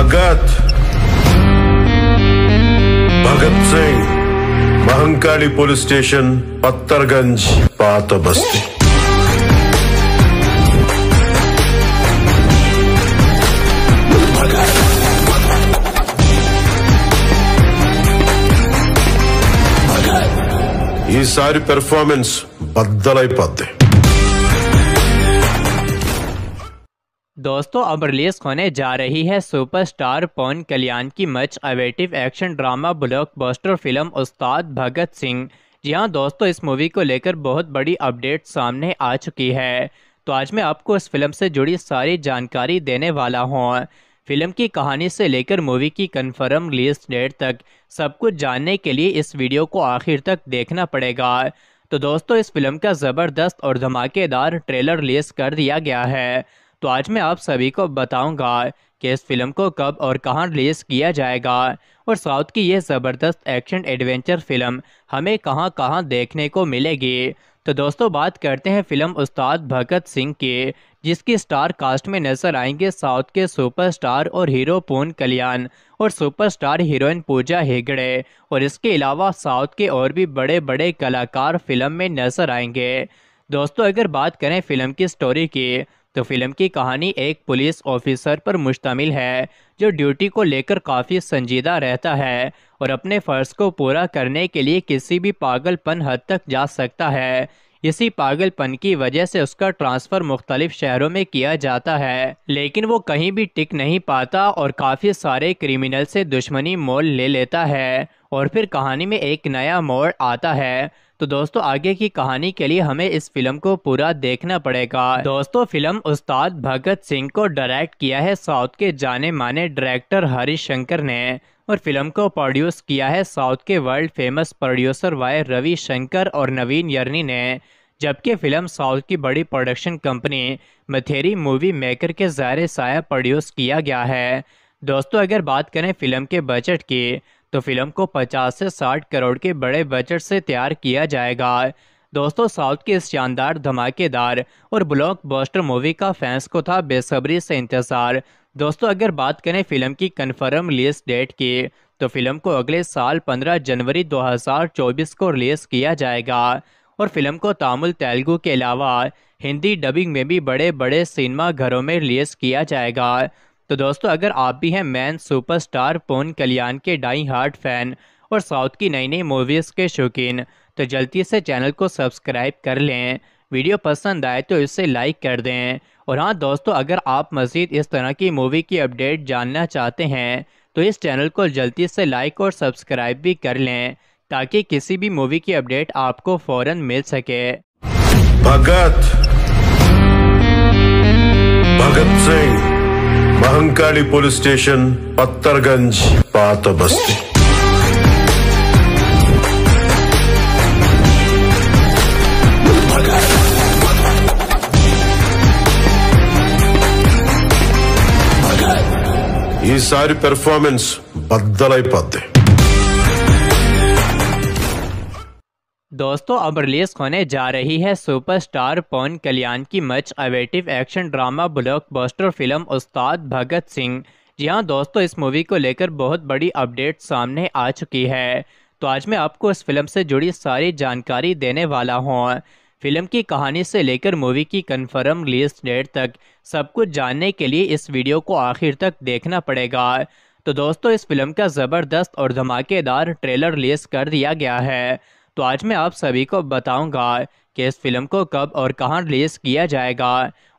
भगत Bhagat Singh Mahankali police station Patharganj पात बस्ती ఈసారి పెర్ఫార్మెన్స్ బద్దలైపోద్ది दोस्तों, अब रिलीज़ होने जा रही है सुपरस्टार पवन कल्याण की much awaited action drama blockbuster film Ustaad Bhagat Singh. जी हाँ दोस्तों, इस मूवी को लेकर बहुत बड़ी अपडेट सामने आ चुकी है। तो आज मैं आपको इस फ़िल्म से जुड़ी सारी जानकारी देने वाला हूँ। फ़िल्म की कहानी से लेकर मूवी की कन्फर्म रिलीज़ डेट तक सब कुछ जानने के लिए इस वीडियो को आखिर तक देखना पड़ेगा। तो दोस्तों, इस फ़िल्म का ज़बरदस्त और धमाकेदार ट्रेलर रिलीज़ कर दिया गया है। तो आज मैं आप सभी को बताऊँगा कि इस फ़िल्म को कब और कहाँ रिलीज़ किया जाएगा। और साउथ की यह ज़बरदस्त एक्शन एडवेंचर फ़िल्म हमें कहाँ कहाँ देखने को मिलेगी। तो दोस्तों, बात करते हैं फ़िल्म उस्ताद भगत सिंह की, जिसकी स्टार कास्ट में नज़र आएँगे साउथ के सुपरस्टार और हीरो पून कल्याण और सुपरस्टार हीरोइन पूजा हेगड़े। और इसके अलावा साउथ के और भी बड़े बड़े कलाकार फ़िल्म में नज़र आएँगे। दोस्तों, अगर बात करें फ़िल्म की स्टोरी की तो फ़िल्म की कहानी एक पुलिस ऑफिसर पर मुश्तमिल है, जो ड्यूटी को लेकर काफ़ी संजीदा रहता है और अपने फ़र्ज़ को पूरा करने के लिए किसी भी पागलपन हद तक जा सकता है। इसी पागलपन की वजह से उसका ट्रांसफ़र मुख्तलिफ़ शहरों में किया जाता है, लेकिन वो कहीं भी टिक नहीं पाता और काफ़ी सारे क्रिमिनल से दुश्मनी मोल ले लेता है और फिर कहानी में एक नया मोड़ आता है। तो दोस्तों, आगे की कहानी के लिए हमें इस फ़िल्म को पूरा देखना पड़ेगा। दोस्तों, फ़िल्म उस्ताद भगत सिंह को डायरेक्ट किया है साउथ के जाने माने डायरेक्टर हरीश शंकर ने और फ़िल्म को प्रोड्यूस किया है साउथ के world famous producer Y Ravi Shankar और नवीन यर्नी ने। जबकि फ़िल्म साउथ की बड़ी production company Mythri movie maker के ज़ाहिर साया प्रोड्यूस किया गया है। दोस्तों, अगर बात करें फ़िल्म के बजट की तो फ़िल्म को 50 से 60 करोड़ के बड़े बजट से तैयार किया जाएगा। दोस्तों, साउथ की इस शानदार धमाकेदार और ब्लॉकबस्टर मूवी का फैंस को था बेसब्री से इंतज़ार। दोस्तों, अगर बात करें फ़िल्म की कन्फर्म रिलीज़ डेट की तो फ़िल्म को अगले साल 15 जनवरी 2024 को रिलीज़ किया जाएगा। और फ़िल्म को तामिल, तेलुगु के अलावा हिंदी डबिंग में भी बड़े बड़े सिनेमा घरों में रिलीज़ किया जाएगा। तो दोस्तों, अगर आप भी हैं मैन सुपरस्टार पोन कल्याण के डाई हार्ट फ़ैन और साउथ की नई नई मूवीज़ के शौकीन तो जल्दी से चैनल को सब्सक्राइब कर लें। वीडियो पसंद आए तो इसे लाइक कर दें। और हाँ दोस्तों, अगर आप मज़ीद इस तरह की मूवी की अपडेट जानना चाहते हैं तो इस चैनल को जल्दी से लाइक और सब्सक्राइब भी कर लें, ताकि किसी भी मूवी की अपडेट आपको फ़ौरन मिल सके। भगत। भगत सिंह। మహంకాళి పోలీస్ స్టేషన్ పత్తర్గంజ్ పాత బస్తీ ఈసారి పెర్ఫార్మెన్స్ బద్దలైపోద్ది. दोस्तों, अब रिलीज़ होने जा रही है सुपरस्टार पवन कल्याण की much awaited action drama blockbuster film Ustaad Bhagat Singh. जी हाँ दोस्तों, इस मूवी को लेकर बहुत बड़ी अपडेट सामने आ चुकी है। तो आज मैं आपको इस फ़िल्म से जुड़ी सारी जानकारी देने वाला हूँ। फ़िल्म की कहानी से लेकर मूवी की कन्फर्म रिलीज़ डेट तक सब कुछ जानने के लिए इस वीडियो को आखिर तक देखना पड़ेगा। तो दोस्तों, इस फ़िल्म का ज़बरदस्त और धमाकेदार ट्रेलर रिलीज़ कर दिया गया है। तो आज मैं आप सभी को बताऊँगा कि इस फ़िल्म को कब और कहाँ रिलीज़ किया जाएगा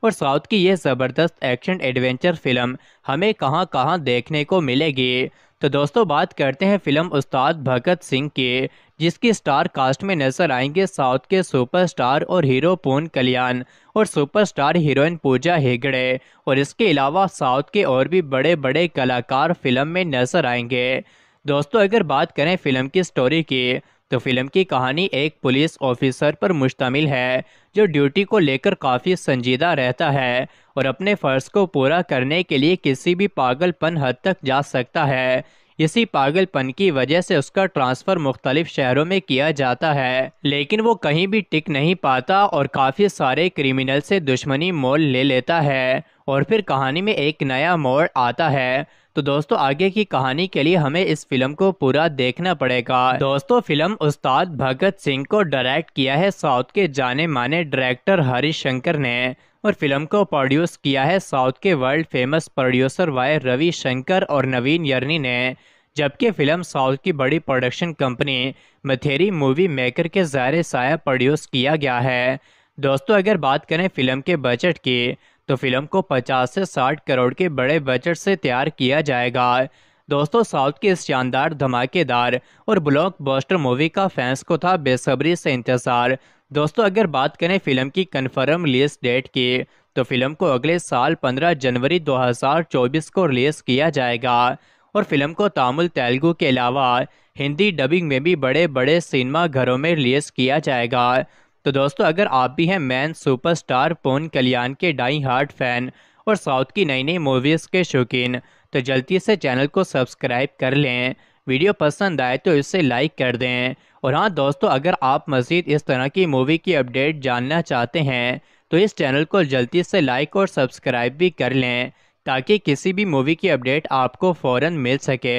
और साउथ की यह ज़बरदस्त एक्शन एडवेंचर फ़िल्म हमें कहाँ कहाँ देखने को मिलेगी। तो दोस्तों, बात करते हैं फ़िल्म उस्ताद भगत सिंह की, जिसकी स्टार कास्ट में नज़र आएँगे साउथ के सुपरस्टार और हीरो पून कल्याण और सुपरस्टार हीरोइन पूजा हेगड़े और इसके अलावा साउथ के और भी बड़े बड़े कलाकार फ़िल्म में नज़र आएँगे। दोस्तों, अगर बात करें फ़िल्म की स्टोरी की तो फ़िल्म की कहानी एक पुलिस ऑफिसर पर मुश्तमिल है, जो ड्यूटी को लेकर काफ़ी संजीदा रहता है और अपने फ़र्ज़ को पूरा करने के लिए किसी भी पागलपन हद तक जा सकता है। इसी पागलपन की वजह से उसका ट्रांसफ़र मुख्तलिफ़ शहरों में किया जाता है, लेकिन वो कहीं भी टिक नहीं पाता और काफ़ी सारे क्रिमिनल से दुश्मनी मोल ले लेता है और फिर कहानी में एक नया मोड़ आता है। तो दोस्तों, आगे की कहानी के लिए हमें इस फ़िल्म को पूरा देखना पड़ेगा। दोस्तों, फ़िल्म उस्ताद भगत सिंह को डायरेक्ट किया है साउथ के जाने माने डायरेक्टर हरीश शंकर ने और फ़िल्म को प्रोड्यूस किया है साउथ के world famous producer Y Ravi Shankar और नवीन यर्नी ने। जबकि फ़िल्म साउथ की बड़ी production company Mythri movie maker के ज़ाहिर साया प्रोड्यूस किया गया है। दोस्तों, अगर बात करें फ़िल्म के बजट की तो फ़िल्म को 50 से 60 करोड़ के बड़े बजट से तैयार किया जाएगा। दोस्तों, साउथ की इस शानदार धमाकेदार और ब्लॉकबस्टर मूवी का फैंस को था बेसब्री से इंतज़ार। दोस्तों, अगर बात करें फ़िल्म की कन्फर्म रिलीज़ डेट की तो फ़िल्म को अगले साल 15 जनवरी 2024 को रिलीज़ किया जाएगा। और फ़िल्म को तामिल, तेलुगु के अलावा हिंदी डबिंग में भी बड़े बड़े सिनेमा घरों में रिलीज़ किया जाएगा। तो दोस्तों, अगर आप भी हैं मैन सुपरस्टार पोन कल्याण के डाई हार्ट फ़ैन और साउथ की नई नई मूवीज़ के शौकीन तो जल्दी से चैनल को सब्सक्राइब कर लें। वीडियो पसंद आए तो इसे लाइक कर दें। और हाँ दोस्तों, अगर आप मज़ीद इस तरह की मूवी की अपडेट जानना चाहते हैं तो इस चैनल को जल्दी से लाइक और सब्सक्राइब भी कर लें। ताकि किसी भी मूवी की अपडेट आपको फ़ौरन मिल सके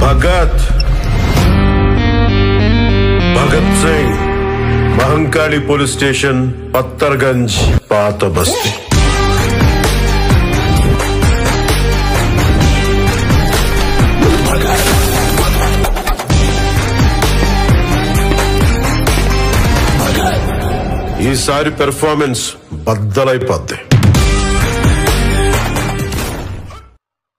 भगत भगत सिंह महंकाली पुलिस स्टेशन पत्थरगंज पात बस्ती ఈసారి పెర్ఫార్మెన్స్ బద్దలైపోద్ది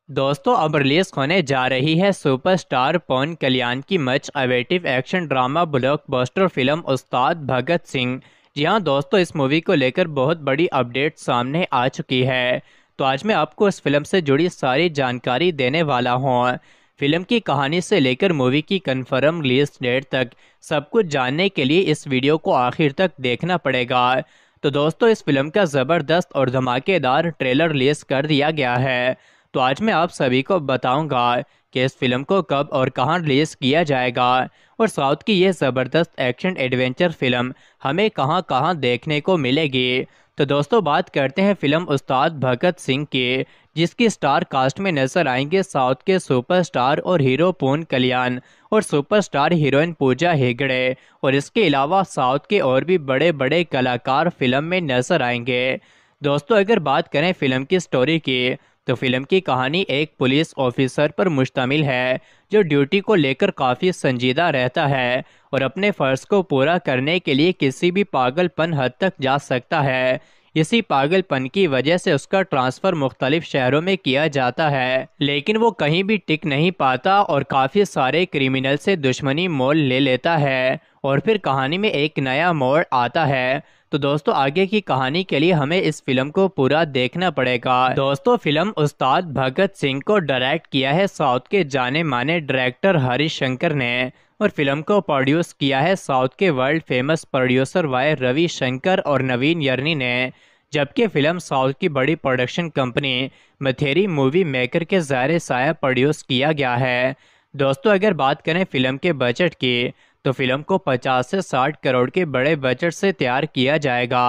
दोस्तों, अब रिलीज़ होने जा रही है सुपरस्टार पवन कल्याण की much awaited action drama blockbuster film Ustaad Bhagat Singh. जी हाँ दोस्तों, इस मूवी को लेकर बहुत बड़ी अपडेट सामने आ चुकी है। तो आज मैं आपको इस फ़िल्म से जुड़ी सारी जानकारी देने वाला हूँ। फ़िल्म की कहानी से लेकर मूवी की कन्फर्म रिलीज़ डेट तक सब कुछ जानने के लिए इस वीडियो को आखिर तक देखना पड़ेगा। तो दोस्तों, इस फ़िल्म का ज़बरदस्त और धमाकेदार ट्रेलर रिलीज़ कर दिया गया है। तो आज मैं आप सभी को बताऊँगा कि इस फ़िल्म को कब और कहाँ रिलीज़ किया जाएगा। और साउथ की यह ज़बरदस्त एक्शन एडवेंचर फ़िल्म हमें कहाँ कहाँ देखने को मिलेगी। तो दोस्तों, बात करते हैं फ़िल्म उस्ताद भगत सिंह की, जिसकी स्टार कास्ट में नज़र आएँगे साउथ के सुपरस्टार और हीरो पून कल्याण और सुपरस्टार हीरोइन पूजा हेगड़े। और इसके अलावा साउथ के और भी बड़े बड़े कलाकार फ़िल्म में नज़र आएँगे। दोस्तों, अगर बात करें फ़िल्म की स्टोरी की तो फ़िल्म की कहानी एक पुलिस ऑफिसर पर मुश्तमिल है, जो ड्यूटी को लेकर काफ़ी संजीदा रहता है और अपने फ़र्ज़ को पूरा करने के लिए किसी भी पागलपन हद तक जा सकता है। इसी पागलपन की वजह से उसका ट्रांसफ़र मुख्तलिफ़ शहरों में किया जाता है, लेकिन वो कहीं भी टिक नहीं पाता और काफ़ी सारे क्रिमिनल से दुश्मनी मोल ले लेता है और फिर कहानी में एक नया मोड़ आता है। तो दोस्तों, आगे की कहानी के लिए हमें इस फ़िल्म को पूरा देखना पड़ेगा। दोस्तों, फ़िल्म उस्ताद भगत सिंह को डायरेक्ट किया है साउथ के जाने माने डायरेक्टर हरीश शंकर ने और फ़िल्म को प्रोड्यूस किया है साउथ के world famous producer Y Ravi Shankar और नवीन यर्नी ने। जबकि फ़िल्म साउथ की बड़ी production company Mythri movie maker के ज़ाहिर साया प्रोड्यूस किया गया है। दोस्तों, अगर बात करें फ़िल्म के बजट की तो फ़िल्म को 50 से 60 करोड़ के बड़े बजट से तैयार किया जाएगा।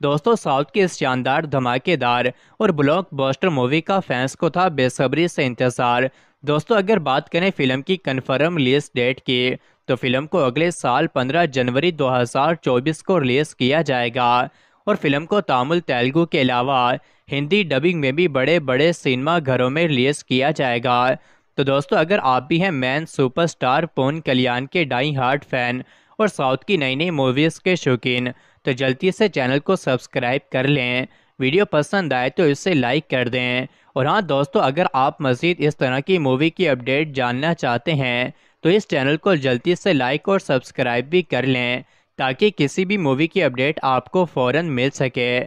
दोस्तों, साउथ की इस शानदार, धमाकेदार और ब्लॉकबस्टर मूवी का फैंस को था बेसब्री से इंतज़ार। दोस्तों, अगर बात करें फ़िल्म की कन्फर्म रिलीज़ डेट की तो फ़िल्म को अगले साल 15 जनवरी 2024 को रिलीज़ किया जाएगा। और फ़िल्म को तामिल, तेलुगु के अलावा हिंदी डबिंग में भी बड़े बड़े सिनेमा घरों में रिलीज़ किया जाएगा। तो दोस्तों, अगर आप भी हैं मैन सुपरस्टार पोन कल्याण के डाई हार्ट फ़ैन और साउथ की नई नई मूवीज़ के शौकीन तो जल्दी से चैनल को सब्सक्राइब कर लें। वीडियो पसंद आए तो इसे लाइक कर दें। और हाँ दोस्तों, अगर आप मज़ीद इस तरह की मूवी की अपडेट जानना चाहते हैं तो इस चैनल को जल्दी से लाइक और सब्सक्राइब भी कर लें, ताकि किसी भी मूवी की अपडेट आपको फ़ौरन मिल सके।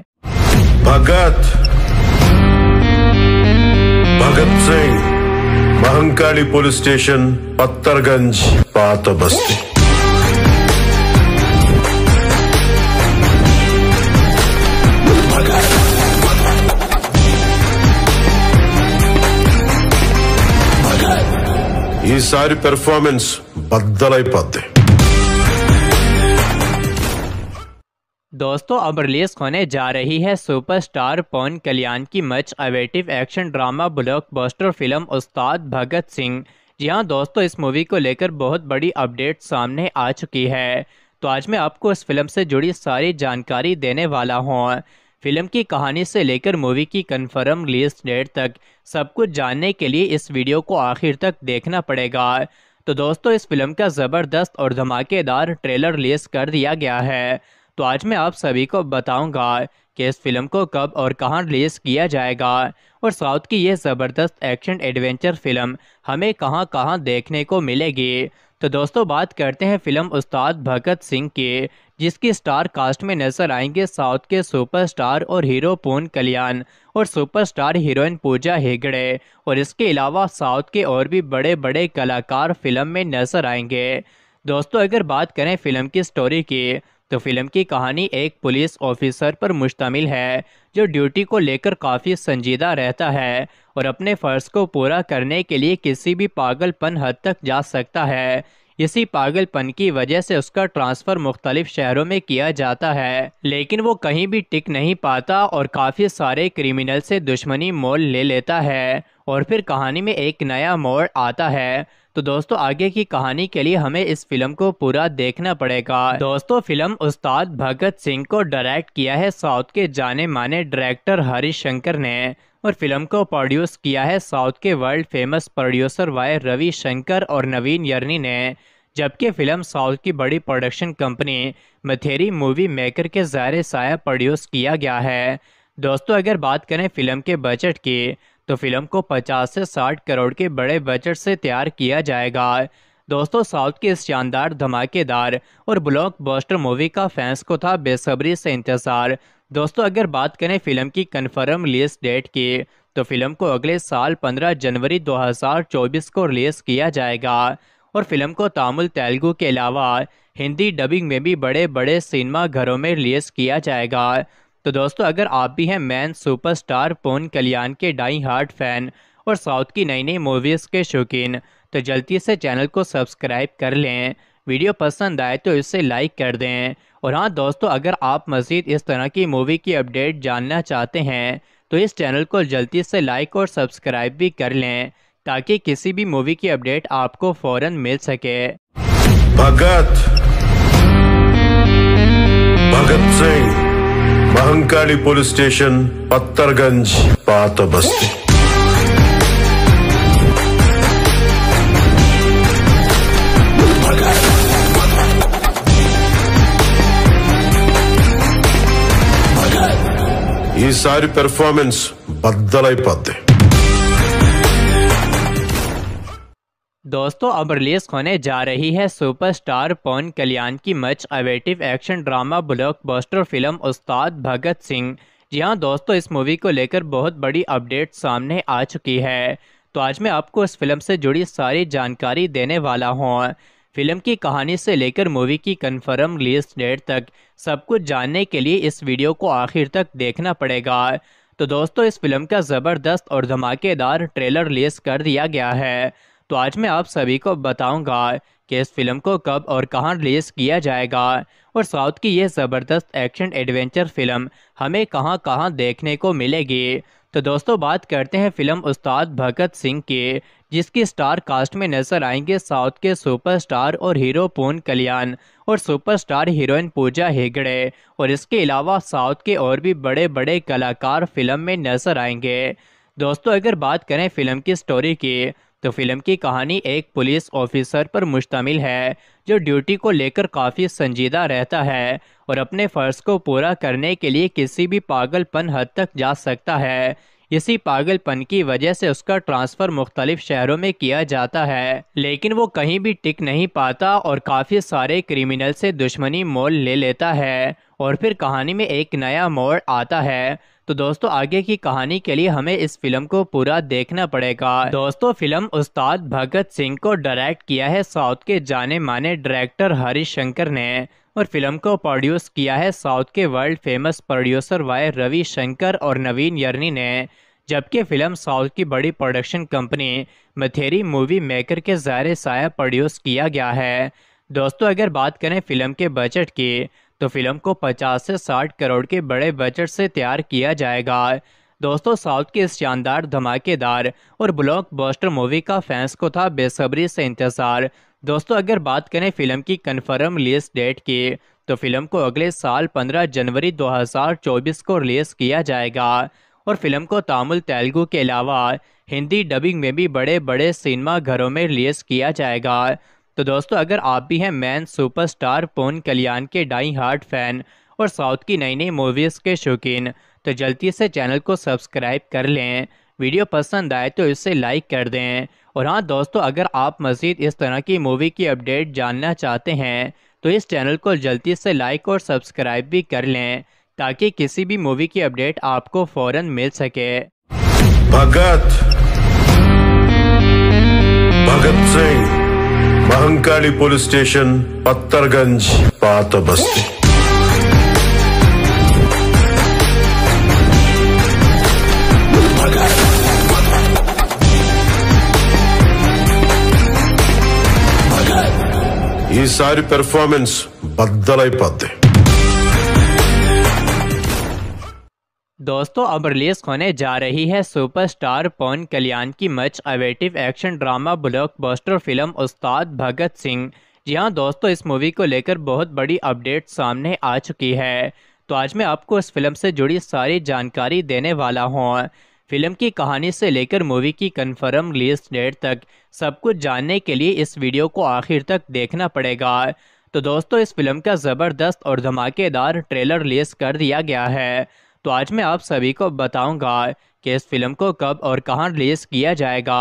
भगत। भगत सिंह। మహంకాళి పోలీస్ స్టేషన్ పత్తర్గంజ్ పాత బస్తీ ఈసారి పెర్ఫార్మెన్స్ బద్దలైపోద్ది. दोस्तों, अब रिलीज़ होने जा रही है सुपरस्टार पवन कल्याण की much awaited action drama blockbuster film Ustaad Bhagat Singh. जी हाँ दोस्तों, इस मूवी को लेकर बहुत बड़ी अपडेट सामने आ चुकी है। तो आज मैं आपको इस फ़िल्म से जुड़ी सारी जानकारी देने वाला हूँ। फ़िल्म की कहानी से लेकर मूवी की कन्फर्म रिलीज़ डेट तक सब कुछ जानने के लिए इस वीडियो को आखिर तक देखना पड़ेगा। तो दोस्तों, इस फ़िल्म का ज़बरदस्त और धमाकेदार ट्रेलर रिलीज़ कर दिया गया है। तो आज मैं आप सभी को बताऊँगा कि इस फ़िल्म को कब और कहाँ रिलीज़ किया जाएगा। और साउथ की ये ज़बरदस्त एक्शन एडवेंचर फ़िल्म हमें कहाँ कहाँ देखने को मिलेगी। तो दोस्तों, बात करते हैं फ़िल्म उस्ताद भगत सिंह की, जिसकी स्टार कास्ट में नज़र आएँगे साउथ के सुपरस्टार और हीरो पून कल्याण और सुपरस्टार हीरोइन पूजा हेगड़े। और इसके अलावा साउथ के और भी बड़े बड़े कलाकार फ़िल्म में नज़र आएँगे। दोस्तों, अगर बात करें फ़िल्म की स्टोरी की तो फ़िल्म की कहानी एक पुलिस ऑफिसर पर मुश्तमिल है, जो ड्यूटी को लेकर काफ़ी संजीदा रहता है और अपने फ़र्ज़ को पूरा करने के लिए किसी भी पागलपन हद तक जा सकता है। इसी पागलपन की वजह से उसका ट्रांसफ़र मुख्तलिफ़ शहरों में किया जाता है, लेकिन वो कहीं भी टिक नहीं पाता और काफ़ी सारे क्रिमिनल से दुश्मनी मोल ले लेता है और फिर कहानी में एक नया मोड़ आता है। तो दोस्तों, आगे की कहानी के लिए हमें इस फ़िल्म को पूरा देखना पड़ेगा। दोस्तों, फ़िल्म उस्ताद भगत सिंह को डायरेक्ट किया है साउथ के जाने माने डायरेक्टर हरीश शंकर ने और फ़िल्म को प्रोड्यूस किया है साउथ के world famous producer Y Ravi Shankar और नवीन यर्नी ने। जबकि फ़िल्म साउथ की बड़ी production company Mythri movie maker के ज़ाहिर साया प्रोड्यूस किया गया है। दोस्तों, अगर बात करें फ़िल्म के बजट की तो फ़िल्म को 50 से 60 करोड़ के बड़े बजट से तैयार किया जाएगा। दोस्तों, साउथ की इस शानदार धमाकेदार और ब्लॉकबस्टर मूवी का फैंस को था बेसब्री से इंतज़ार। दोस्तों, अगर बात करें फ़िल्म की कन्फर्म रिलीज़ डेट की तो फ़िल्म को अगले साल 15 जनवरी 2024 को रिलीज़ किया जाएगा। और फ़िल्म को तामिल, तेलुगु के अलावा हिंदी डबिंग में भी बड़े बड़े सिनेमा घरों में रिलीज़ किया जाएगा। तो दोस्तों, अगर आप भी हैं मैन सुपरस्टार पोन कल्याण के डाई हार्ट फ़ैन और साउथ की नई नई मूवीज़ के शौकीन तो जल्दी से चैनल को सब्सक्राइब कर लें। वीडियो पसंद आए तो इसे लाइक कर दें। और हाँ दोस्तों, अगर आप मज़ीद इस तरह की मूवी की अपडेट जानना चाहते हैं तो इस चैनल को जल्दी से लाइक और सब्सक्राइब भी कर लें, ताकि किसी भी मूवी की अपडेट आपको फ़ौर मिल सके। भगत। भगत सिंह। మహంకాళి పోలీస్ స్టేషన్ పత్తర్గంజ్ పాత బస్తీ ఈసారి పెర్ఫార్మెన్స్ బద్దలైపోద్ది. दोस्तों, अब रिलीज़ होने जा रही है सुपरस्टार पवन कल्याण की much awaited action drama blockbuster film Ustaad Bhagat Singh. जी हाँ दोस्तों, इस मूवी को लेकर बहुत बड़ी अपडेट सामने आ चुकी है। तो आज मैं आपको इस फ़िल्म से जुड़ी सारी जानकारी देने वाला हूँ। फ़िल्म की कहानी से लेकर मूवी की कन्फर्म रिलीज़ डेट तक सब कुछ जानने के लिए इस वीडियो को आखिर तक देखना पड़ेगा। तो दोस्तों, इस फ़िल्म का ज़बरदस्त और धमाकेदार ट्रेलर रिलीज़ कर दिया गया है। तो आज मैं आप सभी को बताऊँगा कि इस फ़िल्म को कब और कहाँ रिलीज़ किया जाएगा और साउथ की ये ज़बरदस्त एक्शन एडवेंचर फ़िल्म हमें कहाँ कहाँ देखने को मिलेगी। तो दोस्तों, बात करते हैं फ़िल्म उस्ताद भगत सिंह की, जिसकी स्टार कास्ट में नज़र आएँगे साउथ के सुपरस्टार और हीरो पूर्ण कल्याण और सुपरस्टार हीरोइन पूजा हेगड़े और इसके अलावा साउथ के और भी बड़े बड़े कलाकार फ़िल्म में नज़र आएँगे। दोस्तों, अगर बात करें फ़िल्म की स्टोरी की तो फ़िल्म की कहानी एक पुलिस ऑफिसर पर मुश्तमिल है, जो ड्यूटी को लेकर काफ़ी संजीदा रहता है और अपने फ़र्ज़ को पूरा करने के लिए किसी भी पागलपन हद तक जा सकता है। इसी पागलपन की वजह से उसका ट्रांसफ़र मुख्तलिफ़ शहरों में किया जाता है, लेकिन वो कहीं भी टिक नहीं पाता और काफ़ी सारे क्रिमिनल से दुश्मनी मोल ले लेता है और फिर कहानी में एक नया मोड़ आता है। तो दोस्तों, आगे की कहानी के लिए हमें इस फ़िल्म को पूरा देखना पड़ेगा। दोस्तों, फ़िल्म उस्ताद भगत सिंह को डायरेक्ट किया है साउथ के जाने माने डायरेक्टर हरीश शंकर ने और फ़िल्म को प्रोड्यूस किया है साउथ के world famous producer Y Ravi Shankar और नवीन यर्नी ने। जबकि फ़िल्म साउथ की बड़ी production company Mythri movie maker के ज़ाहिर साया प्रोड्यूस किया गया है। दोस्तों, अगर बात करें फ़िल्म के बजट की तो फ़िल्म को 50 से 60 करोड़ के बड़े बजट से तैयार किया जाएगा। दोस्तों, साउथ की इस शानदार, धमाकेदार और ब्लॉकबस्टर मूवी का फैंस को था बेसब्री से इंतज़ार। दोस्तों, अगर बात करें फ़िल्म की कन्फर्म रिलीज़ डेट की तो फ़िल्म को अगले साल 15 जनवरी 2024 को रिलीज़ किया जाएगा। और फ़िल्म को तामिल, तेलुगु के अलावा हिंदी डबिंग में भी बड़े बड़े सिनेमा घरों में रिलीज़ किया जाएगा। तो दोस्तों, अगर आप भी हैं मैन सुपरस्टार पोन कल्याण के डाई हार्ट फ़ैन और साउथ की नई नई मूवीज़ के शौकीन तो जल्दी से चैनल को सब्सक्राइब कर लें। वीडियो पसंद आए तो इसे लाइक कर दें। और हाँ दोस्तों, अगर आप मज़ीद इस तरह की मूवी की अपडेट जानना चाहते हैं तो इस चैनल को जल्दी से लाइक और सब्सक्राइब भी कर लें, ताकि किसी भी मूवी की अपडेट आपको फ़ौरन मिल सके। भगत। भगत सिंह। మహంకాళి పోలీస్ స్టేషన్ పత్తర్గంజ్ పాత బస్తీ ఈసారి పెర్ఫార్మెన్స్ బద్దలైపోద్ది. दोस्तों, अब रिलीज़ होने जा रही है सुपरस्टार पवन कल्याण की much awaited action drama blockbuster film Ustaad Bhagat Singh. जी हाँ दोस्तों, इस मूवी को लेकर बहुत बड़ी अपडेट सामने आ चुकी है। तो आज मैं आपको इस फ़िल्म से जुड़ी सारी जानकारी देने वाला हूँ। फ़िल्म की कहानी से लेकर मूवी की कन्फर्म रिलीज़ डेट तक सब कुछ जानने के लिए इस वीडियो को आखिर तक देखना पड़ेगा। तो दोस्तों, इस फ़िल्म का ज़बरदस्त और धमाकेदार ट्रेलर रिलीज़ कर दिया गया है। तो आज मैं आप सभी को बताऊँगा कि इस फ़िल्म को कब और कहाँ रिलीज़ किया जाएगा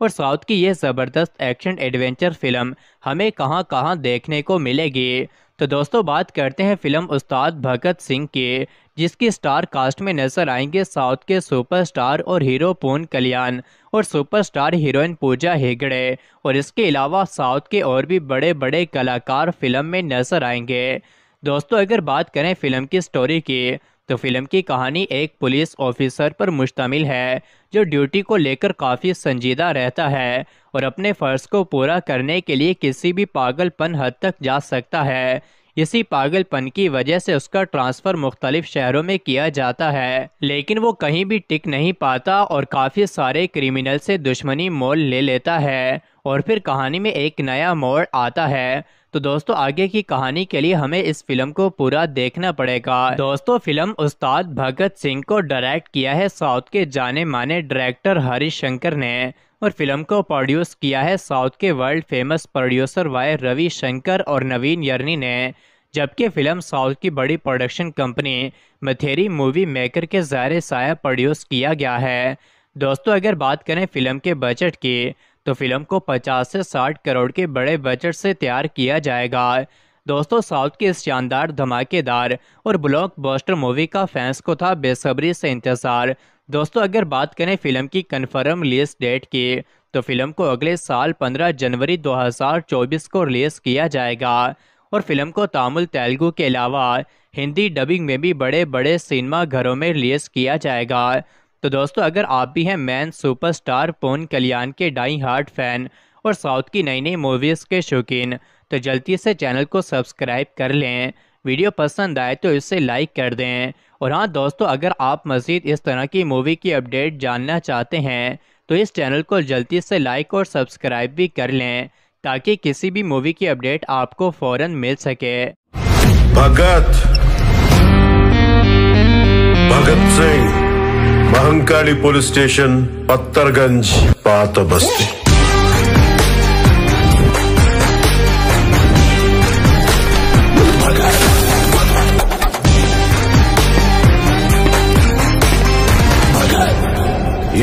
और साउथ की यह ज़बरदस्त एक्शन एडवेंचर फ़िल्म हमें कहाँ कहाँ देखने को मिलेगी। तो दोस्तों, बात करते हैं फ़िल्म उस्ताद भगत सिंह की, जिसकी स्टार कास्ट में नज़र आएँगे साउथ के सुपरस्टार और हीरो पून कल्याण और सुपरस्टार हीरोइन पूजा हेगड़े और इसके अलावा साउथ के और भी बड़े बड़े कलाकार फ़िल्म में नज़र आएँगे। दोस्तों, अगर बात करें फ़िल्म की स्टोरी की तो फ़िल्म की कहानी एक पुलिस ऑफिसर पर मुश्तमिल है, जो ड्यूटी को लेकर काफ़ी संजीदा रहता है और अपने फ़र्ज़ को पूरा करने के लिए किसी भी पागलपन हद तक जा सकता है। इसी पागलपन की वजह से उसका ट्रांसफ़र मुख्तलिफ़ शहरों में किया जाता है, लेकिन वो कहीं भी टिक नहीं पाता और काफ़ी सारे क्रिमिनल से दुश्मनी मोल ले लेता है और फिर कहानी में एक नया मोड़ आता है। तो दोस्तों, आगे की कहानी के लिए हमें इस फ़िल्म को पूरा देखना पड़ेगा। दोस्तों, फ़िल्म उस्ताद भगत सिंह को डायरेक्ट किया है साउथ के जाने माने डायरेक्टर हरीश शंकर ने और फ़िल्म को प्रोड्यूस किया है साउथ के world famous producer Y Ravi Shankar और नवीन यर्नी ने। जबकि फ़िल्म साउथ की बड़ी production company Mythri movie maker के ज़ाहिर साया प्रोड्यूस किया गया है। दोस्तों, अगर बात करें फ़िल्म के बजट की तो फ़िल्म को 50 से 60 करोड़ के बड़े बजट से तैयार किया जाएगा। दोस्तों, साउथ की इस शानदार, धमाकेदार और ब्लॉकबस्टर मूवी का फैंस को था बेसब्री से इंतज़ार। दोस्तों, अगर बात करें फ़िल्म की कन्फर्म रिलीज़ डेट की तो फ़िल्म को अगले साल 15 जनवरी 2024 को रिलीज़ किया जाएगा। और फ़िल्म को तामिल, तेलुगु के अलावा हिंदी डबिंग में भी बड़े बड़े सिनेमा घरों में रिलीज़ किया जाएगा। तो दोस्तों, अगर आप भी हैं मैन सुपरस्टार पोन कल्याण के डाई हार्ट फ़ैन और साउथ की नई नई मूवीज़ के शौकीन तो जल्दी से चैनल को सब्सक्राइब कर लें। वीडियो पसंद आए तो इसे लाइक कर दें। और हाँ दोस्तों, अगर आप मज़ीद इस तरह की मूवी की अपडेट जानना चाहते हैं तो इस चैनल को जल्दी से लाइक और सब्सक्राइब भी कर लें, ताकि किसी भी मूवी की अपडेट आपको फ़ौरन मिल सके। भगत। भगत सिंह। మహంకాళి పోలీస్ స్టేషన్ పత్తర్గంజ్ పాత బస్తీ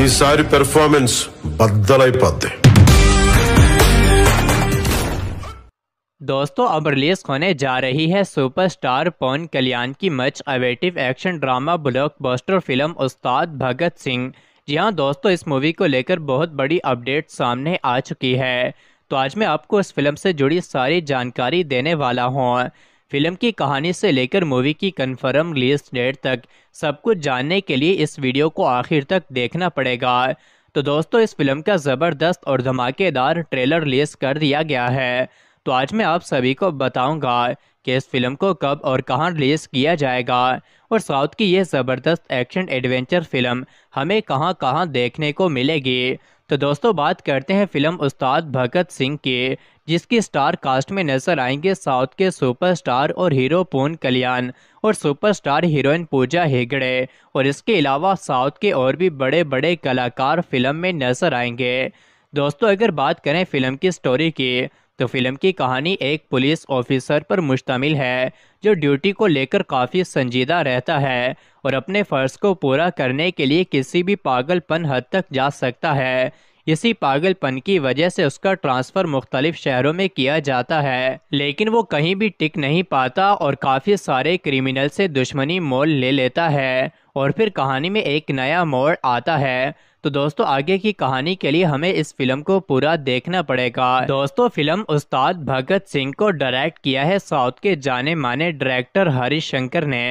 ఈసారి పెర్ఫార్మెన్స్ బద్దలైపోద్ది. दोस्तों, अब रिलीज़ होने जा रही है सुपरस्टार पवन कल्याण की much awaited action drama blockbuster film Ustaad Bhagat Singh. जी हाँ दोस्तों, इस मूवी को लेकर बहुत बड़ी अपडेट सामने आ चुकी है। तो आज मैं आपको इस फ़िल्म से जुड़ी सारी जानकारी देने वाला हूँ। फ़िल्म की कहानी से लेकर मूवी की कन्फर्म रिलीज़ डेट तक सब कुछ जानने के लिए इस वीडियो को आखिर तक देखना पड़ेगा। तो दोस्तों, इस फ़िल्म का ज़बरदस्त और धमाकेदार ट्रेलर रिलीज़ कर दिया गया है। तो आज मैं आप सभी को बताऊँगा कि इस फ़िल्म को कब और कहाँ रिलीज़ किया जाएगा। और साउथ की ये ज़बरदस्त एक्शन एडवेंचर फ़िल्म हमें कहाँ कहाँ देखने को मिलेगी। तो दोस्तों, बात करते हैं फ़िल्म उस्ताद भगत सिंह की, जिसकी स्टार कास्ट में नज़र आएँगे साउथ के सुपरस्टार और हीरो पून कल्याण और सुपरस्टार हीरोइन पूजा हेगड़े। और इसके अलावा साउथ के और भी बड़े बड़े कलाकार फ़िल्म में नज़र आएँगे। दोस्तों, अगर बात करें फ़िल्म की स्टोरी की तो फ़िल्म की कहानी एक पुलिस ऑफिसर पर मुश्तमिल है, जो ड्यूटी को लेकर काफ़ी संजीदा रहता है और अपने फ़र्ज़ को पूरा करने के लिए किसी भी पागलपन हद तक जा सकता है। इसी पागलपन की वजह से उसका ट्रांसफ़र मुख्तलिफ़ शहरों में किया जाता है, लेकिन वो कहीं भी टिक नहीं पाता और काफ़ी सारे क्रिमिनल से दुश्मनी मोल ले लेता है और फिर कहानी में एक नया मोड़ आता है। तो दोस्तों, आगे की कहानी के लिए हमें इस फ़िल्म को पूरा देखना पड़ेगा। दोस्तों, फ़िल्म उस्ताद भगत सिंह को डायरेक्ट किया है साउथ के जाने माने डायरेक्टर हरीश शंकर ने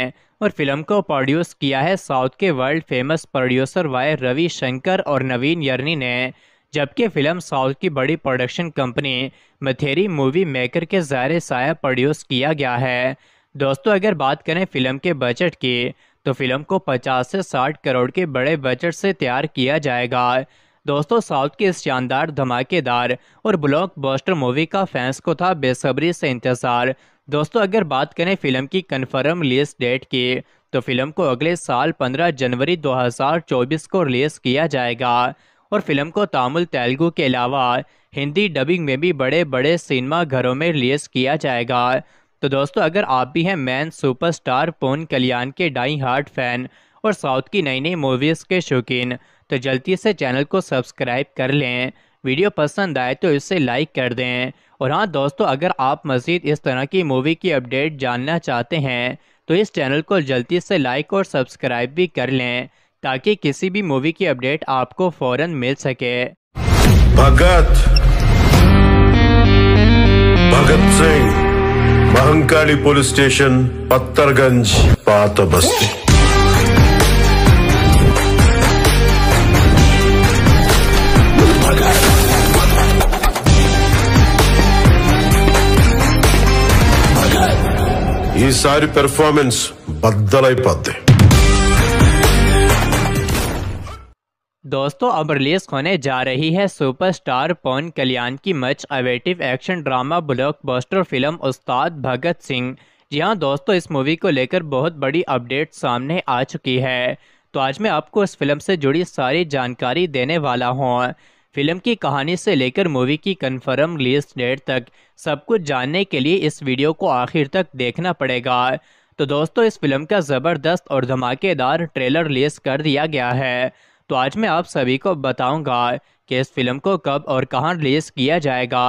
और फ़िल्म को प्रोड्यूस किया है साउथ के world famous producer Y Ravi Shankar और नवीन यर्नी ने। जबकि फ़िल्म साउथ की बड़ी production company Mythri movie maker के ज़ाहिर साया प्रोड्यूस किया गया है। दोस्तों, अगर बात करें फ़िल्म के बजट की तो फ़िल्म को 50 से 60 करोड़ के बड़े बजट से तैयार किया जाएगा। दोस्तों, साउथ की इस शानदार धमाकेदार और ब्लॉक बस्टर मूवी का फैंस को था बेसब्री से इंतज़ार। दोस्तों, अगर बात करें फ़िल्म की कन्फर्म रिलीज़ डेट की तो फ़िल्म को अगले साल 15 जनवरी 2024 को रिलीज़ किया जाएगा। और फ़िल्म को तामिल, तेलुगु के अलावा हिंदी डबिंग में भी बड़े बड़े सिनेमा घरों में रिलीज़ किया जाएगा। तो दोस्तों, अगर आप भी हैं मैन सुपरस्टार पोन कल्याण के डाई हार्ट फ़ैन और साउथ की नई नई मूवीज़ के शौकीन तो जल्दी से चैनल को सब्सक्राइब कर लें। वीडियो पसंद आए तो इसे लाइक कर दें। और हाँ दोस्तों, अगर आप मज़ीद इस तरह की मूवी की अपडेट जानना चाहते हैं तो इस चैनल को जल्दी से लाइक और सब्सक्राइब भी कर लें, ताकि किसी भी मूवी की अपडेट आपको फ़ौरन मिल सके। भगत। भगत सिंह। మహంకాళి పోలీస్ స్టేషన్ పత్తర్గంజ్ పాత బస్తీ ఈసారి పెర్ఫార్మెన్స్ బద్దలైపోద్ది. दोस्तों, अब रिलीज़ होने जा रही है सुपरस्टार पवन कल्याण की much awaited action drama blockbuster film Ustaad Bhagat Singh. जी हाँ दोस्तों, इस मूवी को लेकर बहुत बड़ी अपडेट सामने आ चुकी है। तो आज मैं आपको इस फ़िल्म से जुड़ी सारी जानकारी देने वाला हूँ। फ़िल्म की कहानी से लेकर मूवी की कन्फर्म रिलीज़ डेट तक सब कुछ जानने के लिए इस वीडियो को आखिर तक देखना पड़ेगा। तो दोस्तों, इस फ़िल्म का ज़बरदस्त और धमाकेदार ट्रेलर रिलीज़ कर दिया गया है। तो आज मैं आप सभी को बताऊँगा कि इस फ़िल्म को कब और कहाँ रिलीज़ किया जाएगा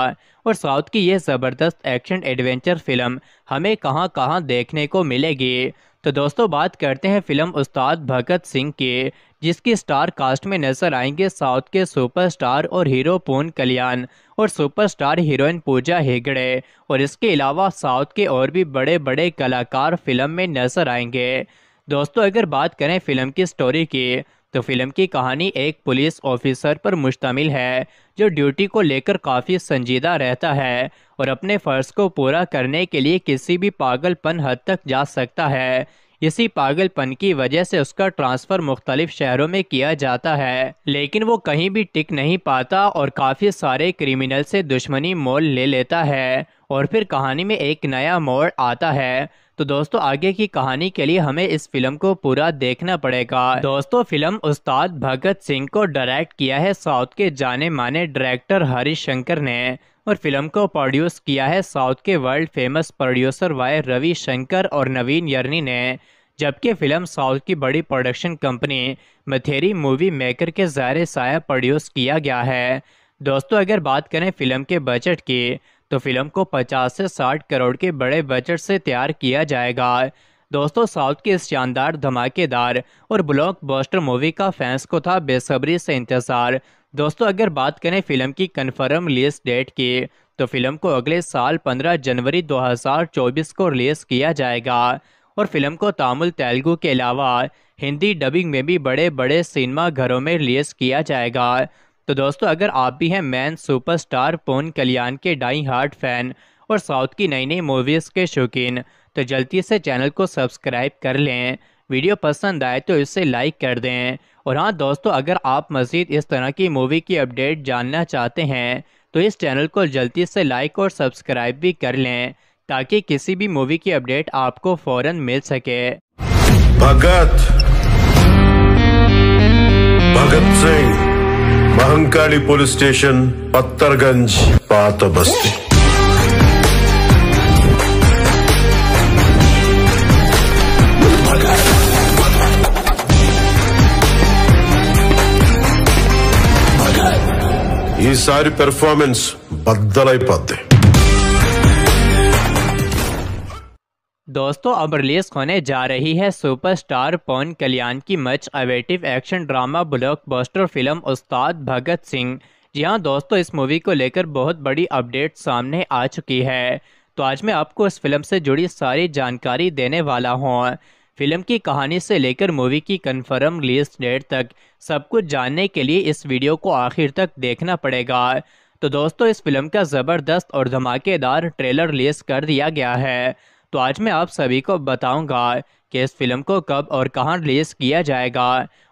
और साउथ की यह ज़बरदस्त एक्शन एडवेंचर फ़िल्म हमें कहाँ कहाँ देखने को मिलेगी। तो दोस्तों, बात करते हैं फ़िल्म उस्ताद भगत सिंह की, जिसकी स्टार कास्ट में नज़र आएँगे साउथ के सुपरस्टार और हीरो पून कल्याण और सुपरस्टार हीरोइन पूजा हेगड़े और इसके अलावा साउथ के और भी बड़े बड़े कलाकार फ़िल्म में नज़र आएँगे। दोस्तों, अगर बात करें फ़िल्म की स्टोरी की तो फ़िल्म की कहानी एक पुलिस ऑफिसर पर मुश्तमिल है, जो ड्यूटी को लेकर काफ़ी संजीदा रहता है और अपने फ़र्ज़ को पूरा करने के लिए किसी भी पागलपन हद तक जा सकता है। इसी पागलपन की वजह से उसका ट्रांसफ़र मुख्तलिफ़ शहरों में किया जाता है, लेकिन वो कहीं भी टिक नहीं पाता और काफ़ी सारे क्रिमिनल से दुश्मनी मोल ले लेता है और फिर कहानी में एक नया मोड़ आता है। तो दोस्तों, आगे की कहानी के लिए हमें इस फ़िल्म को पूरा देखना पड़ेगा। दोस्तों, फ़िल्म उस्ताद भगत सिंह को डायरेक्ट किया है साउथ के जाने माने डायरेक्टर हरीश शंकर ने और फ़िल्म को प्रोड्यूस किया है साउथ के world famous producer Y Ravi Shankar और नवीन यर्नी ने। जबकि फ़िल्म साउथ की बड़ी production company Mythri movie maker के ज़ाहिर साया प्रोड्यूस किया गया है। दोस्तों, अगर बात करें फ़िल्म के बजट की तो फ़िल्म को 50 से 60 करोड़ के बड़े बजट से तैयार किया जाएगा। दोस्तों, साउथ की इस शानदार धमाकेदार और ब्लॉकबस्टर मूवी का फैंस को था बेसब्री से इंतज़ार। दोस्तों, अगर बात करें फ़िल्म की कन्फर्म रिलीज़ डेट की तो फ़िल्म को अगले साल 15 जनवरी 2024 को रिलीज़ किया जाएगा। और फ़िल्म को तामिल, तेलुगु के अलावा हिंदी डबिंग में भी बड़े बड़े सिनेमा घरों में रिलीज़ किया जाएगा। तो दोस्तों, अगर आप भी हैं मैन सुपरस्टार पोन कल्याण के डाई हार्ट फ़ैन और साउथ की नई नई मूवीज़ के शौकीन तो जल्दी से चैनल को सब्सक्राइब कर लें। वीडियो पसंद आए तो इसे लाइक कर दें। और हाँ दोस्तों, अगर आप मज़ीद इस तरह की मूवी की अपडेट जानना चाहते हैं तो इस चैनल को जल्दी से लाइक और सब्सक्राइब भी कर लें, ताकि किसी भी मूवी की अपडेट आपको फ़ौरन मिल सके। भगत। भगत सिंह। మహంకాళి పోలీస్ స్టేషన్ పత్తర్గంజ్ పాత బస్తీ ఈసారి పెర్ఫార్మెన్స్ బద్దలైపోద్ది. दोस्तों, अब रिलीज़ होने जा रही है सुपरस्टार पवन कल्याण की much awaited action drama blockbuster film Ustaad Bhagat Singh. जी हाँ दोस्तों, इस मूवी को लेकर बहुत बड़ी अपडेट सामने आ चुकी है। तो आज मैं आपको इस फ़िल्म से जुड़ी सारी जानकारी देने वाला हूँ। फ़िल्म की कहानी से लेकर मूवी की कन्फर्म रिलीज़ डेट तक सब कुछ जानने के लिए इस वीडियो को आखिर तक देखना पड़ेगा। तो दोस्तों, इस फ़िल्म का ज़बरदस्त और धमाकेदार ट्रेलर रिलीज़ कर दिया गया है। तो आज मैं आप सभी को बताऊँगा कि इस फ़िल्म को कब और कहाँ रिलीज़ किया जाएगा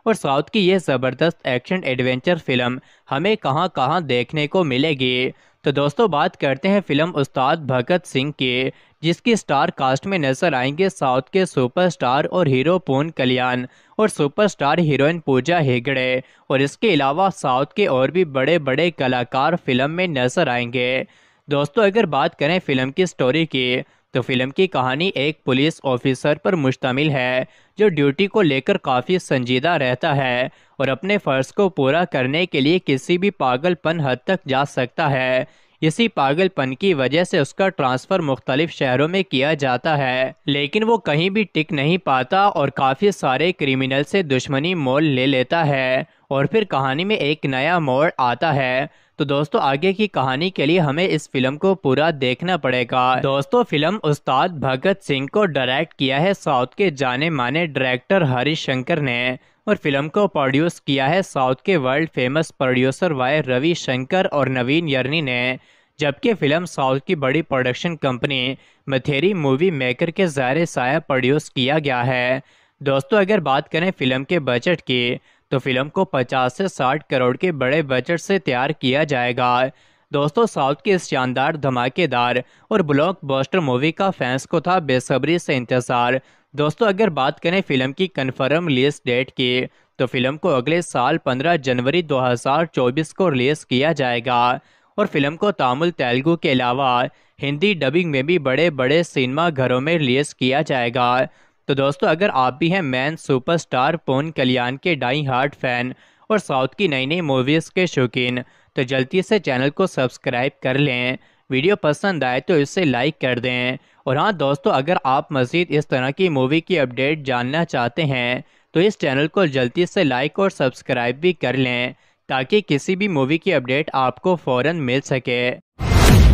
और साउथ की यह ज़बरदस्त एक्शन एडवेंचर फ़िल्म हमें कहाँ कहाँ देखने को मिलेगी। तो दोस्तों, बात करते हैं फ़िल्म उस्ताद भगत सिंह की, जिसकी स्टार कास्ट में नज़र आएँगे साउथ के सुपरस्टार और हीरो पून कल्याण और सुपरस्टार हीरोइन पूजा हेगड़े और इसके अलावा साउथ के और भी बड़े बड़े कलाकार फ़िल्म में नज़र आएँगे। दोस्तों, अगर बात करें फ़िल्म की स्टोरी की तो फ़िल्म की कहानी एक पुलिस ऑफिसर पर मुश्तमिल है, जो ड्यूटी को लेकर काफ़ी संजीदा रहता है और अपने फ़र्ज़ को पूरा करने के लिए किसी भी पागलपन हद तक जा सकता है। इसी पागलपन की वजह से उसका ट्रांसफ़र मुख्तलिफ़ शहरों में किया जाता है, लेकिन वो कहीं भी टिक नहीं पाता और काफ़ी सारे क्रिमिनल से दुश्मनी मोल ले लेता है और फिर कहानी में एक नया मोड़ आता है। तो दोस्तों, आगे की कहानी के लिए हमें इस फ़िल्म को पूरा देखना पड़ेगा। दोस्तों, फ़िल्म उस्ताद भगत सिंह को डायरेक्ट किया है साउथ के जाने माने डायरेक्टर हरीश शंकर ने और फ़िल्म को प्रोड्यूस किया है साउथ के world famous producer Y Ravi Shankar और नवीन यर्नी ने। जबकि फ़िल्म साउथ की बड़ी production company Mythri movie maker के ज़ाहिर साया प्रोड्यूस किया गया है। दोस्तों, अगर बात करें फ़िल्म के बजट की तो फ़िल्म को 50 से 60 करोड़ के बड़े बजट से तैयार किया जाएगा। दोस्तों, साउथ की इस शानदार, धमाकेदार और ब्लॉकबस्टर मूवी का फैंस को था बेसब्री से इंतज़ार। दोस्तों, अगर बात करें फ़िल्म की कन्फर्म रिलीज़ डेट की तो फ़िल्म को अगले साल 15 जनवरी 2024 को रिलीज़ किया जाएगा। और फ़िल्म को तामिल, तेलुगु के अलावा हिंदी डबिंग में भी बड़े बड़े सिनेमा घरों में रिलीज़ किया जाएगा। तो दोस्तों, अगर आप भी हैं मैन सुपरस्टार पोन कल्याण के डाई हार्ट फ़ैन और साउथ की नई नई मूवीज़ के शौकीन तो जल्दी से चैनल को सब्सक्राइब कर लें। वीडियो पसंद आए तो इसे लाइक कर दें। और हाँ दोस्तों, अगर आप मज़ीद इस तरह की मूवी की अपडेट जानना चाहते हैं तो इस चैनल को जल्दी से लाइक और सब्सक्राइब भी कर लें, ताकि किसी भी मूवी की अपडेट आपको फ़ौरन मिल सके।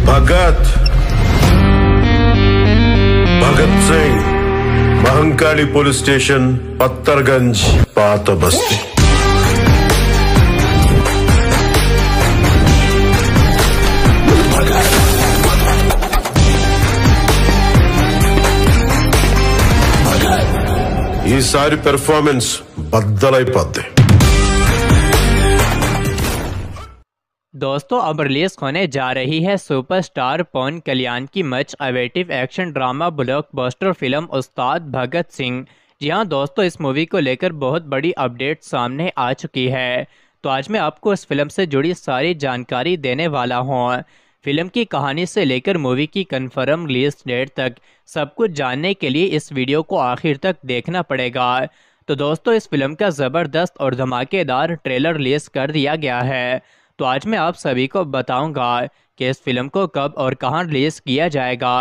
भगत। भगत सिंह। మహంకాళి పోలీస్ స్టేషన్ పత్తర్గంజ్ పాత బస్తీ ఈసారి పెర్ఫార్మెన్స్ బద్దలైపోద్ది. दोस्तों, अब रिलीज़ होने जा रही है सुपरस्टार पवन कल्याण की much awaited action drama blockbuster film Ustaad Bhagat Singh. जी हाँ दोस्तों, इस मूवी को लेकर बहुत बड़ी अपडेट सामने आ चुकी है। तो आज मैं आपको इस फ़िल्म से जुड़ी सारी जानकारी देने वाला हूँ। फ़िल्म की कहानी से लेकर मूवी की कन्फर्म रिलीज़ डेट तक सब कुछ जानने के लिए इस वीडियो को आखिर तक देखना पड़ेगा। तो दोस्तों, इस फ़िल्म का ज़बरदस्त और धमाकेदार ट्रेलर रिलीज़ कर दिया गया है। तो आज मैं आप सभी को बताऊँगा कि इस फ़िल्म को कब और कहाँ रिलीज़ किया जाएगा।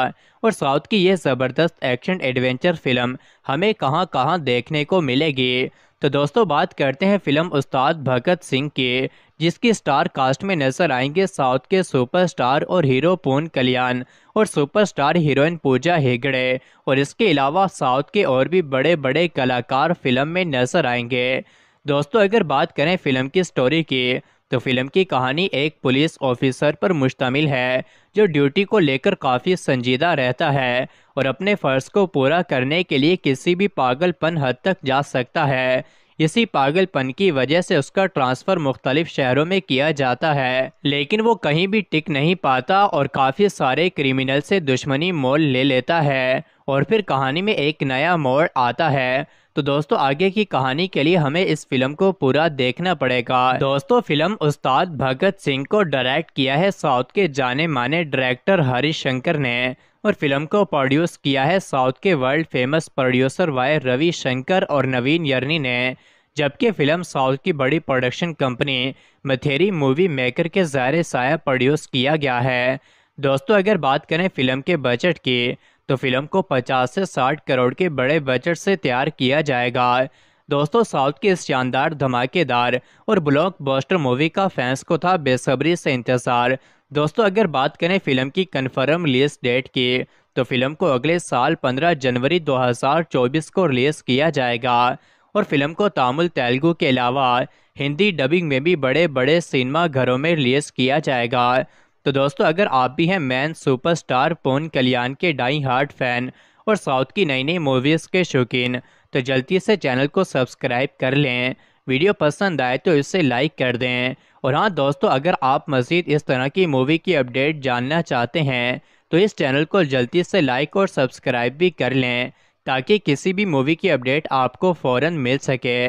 और साउथ की यह ज़बरदस्त एक्शन एडवेंचर फ़िल्म हमें कहाँ कहाँ देखने को मिलेगी। तो दोस्तों, बात करते हैं फ़िल्म उस्ताद भगत सिंह के, जिसकी स्टार कास्ट में नज़र आएँगे साउथ के सुपरस्टार और हीरो पून कल्याण और सुपरस्टार हीरोइन पूजा हेगड़े। और इसके अलावा साउथ के और भी बड़े बड़े कलाकार फ़िल्म में नज़र आएँगे। दोस्तों, अगर बात करें फ़िल्म की स्टोरी की तो फ़िल्म की कहानी एक पुलिस ऑफिसर पर मुश्तमिल है, जो ड्यूटी को लेकर काफ़ी संजीदा रहता है और अपने फ़र्ज़ को पूरा करने के लिए किसी भी पागलपन हद तक जा सकता है। इसी पागलपन की वजह से उसका ट्रांसफ़र मुख्तलिफ़ शहरों में किया जाता है, लेकिन वो कहीं भी टिक नहीं पाता और काफ़ी सारे क्रिमिनल से दुश्मनी मोल ले लेता है और फिर कहानी में एक नया मोड़ आता है। तो दोस्तों, आगे की कहानी के लिए हमें इस फ़िल्म को पूरा देखना पड़ेगा। दोस्तों, फ़िल्म उस्ताद भगत सिंह को डायरेक्ट किया है साउथ के जाने माने डायरेक्टर हरीश शंकर ने और फ़िल्म को प्रोड्यूस किया है साउथ के world famous producer Y Ravi Shankar और नवीन यर्नी ने। जबकि फ़िल्म साउथ की बड़ी production company Mythri movie maker के ज़ाहिर साया प्रोड्यूस किया गया है। दोस्तों, अगर बात करें फ़िल्म के बजट की तो फ़िल्म को 50 से 60 करोड़ के बड़े बजट से तैयार किया जाएगा। दोस्तों, साउथ की इस शानदार, धमाकेदार और ब्लॉकबस्टर मूवी का फैंस को था बेसब्री से इंतज़ार। दोस्तों, अगर बात करें फ़िल्म की कन्फर्म रिलीज़ डेट की तो फ़िल्म को अगले साल 15 जनवरी 2024 को रिलीज़ किया जाएगा। और फ़िल्म को तामिल, तेलुगु के अलावा हिंदी डबिंग में भी बड़े बड़े सिनेमा घरों में रिलीज़ किया जाएगा। तो दोस्तों, अगर आप भी हैं मैन सुपरस्टार पोन कल्याण के डाई हार्ट फ़ैन और साउथ की नई नई मूवीज़ के शौकीन तो जल्दी से चैनल को सब्सक्राइब कर लें। वीडियो पसंद आए तो इसे लाइक कर दें। और हाँ दोस्तों, अगर आप मज़ीद इस तरह की मूवी की अपडेट जानना चाहते हैं तो इस चैनल को जल्दी से लाइक और सब्सक्राइब भी कर लें, ताकि किसी भी मूवी की अपडेट आपको फ़ौरन मिल सके।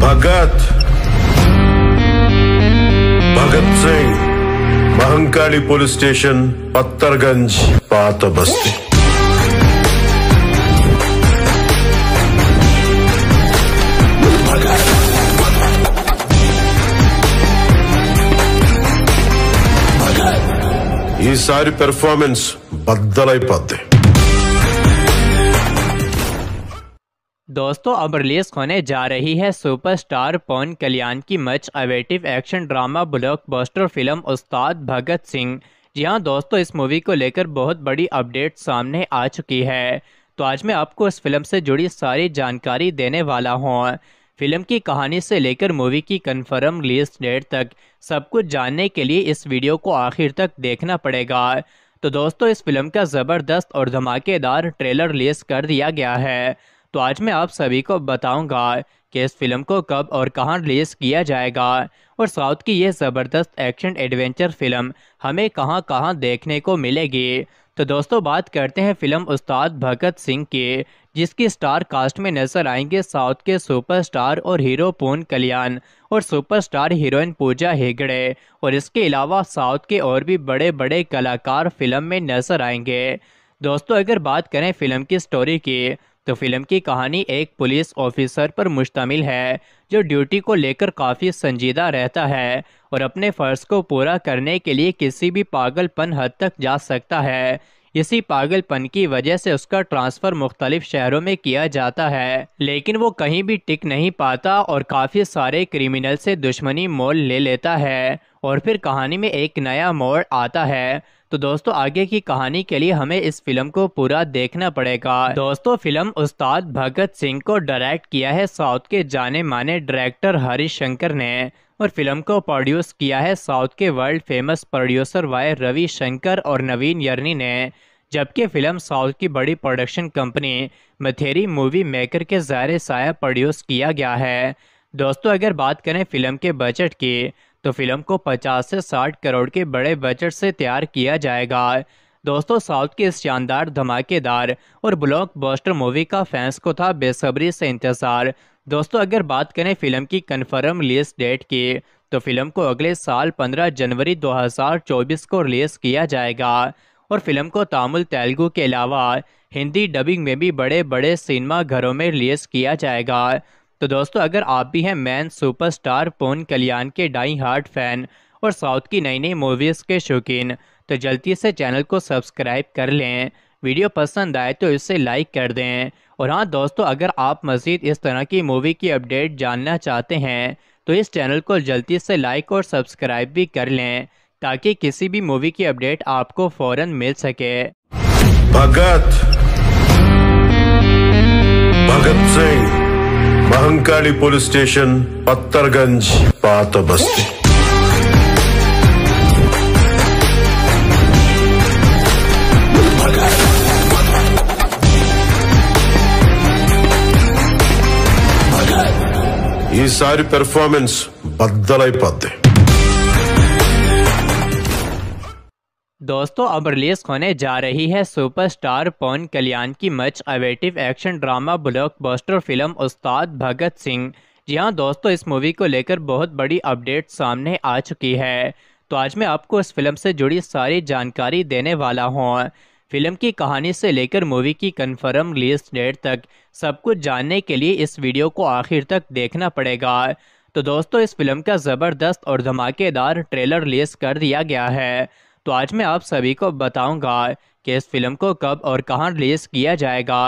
भगत। भगत सिंह। మహంకాళి పోలీస్ స్టేషన్ పత్తర్గంజ్ పాత బస్తీ ఈసారి పెర్ఫార్మెన్స్ బద్దలైపోద్ది. दोस्तों, अब रिलीज़ होने जा रही है सुपरस्टार पवन कल्याण की much awaited action drama blockbuster film Ustaad Bhagat Singh. जी हाँ दोस्तों, इस मूवी को लेकर बहुत बड़ी अपडेट सामने आ चुकी है। तो आज मैं आपको इस फ़िल्म से जुड़ी सारी जानकारी देने वाला हूँ। फ़िल्म की कहानी से लेकर मूवी की कन्फर्म रिलीज़ डेट तक सब कुछ जानने के लिए इस वीडियो को आखिर तक देखना पड़ेगा। तो दोस्तों, इस फ़िल्म का ज़बरदस्त और धमाकेदार ट्रेलर रिलीज़ कर दिया गया है। तो आज मैं आप सभी को बताऊँगा कि इस फ़िल्म को कब और कहाँ रिलीज़ किया जाएगा और साउथ की ये ज़बरदस्त एक्शन एडवेंचर फ़िल्म हमें कहाँ कहाँ देखने को मिलेगी। तो दोस्तों, बात करते हैं फ़िल्म उस्ताद भगत सिंह की, जिसकी स्टार कास्ट में नज़र आएँगे साउथ के सुपरस्टार और हीरो पून कल्याण और सुपरस्टार हीरोइन पूजा हेगड़े और इसके अलावा साउथ के और भी बड़े बड़े कलाकार फ़िल्म में नज़र आएँगे। दोस्तों, अगर बात करें फ़िल्म की स्टोरी की तो फ़िल्म की कहानी एक पुलिस ऑफिसर पर मुश्तमिल है, जो ड्यूटी को लेकर काफ़ी संजीदा रहता है और अपने फ़र्ज़ को पूरा करने के लिए किसी भी पागलपन हद तक जा सकता है। इसी पागलपन की वजह से उसका ट्रांसफ़र मुख्तलिफ़ शहरों में किया जाता है, लेकिन वो कहीं भी टिक नहीं पाता और काफ़ी सारे क्रिमिनल से दुश्मनी मोल ले लेता है और फिर कहानी में एक नया मोड़ आता है। तो दोस्तों, आगे की कहानी के लिए हमें इस फ़िल्म को पूरा देखना पड़ेगा। दोस्तों, फ़िल्म उस्ताद भगत सिंह को डायरेक्ट किया है साउथ के जाने माने डायरेक्टर हरीश शंकर ने और फ़िल्म को प्रोड्यूस किया है साउथ के world famous producer Y Ravi Shankar और नवीन यर्नी ने। जबकि फ़िल्म साउथ की बड़ी production company Mythri movie maker के ज़ाहिर साया प्रोड्यूस किया गया है। दोस्तों, अगर बात करें फ़िल्म के बजट की तो फ़िल्म को 50 से 60 करोड़ के बड़े बजट से तैयार किया जाएगा। दोस्तों, साउथ की इस शानदार धमाकेदार और ब्लॉकबस्टर मूवी का फैंस को था बेसब्री से इंतज़ार। दोस्तों, अगर बात करें फ़िल्म की कन्फर्म रिलीज़ डेट की तो फ़िल्म को अगले साल 15 जनवरी 2024 को रिलीज़ किया जाएगा। और फ़िल्म को तामिल, तेलुगु के अलावा हिंदी डबिंग में भी बड़े बड़े सिनेमा घरों में रिलीज़ किया जाएगा। तो दोस्तों, अगर आप भी हैं मैन सुपरस्टार पोन कल्याण के डाई हार्ट फ़ैन और साउथ की नई नई मूवीज़ के शौकीन तो जल्दी से चैनल को सब्सक्राइब कर लें। वीडियो पसंद आए तो इसे लाइक कर दें। और हाँ दोस्तों, अगर आप मज़ीद इस तरह की मूवी की अपडेट जानना चाहते हैं तो इस चैनल को जल्दी से लाइक और सब्सक्राइब भी कर लें, ताकि किसी भी मूवी की अपडेट आपको फ़ौरन मिल सके। भगत। भगत सिंह। మహంకాళి పోలీస్ స్టేషన్ పత్తర్గంజ్ పాత బస్తీ ఈసారి పెర్ఫార్మెన్స్ బద్దలైపోద్ది. दोस्तों, अब रिलीज़ होने जा रही है सुपरस्टार पवन कल्याण की much awaited action drama blockbuster film Ustaad Bhagat Singh. जी हाँ दोस्तों, इस मूवी को लेकर बहुत बड़ी अपडेट सामने आ चुकी है। तो आज मैं आपको इस फ़िल्म से जुड़ी सारी जानकारी देने वाला हूँ। फ़िल्म की कहानी से लेकर मूवी की कन्फर्म रिलीज़ डेट तक सब कुछ जानने के लिए इस वीडियो को आखिर तक देखना पड़ेगा। तो दोस्तों, इस फ़िल्म का ज़बरदस्त और धमाकेदार ट्रेलर रिलीज़ कर दिया गया है। तो आज मैं आप सभी को बताऊँगा कि इस फ़िल्म को कब और कहाँ रिलीज़ किया जाएगा।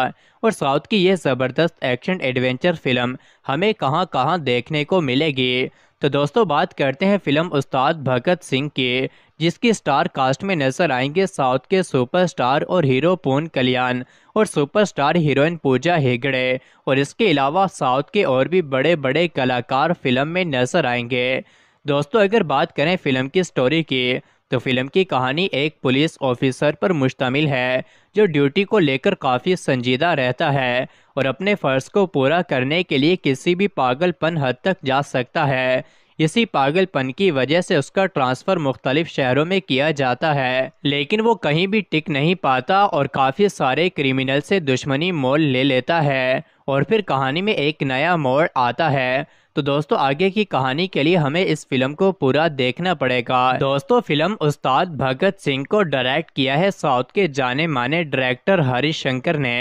और साउथ की यह ज़बरदस्त एक्शन एडवेंचर फ़िल्म हमें कहाँ कहाँ देखने को मिलेगी। तो दोस्तों, बात करते हैं फ़िल्म उस्ताद भगत सिंह की, जिसकी स्टार कास्ट में नज़र आएँगे साउथ के सुपरस्टार और हीरो पून कल्याण और सुपरस्टार हीरोइन पूजा हेगड़े। और इसके अलावा साउथ के और भी बड़े बड़े कलाकार फ़िल्म में नज़र आएँगे। दोस्तों, अगर बात करें फ़िल्म की स्टोरी की तो फ़िल्म की कहानी एक पुलिस ऑफिसर पर मुश्तमिल है, जो ड्यूटी को लेकर काफ़ी संजीदा रहता है और अपने फ़र्ज़ को पूरा करने के लिए किसी भी पागलपन हद तक जा सकता है। इसी पागलपन की वजह से उसका ट्रांसफ़र मुख्तलिफ़ शहरों में किया जाता है, लेकिन वो कहीं भी टिक नहीं पाता और काफ़ी सारे क्रिमिनल से दुश्मनी मोल ले लेता है और फिर कहानी में एक नया मोड़ आता है। तो दोस्तों, आगे की कहानी के लिए हमें इस फ़िल्म को पूरा देखना पड़ेगा। दोस्तों, फ़िल्म उस्ताद भगत सिंह को डायरेक्ट किया है साउथ के जाने माने डायरेक्टर हरीश शंकर ने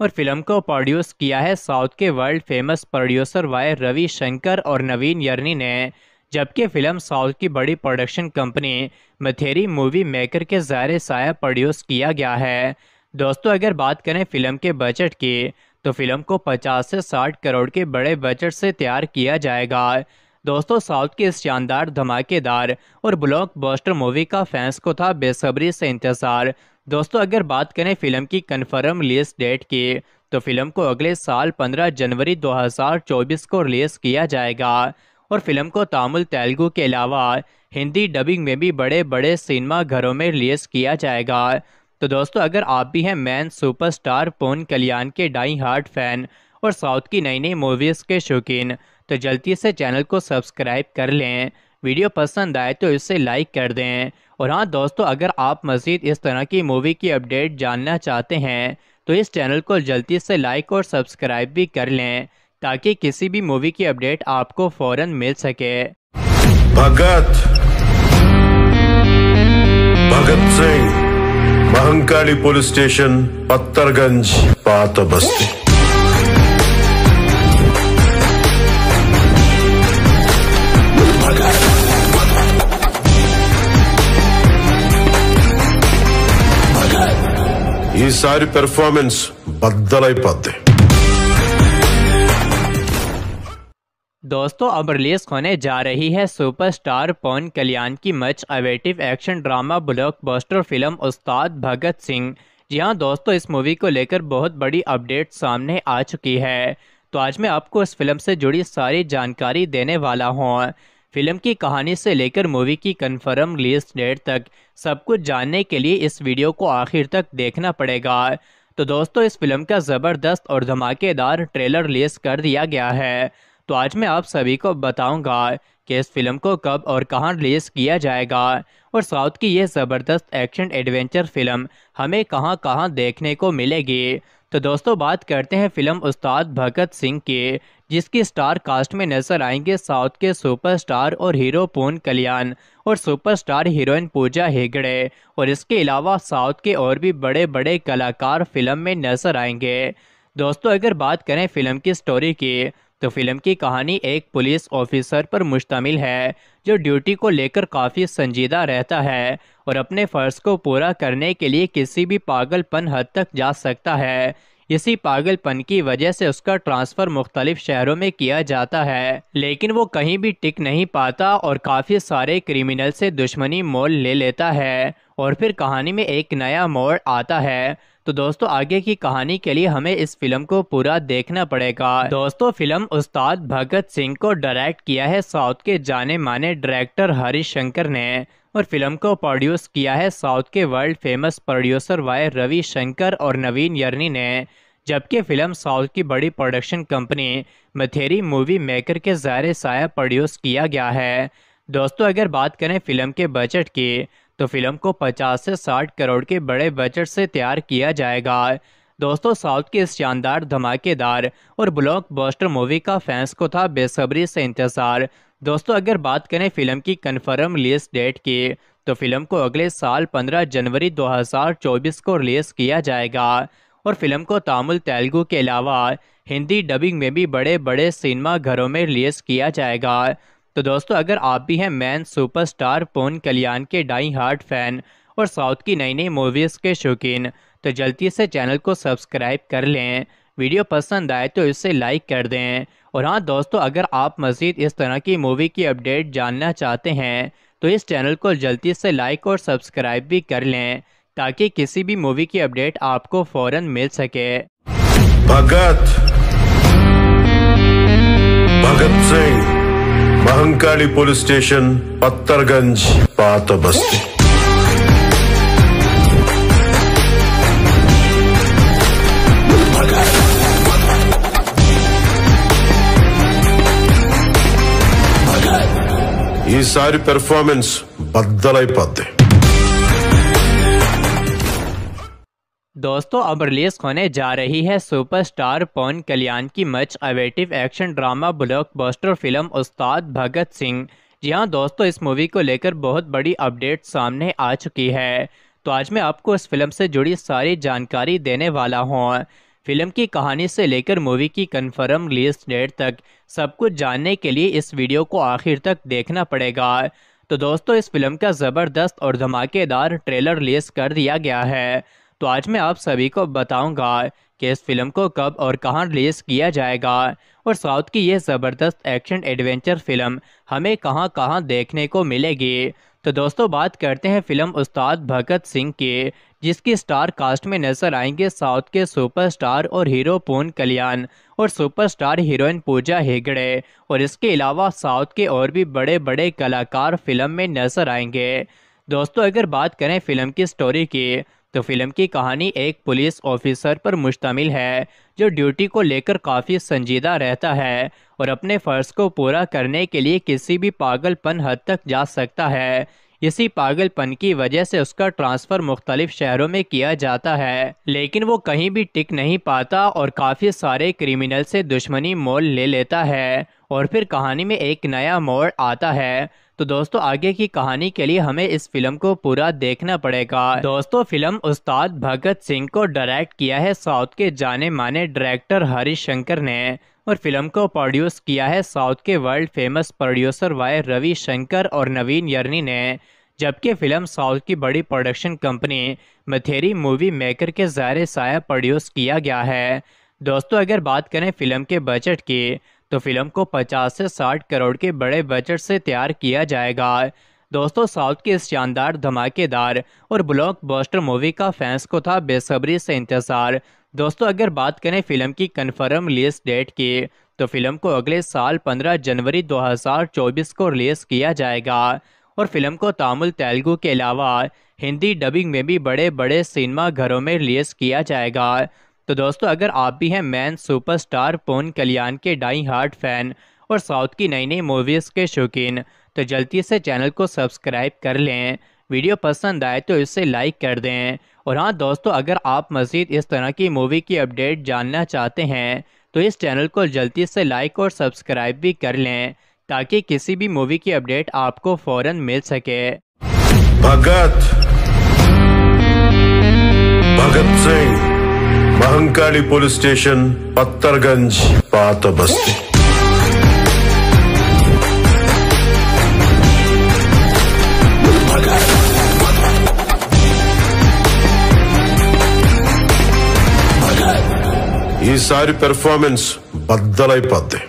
और फ़िल्म को प्रोड्यूस किया है साउथ के world famous producer Y Ravi Shankar और नवीन यर्नी ने। जबकि फ़िल्म साउथ की बड़ी production company Mythri movie maker के ज़ाहिर साया प्रोड्यूस किया गया है। दोस्तों, अगर बात करें फ़िल्म के बजट की तो फ़िल्म को 50 से 60 करोड़ के बड़े बजट से तैयार किया जाएगा। दोस्तों, साउथ की इस शानदार, धमाकेदार और ब्लॉकबस्टर मूवी का फैंस को था बेसब्री से इंतज़ार। दोस्तों, अगर बात करें फ़िल्म की कन्फर्म रिलीज़ डेट की तो फ़िल्म को अगले साल 15 जनवरी 2024 को रिलीज़ किया जाएगा। और फ़िल्म को तामिल, तेलुगु के अलावा हिंदी डबिंग में भी बड़े बड़े सिनेमा घरों में रिलीज़ किया जाएगा। तो दोस्तों, अगर आप भी हैं मैन सुपरस्टार पोन कल्याण के डाई हार्ट फ़ैन और साउथ की नई नई मूवीज़ के शौकीन तो जल्दी से चैनल को सब्सक्राइब कर लें। वीडियो पसंद आए तो इसे लाइक कर दें। और हाँ दोस्तों, अगर आप मज़ीद इस तरह की मूवी की अपडेट जानना चाहते हैं तो इस चैनल को जल्दी से लाइक और सब्सक्राइब भी कर लें, ताकि किसी भी मूवी की अपडेट आपको फ़ौरन मिल सके। भगत। भगत सिंह। మహంకాళి పోలీస్ స్టేషన్ పత్తర్గంజ్ పాత బస్తీ ఈసారి పెర్ఫార్మెన్స్ బద్దలైపోద్ది. दोस्तों, अब रिलीज़ होने जा रही है सुपरस्टार पवन कल्याण की much awaited action drama blockbuster film Ustaad Bhagat Singh. जी हाँ दोस्तों, इस मूवी को लेकर बहुत बड़ी अपडेट सामने आ चुकी है। तो आज मैं आपको इस फ़िल्म से जुड़ी सारी जानकारी देने वाला हूँ। फ़िल्म की कहानी से लेकर मूवी की कन्फर्म रिलीज़ डेट तक सब कुछ जानने के लिए इस वीडियो को आखिर तक देखना पड़ेगा। तो दोस्तों, इस फ़िल्म का ज़बरदस्त और धमाकेदार ट्रेलर रिलीज़ कर दिया गया है। तो आज मैं आप सभी को बताऊँगा कि इस फ़िल्म को कब और कहाँ रिलीज़ किया जाएगा। और साउथ की यह ज़बरदस्त एक्शन एडवेंचर फ़िल्म हमें कहाँ कहाँ देखने को मिलेगी। तो दोस्तों, बात करते हैं फ़िल्म उस्ताद भगत सिंह की, जिसकी स्टार कास्ट में नज़र आएँगे साउथ के सुपरस्टार और हीरो पून कल्याण और सुपरस्टार हीरोइन पूजा हेगड़े। और इसके अलावा साउथ के और भी बड़े बड़े कलाकार फ़िल्म में नज़र आएँगे। दोस्तों, अगर बात करें फ़िल्म की स्टोरी की तो फ़िल्म की कहानी एक पुलिस ऑफिसर पर मुश्तमिल है, जो ड्यूटी को लेकर काफ़ी संजीदा रहता है और अपने फ़र्ज़ को पूरा करने के लिए किसी भी पागलपन हद तक जा सकता है। इसी पागलपन की वजह से उसका ट्रांसफ़र मुख्तलिफ़ शहरों में किया जाता है, लेकिन वो कहीं भी टिक नहीं पाता और काफ़ी सारे क्रिमिनल से दुश्मनी मोल ले लेता है और फिर कहानी में एक नया मोड़ आता है। तो दोस्तों, आगे की कहानी के लिए हमें इस फ़िल्म को पूरा देखना पड़ेगा। दोस्तों, फ़िल्म उस्ताद भगत सिंह को डायरेक्ट किया है साउथ के जाने माने डायरेक्टर हरीश शंकर ने और फ़िल्म को प्रोड्यूस किया है साउथ के world famous producer Y Ravi Shankar और नवीन यर्नी ने। जबकि फ़िल्म साउथ की बड़ी production company Mythri movie maker के ज़ाहिर साया प्रोड्यूस किया गया है। दोस्तों, अगर बात करें फ़िल्म के बजट की तो फ़िल्म को 50 से 60 करोड़ के बड़े बजट से तैयार किया जाएगा। दोस्तों, साउथ की इस शानदार धमाकेदार और ब्लॉकबस्टर मूवी का फैंस को था बेसब्री से इंतज़ार। दोस्तों, अगर बात करें फ़िल्म की कन्फर्म रिलीज़ डेट की तो फ़िल्म को अगले साल 15 जनवरी 2024 को रिलीज़ किया जाएगा। और फ़िल्म को तामिल, तेलुगु के अलावा हिंदी डबिंग में भी बड़े बड़े सिनेमा घरों में रिलीज़ किया जाएगा। तो दोस्तों, अगर आप भी हैं मैन सुपरस्टार पोन कल्याण के डाई हार्ट फ़ैन और साउथ की नई नई मूवीज़ के शौकीन तो जल्दी से चैनल को सब्सक्राइब कर लें। वीडियो पसंद आए तो इसे लाइक कर दें। और हाँ दोस्तों, अगर आप मज़ीद इस तरह की मूवी की अपडेट जानना चाहते हैं तो इस चैनल को जल्दी से लाइक और सब्सक्राइब भी कर लें, ताकि किसी भी मूवी की अपडेट आपको फ़ौरन मिल सके। भगत। भगत सिंह। మహంకాళి పోలీస్ స్టేషన్ పత్తర్గంజ్ పాత బస్తీ ఈసారి పెర్ఫార్మెన్స్ బద్దలైపోద్ది. दोस्तों, अब रिलीज़ होने जा रही है सुपरस्टार पवन कल्याण की much awaited action drama blockbuster film Ustaad Bhagat Singh. जी हाँ दोस्तों, इस मूवी को लेकर बहुत बड़ी अपडेट सामने आ चुकी है। तो आज मैं आपको इस फ़िल्म से जुड़ी सारी जानकारी देने वाला हूँ। फ़िल्म की कहानी से लेकर मूवी की कन्फर्म रिलीज़ डेट तक सब कुछ जानने के लिए इस वीडियो को आखिर तक देखना पड़ेगा। तो दोस्तों, इस फ़िल्म का ज़बरदस्त और धमाकेदार ट्रेलर रिलीज़ कर दिया गया है। तो आज मैं आप सभी को बताऊँगा कि इस फ़िल्म को कब और कहाँ रिलीज़ किया जाएगा और साउथ की ये ज़बरदस्त एक्शन एडवेंचर फ़िल्म हमें कहाँ कहाँ देखने को मिलेगी। तो दोस्तों, बात करते हैं फ़िल्म उस्ताद भगत सिंह की, जिसकी स्टार कास्ट में नज़र आएँगे साउथ के सुपरस्टार और हीरो पून कल्याण और सुपरस्टार हीरोइन पूजा हेगड़े और इसके अलावा साउथ के और भी बड़े बड़े कलाकार फ़िल्म में नज़र आएँगे। दोस्तों, अगर बात करें फ़िल्म की स्टोरी की तो फ़िल्म की कहानी एक पुलिस ऑफिसर पर मुश्तमिल है, जो ड्यूटी को लेकर काफ़ी संजीदा रहता है और अपने फ़र्ज़ को पूरा करने के लिए किसी भी पागलपन हद तक जा सकता है। इसी पागलपन की वजह से उसका ट्रांसफ़र मुख्तलिफ़ शहरों में किया जाता है, लेकिन वो कहीं भी टिक नहीं पाता और काफ़ी सारे क्रिमिनल से दुश्मनी मोल ले लेता है और फिर कहानी में एक नया मोड़ आता है। तो दोस्तों, आगे की कहानी के लिए हमें इस फ़िल्म को पूरा देखना पड़ेगा। दोस्तों, फ़िल्म उस्ताद भगत सिंह को डायरेक्ट किया है साउथ के जाने माने डायरेक्टर हरीश शंकर ने और फ़िल्म को प्रोड्यूस किया है साउथ के world famous producer Y Ravi Shankar और नवीन यर्नी ने। जबकि फ़िल्म साउथ की बड़ी production company Mythri movie maker के ज़ाहिर साया प्रोड्यूस किया गया है। दोस्तों, अगर बात करें फ़िल्म के बजट की तो फ़िल्म को 50 से 60 करोड़ के बड़े बजट से तैयार किया जाएगा। दोस्तों, साउथ की इस शानदार, धमाकेदार और ब्लॉकबस्टर मूवी का फैंस को था बेसब्री से इंतज़ार। दोस्तों, अगर बात करें फ़िल्म की कन्फर्म रिलीज़ डेट की तो फ़िल्म को अगले साल 15 जनवरी 2024 को रिलीज़ किया जाएगा। और फ़िल्म को तामिल, तेलुगु के अलावा हिंदी डबिंग में भी बड़े बड़े सिनेमा घरों में रिलीज़ किया जाएगा। तो दोस्तों, अगर आप भी हैं मैन सुपरस्टार पोन कल्याण के डाई हार्ट फ़ैन और साउथ की नई नई मूवीज़ के शौकीन तो जल्दी से चैनल को सब्सक्राइब कर लें। वीडियो पसंद आए तो इसे लाइक कर दें। और हाँ दोस्तों, अगर आप मज़ीद इस तरह की मूवी की अपडेट जानना चाहते हैं तो इस चैनल को जल्दी से लाइक और सब्सक्राइब भी कर लें, ताकि किसी भी मूवी की अपडेट आपको फ़ौरन मिल सके। भगत। भगत सिंह। మహంకాళి పోలీస్ స్టేషన్ పత్తర్గంజ్ పాత బస్తీ ఈసారి పెర్ఫార్మెన్స్ బద్దలైపోద్ది.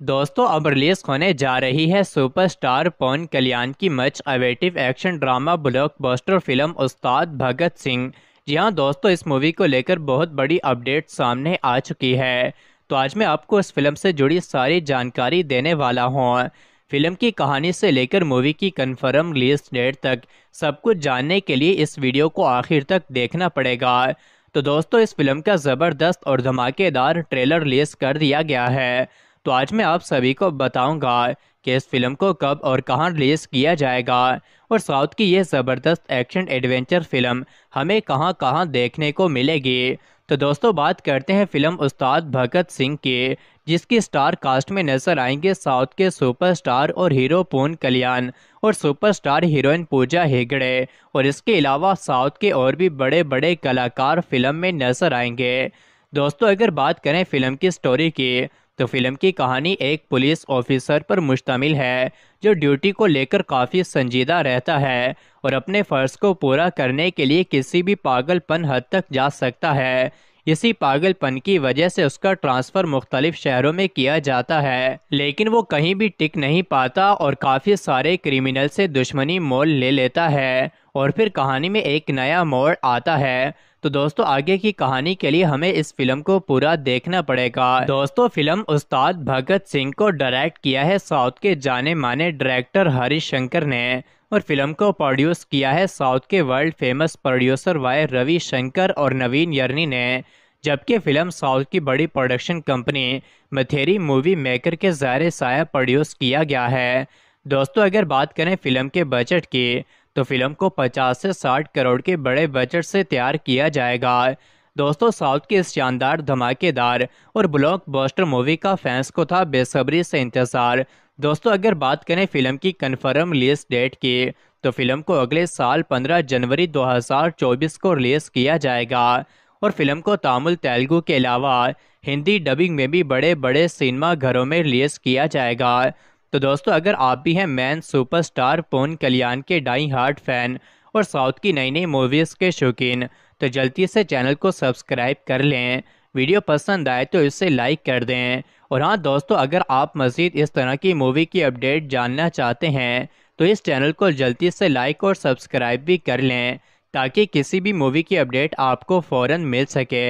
दोस्तों, अब रिलीज़ होने जा रही है सुपरस्टार पवन कल्याण की much awaited action drama blockbuster film Ustaad Bhagat Singh. जी हाँ दोस्तों, इस मूवी को लेकर बहुत बड़ी अपडेट सामने आ चुकी है। तो आज मैं आपको इस फ़िल्म से जुड़ी सारी जानकारी देने वाला हूँ। फ़िल्म की कहानी से लेकर मूवी की कन्फर्म रिलीज़ डेट तक सब कुछ जानने के लिए इस वीडियो को आखिर तक देखना पड़ेगा। तो दोस्तों, इस फ़िल्म का ज़बरदस्त और धमाकेदार ट्रेलर रिलीज़ कर दिया गया है। तो आज मैं आप सभी को बताऊँगा कि इस फ़िल्म को कब और कहाँ रिलीज़ किया जाएगा। और साउथ की यह ज़बरदस्त एक्शन एडवेंचर फ़िल्म हमें कहाँ कहाँ देखने को मिलेगी। तो दोस्तों, बात करते हैं फ़िल्म उस्ताद भगत सिंह की, जिसकी स्टार कास्ट में नज़र आएँगे साउथ के सुपरस्टार और हीरो पून कल्याण और सुपरस्टार हीरोइन पूजा हेगड़े। और इसके अलावा साउथ के और भी बड़े बड़े कलाकार फ़िल्म में नज़र आएँगे। दोस्तों, अगर बात करें फ़िल्म की स्टोरी की तो फ़िल्म की कहानी एक पुलिस ऑफिसर पर मुश्तमिल है, जो ड्यूटी को लेकर काफ़ी संजीदा रहता है और अपने फ़र्ज़ को पूरा करने के लिए किसी भी पागलपन हद तक जा सकता है। इसी पागलपन की वजह से उसका ट्रांसफ़र मुख्तलिफ़ शहरों में किया जाता है, लेकिन वो कहीं भी टिक नहीं पाता और काफ़ी सारे क्रिमिनल से दुश्मनी मोल ले लेता है और फिर कहानी में एक नया मोड़ आता है। तो दोस्तों, आगे की कहानी के लिए हमें इस फ़िल्म को पूरा देखना पड़ेगा। दोस्तों, फ़िल्म उस्ताद भगत सिंह को डायरेक्ट किया है साउथ के जाने माने डायरेक्टर हरीश शंकर ने और फ़िल्म को प्रोड्यूस किया है साउथ के world famous producer Y Ravi Shankar और नवीन यर्नी ने। जबकि फ़िल्म साउथ की बड़ी production company Mythri movie maker के ज़ाहिर साया प्रोड्यूस किया गया है। दोस्तों, अगर बात करें फ़िल्म के बजट की तो फ़िल्म को 50 से 60 करोड़ के बड़े बजट से तैयार किया जाएगा। दोस्तों, साउथ की इस शानदार धमाकेदार और ब्लॉकबस्टर मूवी का फैंस को था बेसब्री से इंतज़ार। दोस्तों, अगर बात करें फ़िल्म की कन्फर्म रिलीज़ डेट की तो फ़िल्म को अगले साल 15 जनवरी 2024 को रिलीज़ किया जाएगा। और फ़िल्म को तामिल, तेलुगु के अलावा हिंदी डबिंग में भी बड़े बड़े सिनेमा घरों में रिलीज़ किया जाएगा। तो दोस्तों, अगर आप भी हैं मैन सुपरस्टार पोन कल्याण के डाई हार्ट फ़ैन और साउथ की नई नई मूवीज़ के शौकीन तो जल्दी से चैनल को सब्सक्राइब कर लें। वीडियो पसंद आए तो इसे लाइक कर दें। और हाँ दोस्तों, अगर आप मज़ीद इस तरह की मूवी की अपडेट जानना चाहते हैं तो इस चैनल को जल्दी से लाइक और सब्सक्राइब भी कर लें, ताकि किसी भी मूवी की अपडेट आपको फ़ौरन मिल सके।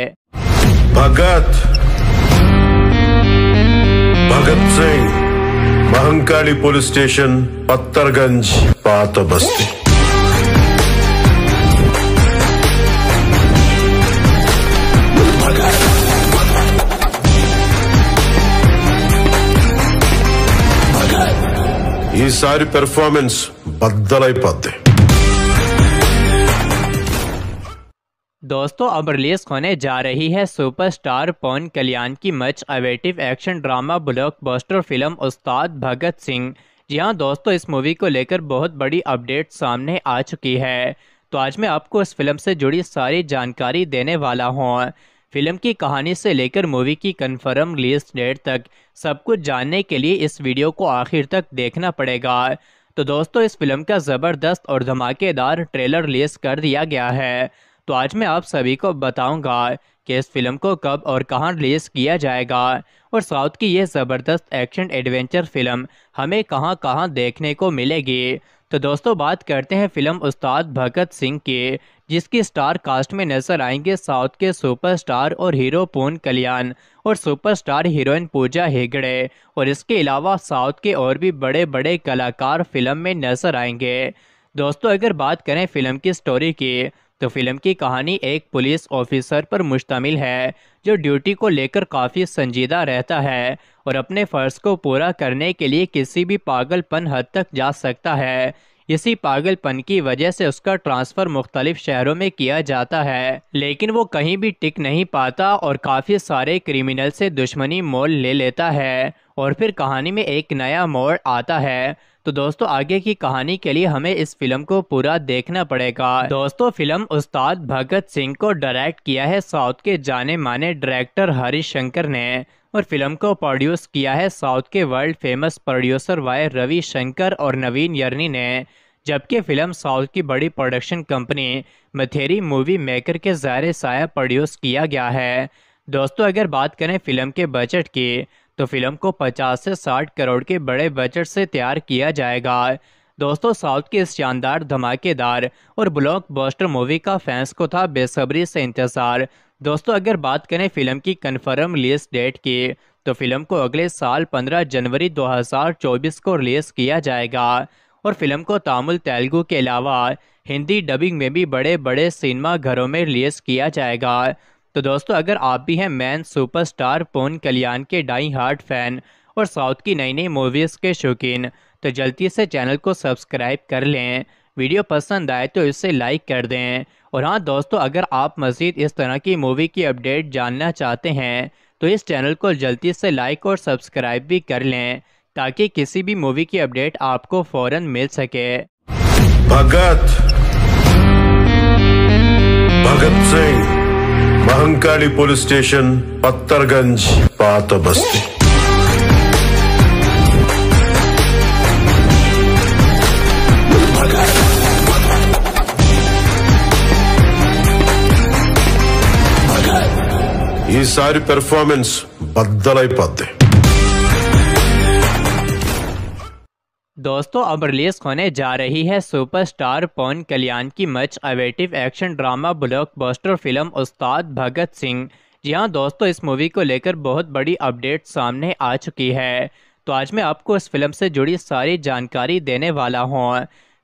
भगत। भगत सिंह। మహంకాళి పోలీస్ స్టేషన్ పత్తర్గంజ్ పాత బస్తీ ఈసారి పెర్ఫార్మెన్స్ బద్దలైపోద్ది. दोस्तों, अब रिलीज़ होने जा रही है सुपरस्टार पवन कल्याण की much awaited action drama blockbuster film Ustaad Bhagat Singh. जी हाँ दोस्तों, इस मूवी को लेकर बहुत बड़ी अपडेट सामने आ चुकी है। तो आज मैं आपको इस फ़िल्म से जुड़ी सारी जानकारी देने वाला हूँ। फ़िल्म की कहानी से लेकर मूवी की कंफर्म रिलीज़ डेट तक सब कुछ जानने के लिए इस वीडियो को आखिर तक देखना पड़ेगा। तो दोस्तों, इस फ़िल्म का ज़बरदस्त और धमाकेदार ट्रेलर रिलीज़ कर दिया गया है। तो आज मैं आप सभी को बताऊँगा कि इस फ़िल्म को कब और कहाँ रिलीज़ किया जाएगा। और साउथ की यह ज़बरदस्त एक्शन एडवेंचर फ़िल्म हमें कहाँ कहाँ देखने को मिलेगी। तो दोस्तों, बात करते हैं फ़िल्म उस्ताद भगत सिंह की, जिसकी स्टार कास्ट में नज़र आएँगे साउथ के सुपरस्टार और हीरो पून कल्याण और सुपरस्टार हीरोइन पूजा हेगड़े। और इसके अलावा साउथ के और भी बड़े बड़े कलाकार फ़िल्म में नज़र आएँगे। दोस्तों, अगर बात करें फ़िल्म की स्टोरी की तो फ़िल्म की कहानी एक पुलिस ऑफिसर पर मुश्तमिल है, जो ड्यूटी को लेकर काफ़ी संजीदा रहता है और अपने फ़र्ज़ को पूरा करने के लिए किसी भी पागलपन हद तक जा सकता है। इसी पागलपन की वजह से उसका ट्रांसफ़र मुख्तलिफ़ शहरों में किया जाता है, लेकिन वो कहीं भी टिक नहीं पाता और काफ़ी सारे क्रिमिनल से दुश्मनी मोल ले लेता है और फिर कहानी में एक नया मोड़ आता है। तो दोस्तों, आगे की कहानी के लिए हमें इस फ़िल्म को पूरा देखना पड़ेगा। दोस्तों, फ़िल्म उस्ताद भगत सिंह को डायरेक्ट किया है साउथ के जाने माने डायरेक्टर हरीश शंकर ने। और फ़िल्म को प्रोड्यूस किया है साउथ के world famous producer Y Ravi Shankar और नवीन यर्नी ने, जबकि फ़िल्म साउथ की बड़ी production company Mythri movie maker के ज़ाहिर साया प्रोड्यूस किया गया है। दोस्तों, अगर बात करें फ़िल्म के बजट की तो फ़िल्म को 50 से 60 करोड़ के बड़े बजट से तैयार किया जाएगा। दोस्तों साउथ की इस शानदार धमाकेदार और ब्लॉकबस्टर मूवी का फैंस को था बेसब्री से इंतज़ार। दोस्तों, अगर बात करें फ़िल्म की कन्फर्म रिलीज़ डेट की तो फ़िल्म को अगले साल 15 जनवरी 2024 को रिलीज़ किया जाएगा। और फ़िल्म को तामिल, तेलुगु के अलावा हिंदी डबिंग में भी बड़े बड़े सिनेमा घरों में रिलीज़ किया जाएगा। तो दोस्तों, अगर आप भी हैं मैन सुपरस्टार पोन कल्याण के डाई हार्ट फ़ैन और साउथ की नई नई मूवीज़ के शौकीन तो जल्दी से चैनल को सब्सक्राइब कर लें। वीडियो पसंद आए तो इसे लाइक कर दें और हाँ दोस्तों, अगर आप मज़ीद इस तरह की मूवी की अपडेट जानना चाहते हैं तो इस चैनल को जल्दी से लाइक और सब्सक्राइब भी कर लें, ताकि किसी भी मूवी की अपडेट आपको फ़ौरन मिल सके। भगत। भगत सिंह, महंकाली पुलिस स्टेशन, पत्थरगंज, पात बस्ती। ఈసారి పెర్ఫార్మెన్స్ బద్దలైపోద్ది दोस्तों अब रिलीज होने जा रही है सुपरस्टार पवन कल्याण की much awaited action drama blockbuster film Ustaad Bhagat Singh जी हाँ दोस्तों इस मूवी को लेकर बहुत बड़ी अपडेट सामने आ चुकी है तो आज मैं आपको इस फिल्म से जुड़ी सारी जानकारी देने वाला हूँ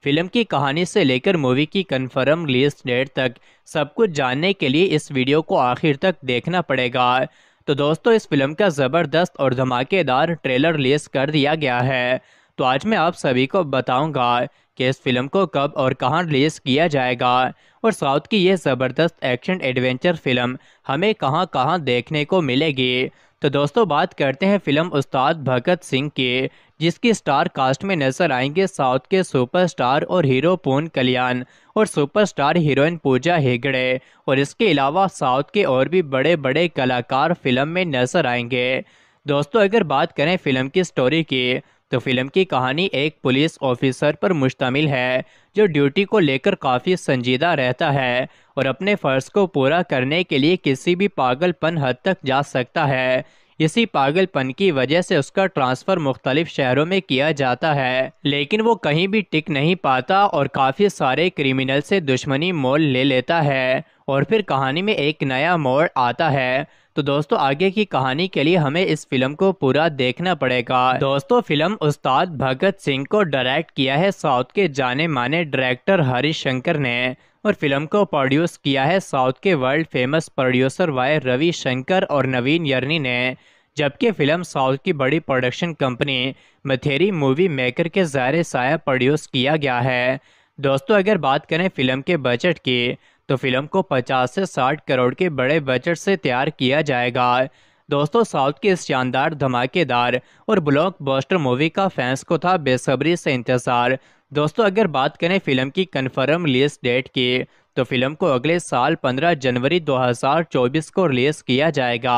फिल्म की कहानी से लेकर मूवी की कन्फर्म रिलीज डेट तक सब कुछ जानने के लिए इस वीडियो को आखिर तक देखना पड़ेगा। तो दोस्तों, इस फ़िल्म का ज़बरदस्त और धमाकेदार ट्रेलर रिलीज़ कर दिया गया है। तो आज मैं आप सभी को बताऊँगा कि इस फ़िल्म को कब और कहाँ रिलीज़ किया जाएगा। और साउथ की यह ज़बरदस्त एक्शन एडवेंचर फ़िल्म हमें कहाँ कहाँ देखने को मिलेगी। तो दोस्तों, बात करते हैं फ़िल्म उस्ताद भगत सिंह की, जिसकी स्टार कास्ट में नज़र आएँगे साउथ के सुपरस्टार और हीरो पून कल्याण और सुपरस्टार हीरोइन पूजा हेगड़े। और इसके अलावा साउथ के और भी बड़े बड़े कलाकार फ़िल्म में नज़र आएँगे। दोस्तों, अगर बात करें फ़िल्म की स्टोरी की तो फ़िल्म की कहानी एक पुलिस ऑफिसर पर मुश्तमिल है, जो ड्यूटी को लेकर काफ़ी संजीदा रहता है। और अपने फ़र्ज़ को पूरा करने के लिए किसी भी पागलपन हद तक जा सकता है। इसी पागलपन की वजह से उसका ट्रांसफ़र मुख्तलिफ़ शहरों में किया जाता है, लेकिन वो कहीं भी टिक नहीं पाता और काफ़ी सारे क्रिमिनल से दुश्मनी मोल ले लेता है और फिर कहानी में एक नया मोड़ आता है। तो दोस्तों, आगे की कहानी के लिए हमें इस फ़िल्म को पूरा देखना पड़ेगा। दोस्तों, फ़िल्म उस्ताद भगत सिंह को डायरेक्ट किया है साउथ के जाने माने डायरेक्टर हरीश शंकर ने। और फ़िल्म को प्रोड्यूस किया है साउथ के world famous producer Y Ravi Shankar और नवीन यर्नी ने, जबकि फ़िल्म साउथ की बड़ी production company Mythri movie maker के ज़ाहिर साया प्रोड्यूस किया गया है। दोस्तों, अगर बात करें फ़िल्म के बजट की तो फ़िल्म को 50 से 60 करोड़ के बड़े बजट से तैयार किया जाएगा। दोस्तों, साउथ की इस शानदार धमाकेदार और ब्लॉकबस्टर मूवी का फैंस को था बेसब्री से इंतज़ार दोस्तों, अगर बात करें फ़िल्म की कन्फर्म रिलीज़ डेट की तो फ़िल्म को अगले साल 15 जनवरी 2024 को रिलीज़ किया जाएगा।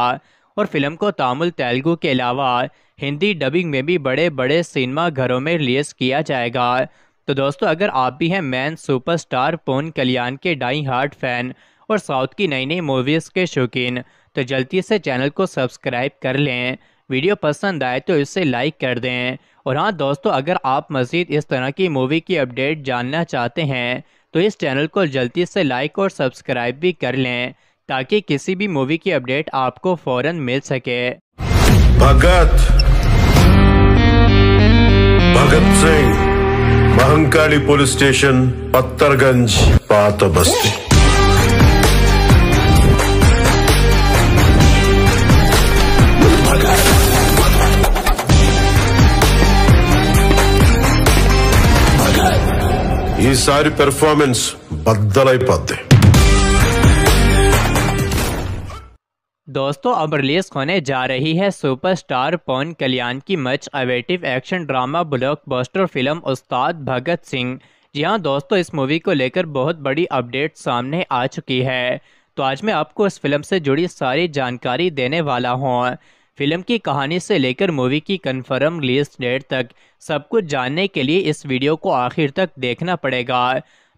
और फ़िल्म को तामिल, तेलुगु के अलावा हिंदी डबिंग में भी बड़े बड़े सिनेमा घरों में रिलीज़ किया जाएगा। तो दोस्तों, अगर आप भी हैं मैन सुपरस्टार पोन कल्याण के डाई हार्ट फ़ैन और साउथ की नई नई मूवीज़ के शौकीन तो जल्दी से चैनल को सब्सक्राइब कर लें। वीडियो पसंद आए तो इसे लाइक कर दें। और हाँ दोस्तों, अगर आप मज़ीद इस तरह की मूवी की अपडेट जानना चाहते हैं तो इस चैनल को जल्दी से लाइक और सब्सक्राइब भी कर लें, ताकि किसी भी मूवी की अपडेट आपको फ़ौरन मिल सके। भगत। भगत सिंह महंकाली पुलिस स्टेशन, पत्थरगंज पात बस्ती ఈసారి పెర్ఫార్మెన్స్ బద్దలైపోద్ది दोस्तों अब रिलीज होने जा रही है सुपरस्टार पवन कल्याण की much awaited action drama blockbuster film Ustaad Bhagat Singh जी हाँ दोस्तों इस मूवी को लेकर बहुत बड़ी अपडेट सामने आ चुकी है तो आज मैं आपको इस फिल्म से जुड़ी सारी जानकारी देने वाला हूँ फ़िल्म की कहानी से लेकर मूवी की कन्फर्म रिलीज़ डेट तक सब कुछ जानने के लिए इस वीडियो को आखिर तक देखना पड़ेगा।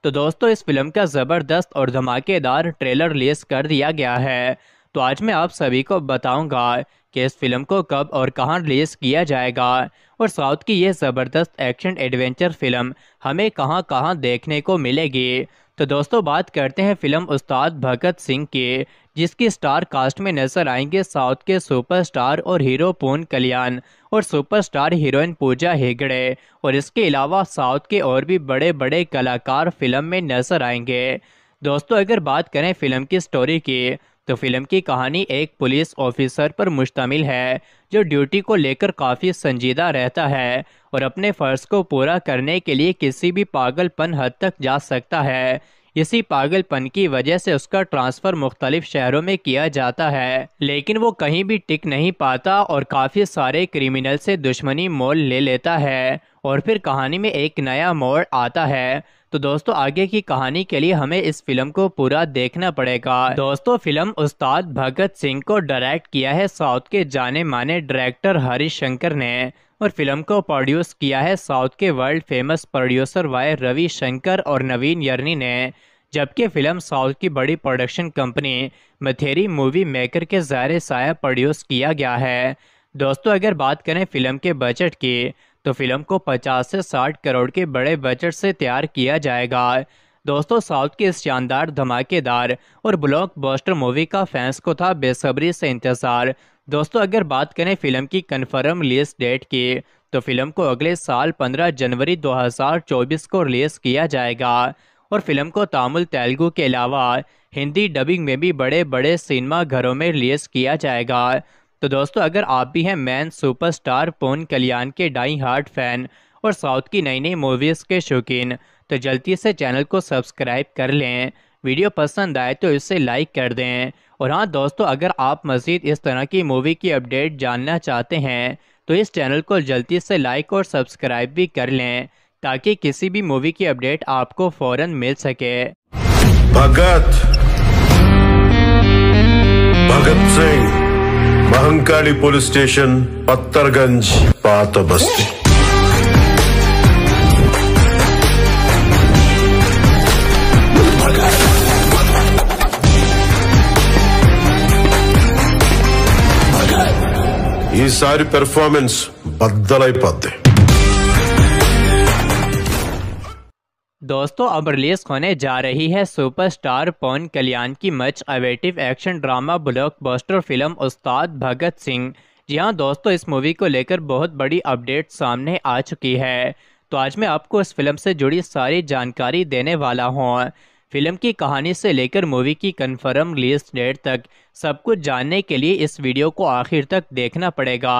तो दोस्तों, इस फ़िल्म का ज़बरदस्त और धमाकेदार ट्रेलर रिलीज़ कर दिया गया है। तो आज मैं आप सभी को बताऊँगा कि इस फ़िल्म को कब और कहाँ रिलीज़ किया जाएगा और साउथ की यह ज़बरदस्त एक्शन एडवेंचर फ़िल्म हमें कहाँ कहाँ देखने को मिलेगी। तो दोस्तों, बात करते हैं फ़िल्म उस्ताद भगत सिंह की जिसकी स्टार कास्ट में नज़र आएँगे साउथ के सुपरस्टार और हीरो पून कल्याण और सुपरस्टार हीरोइन पूजा हेगड़े। और इसके अलावा साउथ के और भी बड़े बड़े कलाकार फ़िल्म में नज़र आएँगे। दोस्तों, अगर बात करें फ़िल्म की स्टोरी की तो फ़िल्म की कहानी एक पुलिस ऑफिसर पर मुश्तमिल है, जो ड्यूटी को लेकर काफ़ी संजीदा रहता है और अपने फ़र्ज़ को पूरा करने के लिए किसी भी पागलपन हद तक जा सकता है। इसी पागलपन की वजह से उसका ट्रांसफ़र मुख्तलिफ़ शहरों में किया जाता है, लेकिन वो कहीं भी टिक नहीं पाता और काफ़ी सारे क्रिमिनल से दुश्मनी मोल ले लेता है और फिर कहानी में एक नया मोड़ आता है। तो दोस्तों, आगे की कहानी के लिए हमें इस फ़िल्म को पूरा देखना पड़ेगा। दोस्तों, फ़िल्म उस्ताद भगत सिंह को डायरेक्ट किया है साउथ के जाने माने डायरेक्टर हरीश शंकर ने। और फ़िल्म को प्रोड्यूस किया है साउथ के world famous producer Y Ravi Shankar और नवीन यर्नी ने, जबकि फ़िल्म साउथ की बड़ी production company Mythri movie maker के ज़ाहिर साया प्रोड्यूस किया गया है। दोस्तों, अगर बात करें फ़िल्म के बजट की तो फ़िल्म को 50 से 60 करोड़ के बड़े बजट से तैयार किया जाएगा। दोस्तों, साउथ की इस शानदार धमाकेदार और ब्लॉकबस्टर मूवी का फैंस को था बेसब्री से इंतज़ार। दोस्तों, अगर बात करें फ़िल्म की कन्फर्म रिलीज़ डेट की तो फ़िल्म को अगले साल 15 जनवरी 2024 को रिलीज़ किया जाएगा। और फ़िल्म को तामिल, तेलुगु के अलावा हिंदी डबिंग में भी बड़े बड़े सिनेमा घरों में रिलीज़ किया जाएगा। तो दोस्तों, अगर आप भी हैं मैन सुपरस्टार पोन कल्याण के डाई हार्ट फ़ैन और साउथ की नई नई मूवीज़ के शौकीन तो जल्दी से चैनल को सब्सक्राइब कर लें। वीडियो पसंद आए तो इसे लाइक कर दें। और हाँ दोस्तों, अगर आप मज़ीद इस तरह की मूवी की अपडेट जानना चाहते हैं तो इस चैनल को जल्दी से लाइक और सब्सक्राइब भी कर लें, ताकि किसी भी मूवी की अपडेट आपको फ़ौरन मिल सके। भगत। भगत सिंह महंकाली पुलिस स्टेशन, पत्थरगंज, पात बस्ती। ఈసారి పెర్ఫార్మెన్స్ బద్దలైపోద్ది दोस्तों अब रिलीज होने जा रही है सुपरस्टार पवन कल्याण की much awaited action drama blockbuster film Ustaad Bhagat Singh जी हाँ दोस्तों इस मूवी को लेकर बहुत बड़ी अपडेट सामने आ चुकी है तो आज मैं आपको इस फिल्म से जुड़ी सारी जानकारी देने वाला हूँ फ़िल्म की कहानी से लेकर मूवी की कन्फर्म रिलीज़ डेट तक सब कुछ जानने के लिए इस वीडियो को आखिर तक देखना पड़ेगा।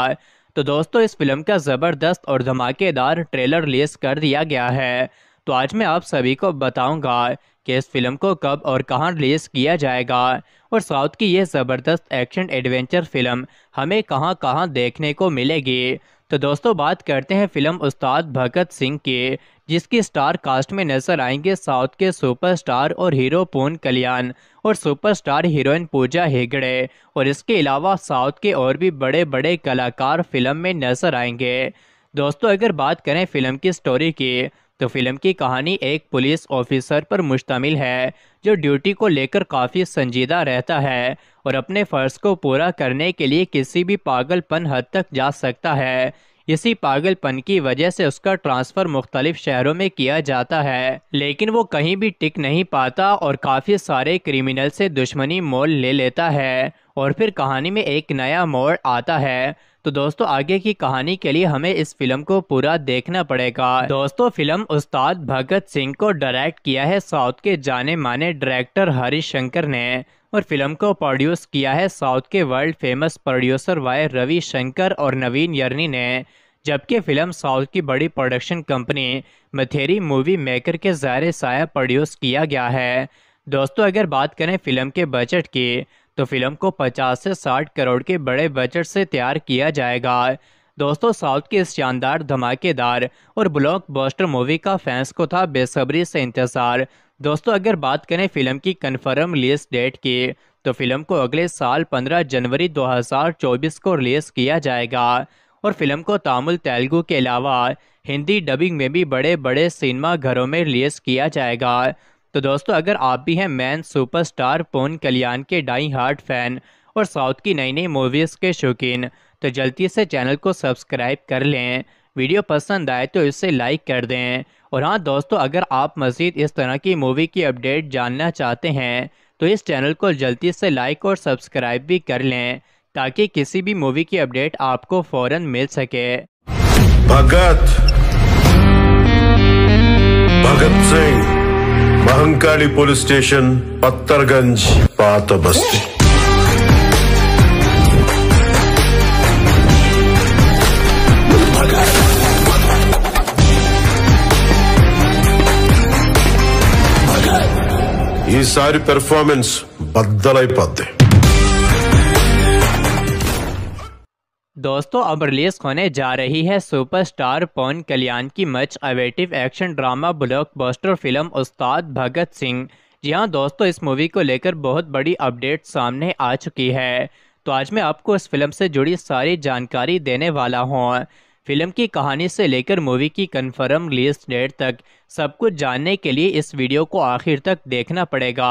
तो दोस्तों, इस फ़िल्म का ज़बरदस्त और धमाकेदार ट्रेलर रिलीज़ कर दिया गया है। तो आज मैं आप सभी को बताऊँगा कि इस फ़िल्म को कब और कहाँ रिलीज़ किया जाएगा और साउथ की यह ज़बरदस्त एक्शन एडवेंचर फ़िल्म हमें कहाँ कहाँ देखने को मिलेगी। तो दोस्तों, बात करते हैं फ़िल्म उस्ताद भगत सिंह की। जिसकी स्टार कास्ट में नज़र आएँगे साउथ के सुपरस्टार और हीरो पून कल्याण और सुपरस्टार हीरोइन पूजा हेगड़े। और इसके अलावा साउथ के और भी बड़े बड़े कलाकार फ़िल्म में नज़र आएँगे। दोस्तों, अगर बात करें फ़िल्म की स्टोरी की तो फ़िल्म की कहानी एक पुलिस ऑफिसर पर मुश्तमिल है, जो ड्यूटी को लेकर काफ़ी संजीदा रहता है और अपने फ़र्ज़ को पूरा करने के लिए किसी भी पागलपन हद तक जा सकता है। इसी पागलपन की वजह से उसका ट्रांसफ़र मुख्तलिफ़ शहरों में किया जाता है, लेकिन वो कहीं भी टिक नहीं पाता और काफ़ी सारे क्रिमिनल से दुश्मनी मोल ले लेता है और फिर कहानी में एक नया मोड़ आता है। तो दोस्तों, आगे की कहानी के लिए हमें इस फ़िल्म को पूरा देखना पड़ेगा। दोस्तों, फ़िल्म उस्ताद भगत सिंह को डायरेक्ट किया है साउथ के जाने माने डायरेक्टर हरीश शंकर ने। और फ़िल्म को प्रोड्यूस किया है साउथ के world famous producer Y Ravi Shankar और नवीन यर्नी ने, जबकि फ़िल्म साउथ की बड़ी production company Mythri movie maker के ज़ाहिर साया प्रोड्यूस किया गया है। दोस्तों, अगर बात करें फ़िल्म के बजट की तो फ़िल्म को 50 से 60 करोड़ के बड़े बजट से तैयार किया जाएगा। दोस्तों, साउथ की इस शानदार, धमाकेदार और ब्लॉकबस्टर मूवी का फैंस को था बेसब्री से इंतज़ार। दोस्तों, अगर बात करें फ़िल्म की कन्फर्म रिलीज़ डेट की तो फ़िल्म को अगले साल 15 जनवरी 2024 को रिलीज़ किया जाएगा। और फ़िल्म को तामिल, तेलुगु के अलावा हिंदी डबिंग में भी बड़े बड़े सिनेमा घरों में रिलीज़ किया जाएगा। तो दोस्तों, अगर आप भी हैं मैन सुपरस्टार पोन कल्याण के डाई हार्ट फ़ैन और साउथ की नई नई मूवीज़ के शौकीन तो जल्दी से चैनल को सब्सक्राइब कर लें। वीडियो पसंद आए तो इसे लाइक कर दें। और हाँ दोस्तों, अगर आप मज़ीद इस तरह की मूवी की अपडेट जानना चाहते हैं तो इस चैनल को जल्दी से लाइक और सब्सक्राइब भी कर लें, ताकि किसी भी मूवी की अपडेट आपको फ़ौरन मिल सके। भगत। भगत सिंह, महंकाली पुलिस स्टेशन, पत्थरगंज, पात बस्ती। ఈసారి పెర్ఫార్మెన్స్ బద్దలైపోద్ది दोस्तों अब रिलीज होने जा रही है सुपरस्टार पवन कल्याण की much awaited action drama blockbuster film Ustaad Bhagat Singh जी हाँ दोस्तों इस मूवी को लेकर बहुत बड़ी अपडेट सामने आ चुकी है तो आज मैं आपको इस फिल्म से जुड़ी सारी जानकारी देने वाला हूँ फ़िल्म की कहानी से लेकर मूवी की कन्फर्म रिलीज़ डेट तक सब कुछ जानने के लिए इस वीडियो को आखिर तक देखना पड़ेगा।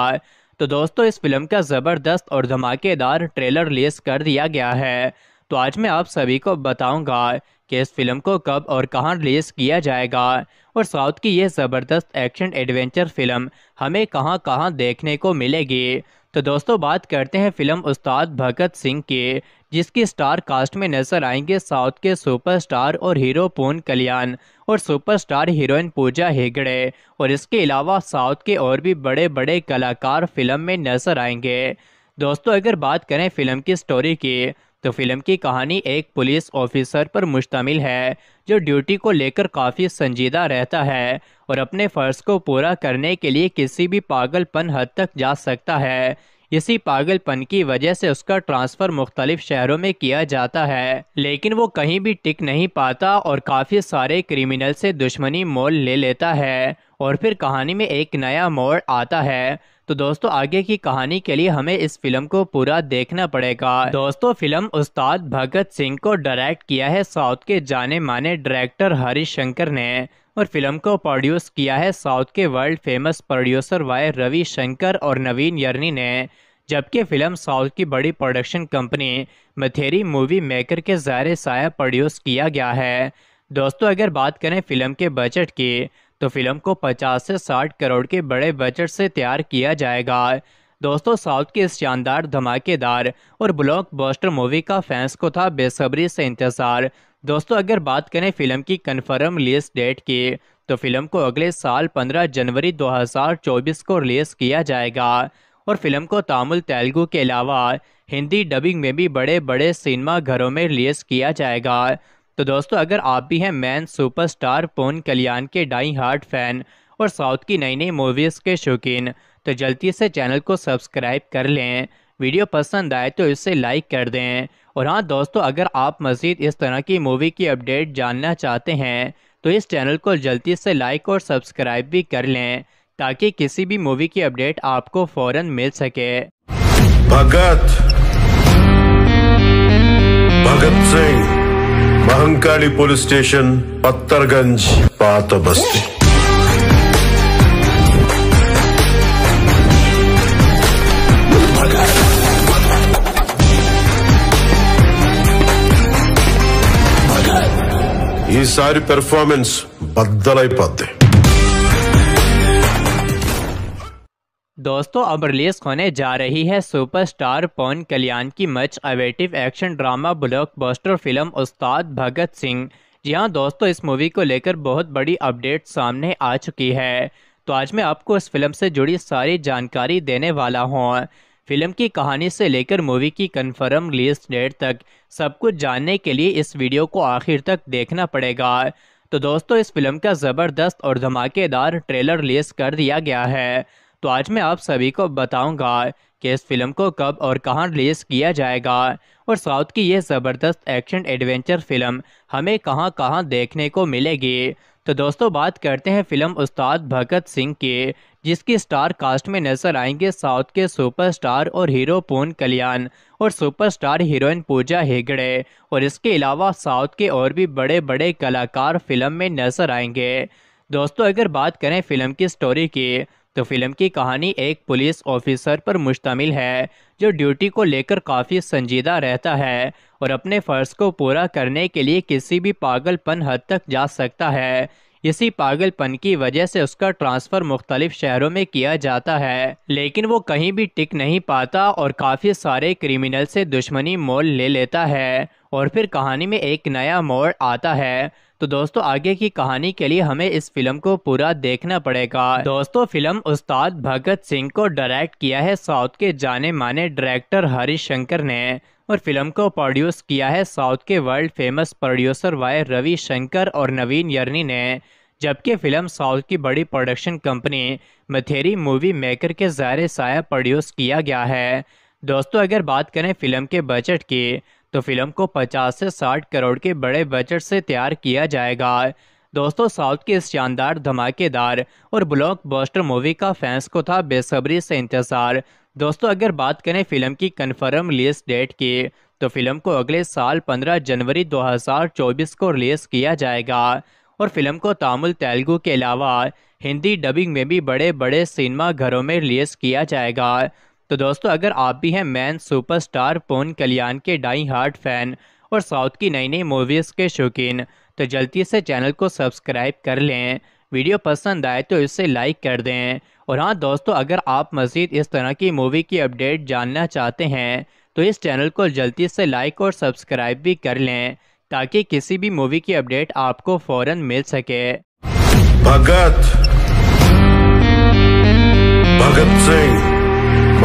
तो दोस्तों, इस फ़िल्म का ज़बरदस्त और धमाकेदार ट्रेलर रिलीज़ कर दिया गया है। तो आज मैं आप सभी को बताऊँगा कि इस फ़िल्म को कब और कहाँ रिलीज़ किया जाएगा। और साउथ की ये ज़बरदस्त एक्शन एडवेंचर फ़िल्म हमें कहाँ कहाँ देखने को मिलेगी। तो दोस्तों, बात करते हैं फ़िल्म उस्ताद भगत सिंह के, जिसकी स्टार कास्ट में नज़र आएँगे साउथ के सुपरस्टार और हीरो पून कल्याण और सुपरस्टार हीरोइन पूजा हेगड़े। और इसके अलावा साउथ के और भी बड़े बड़े कलाकार फ़िल्म में नज़र आएँगे। दोस्तों, अगर बात करें फ़िल्म की स्टोरी की तो फ़िल्म की कहानी एक पुलिस ऑफिसर पर मुश्तमिल है, जो ड्यूटी को लेकर काफ़ी संजीदा रहता है और अपने फ़र्ज़ को पूरा करने के लिए किसी भी पागलपन हद तक जा सकता है। इसी पागलपन की वजह से उसका ट्रांसफ़र मुख्तलिफ़ शहरों में किया जाता है, लेकिन वो कहीं भी टिक नहीं पाता और काफ़ी सारे क्रिमिनल से दुश्मनी मोल ले लेता है और फिर कहानी में एक नया मोड़ आता है। तो दोस्तों, आगे की कहानी के लिए हमें इस फ़िल्म को पूरा देखना पड़ेगा। दोस्तों, फ़िल्म उस्ताद भगत सिंह को डायरेक्ट किया है साउथ के जाने माने डायरेक्टर हरीश शंकर ने और फ़िल्म को प्रोड्यूस किया है साउथ के world famous producer Y Ravi Shankar और नवीन यर्नी ने। जबकि फ़िल्म साउथ की बड़ी production company Mythri movie maker के ज़ायर साया प्रोड्यूस किया गया है। दोस्तों, अगर बात करें फ़िल्म के बजट की तो फ़िल्म को 50 से 60 करोड़ के बड़े बजट से तैयार किया जाएगा। दोस्तों, साउथ की इस शानदार धमाकेदार और ब्लॉकबस्टर मूवी का फैंस को था बेसब्री से इंतज़ार। दोस्तों, अगर बात करें फ़िल्म की कन्फर्म रिलीज़ डेट की तो फ़िल्म को अगले साल 15 जनवरी 2024 को रिलीज़ किया जाएगा। और फ़िल्म को तामिल, तेलुगु के अलावा हिंदी डबिंग में भी बड़े बड़े सिनेमा घरों में रिलीज़ किया जाएगा। तो दोस्तों, अगर आप भी हैं मैन सुपरस्टार पोन कल्याण के डाई हार्ट फ़ैन और साउथ की नई नई मूवीज़ के शौकीन तो जल्दी से चैनल को सब्सक्राइब कर लें। वीडियो पसंद आए तो इसे लाइक कर दें। और हाँ दोस्तों, अगर आप मज़ीद इस तरह की मूवी की अपडेट जानना चाहते हैं तो इस चैनल को जल्दी से लाइक और सब्सक्राइब भी कर लें, ताकि किसी भी मूवी की अपडेट आपको फ़ौरन मिल सके। भगत। भगत सिंह। మహంకాళి పోలీస్ స్టేషన్ పత్తర్గంజ్ పాత బస్తీ ఈసారి పెర్ఫార్మెన్స్ బద్దలైపోద్ది. दोस्तों, अब रिलीज़ होने जा रही है सुपरस्टार पवन कल्याण की much awaited action drama blockbuster film Ustaad Bhagat Singh. जी हाँ दोस्तों, इस मूवी को लेकर बहुत बड़ी अपडेट सामने आ चुकी है। तो आज मैं आपको इस फ़िल्म से जुड़ी सारी जानकारी देने वाला हूँ। फ़िल्म की कहानी से लेकर मूवी की कन्फर्म रिलीज़ डेट तक सब कुछ जानने के लिए इस वीडियो को आखिर तक देखना पड़ेगा। तो दोस्तों, इस फ़िल्म का ज़बरदस्त और धमाकेदार ट्रेलर रिलीज़ कर दिया गया है। तो आज मैं आप सभी को बताऊँगा कि इस फ़िल्म को कब और कहाँ रिलीज़ किया जाएगा। और साउथ की यह ज़बरदस्त एक्शन एडवेंचर फ़िल्म हमें कहाँ कहाँ देखने को मिलेगी। तो दोस्तों, बात करते हैं फ़िल्म उस्ताद भगत सिंह के, जिसकी स्टार कास्ट में नज़र आएँगे साउथ के सुपरस्टार और हीरो पून कल्याण और सुपरस्टार हीरोइन पूजा हेगड़े। और इसके अलावा साउथ के और भी बड़े बड़े कलाकार फ़िल्म में नज़र आएँगे। दोस्तों, अगर बात करें फ़िल्म की स्टोरी की तो फ़िल्म की कहानी एक पुलिस ऑफिसर पर मुश्तमिल है, जो ड्यूटी को लेकर काफ़ी संजीदा रहता है और अपने फ़र्ज़ को पूरा करने के लिए किसी भी पागलपन हद तक जा सकता है। इसी पागलपन की वजह से उसका ट्रांसफ़र मुख्तलिफ़ शहरों में किया जाता है, लेकिन वो कहीं भी टिक नहीं पाता और काफ़ी सारे क्रिमिनल से दुश्मनी मोल ले लेता है और फिर कहानी में एक नया मोड़ आता है। तो दोस्तों, आगे की कहानी के लिए हमें इस फ़िल्म को पूरा देखना पड़ेगा। दोस्तों, फ़िल्म उस्ताद भगत सिंह को डायरेक्ट किया है साउथ के जाने माने डायरेक्टर हरीश शंकर ने और फ़िल्म को प्रोड्यूस किया है साउथ के world famous producer Y Ravi Shankar और नवीन यर्नी ने। जबकि फ़िल्म साउथ की बड़ी production company Mythri movie maker के ज़ाहिर साया प्रोड्यूस किया गया है। दोस्तों, अगर बात करें फ़िल्म के बजट की तो फ़िल्म को 50 से 60 करोड़ के बड़े बजट से तैयार किया जाएगा। दोस्तों, साउथ की इस शानदार, धमाकेदार और ब्लॉकबस्टर मूवी का फैंस को था बेसब्री से इंतज़ार। दोस्तों, अगर बात करें फ़िल्म की कन्फर्म रिलीज़ डेट की तो फ़िल्म को अगले साल 15 जनवरी 2024 को रिलीज़ किया जाएगा। और फ़िल्म को तामिल, तेलुगु के अलावा हिंदी डबिंग में भी बड़े बड़े सिनेमा घरों में रिलीज़ किया जाएगा। तो दोस्तों, अगर आप भी हैं मैन सुपरस्टार पोन कल्याण के डाई हार्ट फ़ैन और साउथ की नई नई मूवीज़ के शौकीन तो जल्दी से चैनल को सब्सक्राइब कर लें। वीडियो पसंद आए तो इसे लाइक कर दें। और हाँ दोस्तों, अगर आप मज़ीद इस तरह की मूवी की अपडेट जानना चाहते हैं तो इस चैनल को जल्दी से लाइक और सब्सक्राइब भी कर लें, ताकि किसी भी मूवी की अपडेट आपको फ़ौरन मिल सके। भगत। भगत सिंह।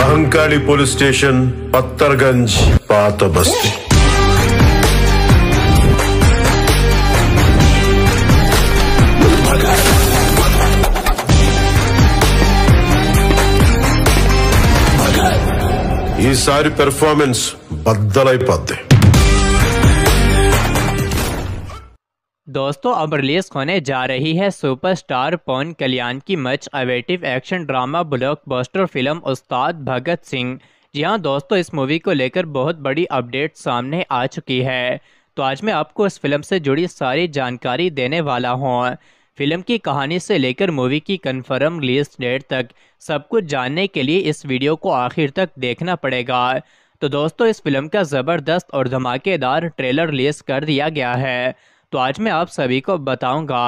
మహంకాళి పోలీస్ స్టేషన్ పత్తర్గంజ్ పాత బస్తీ ఈసారి పెర్ఫార్మెన్స్ బద్దలైపోద్ది. दोस्तों, अब रिलीज़ होने जा रही है सुपरस्टार पवन कल्याण की much awaited action drama blockbuster film Ustaad Bhagat Singh. जी हाँ दोस्तों, इस मूवी को लेकर बहुत बड़ी अपडेट सामने आ चुकी है। तो आज मैं आपको इस फ़िल्म से जुड़ी सारी जानकारी देने वाला हूँ। फ़िल्म की कहानी से लेकर मूवी की कन्फर्म रिलीज़ डेट तक सब कुछ जानने के लिए इस वीडियो को आखिर तक देखना पड़ेगा। तो दोस्तों, इस फ़िल्म का ज़बरदस्त और धमाकेदार ट्रेलर रिलीज़ कर दिया गया है। तो आज मैं आप सभी को बताऊँगा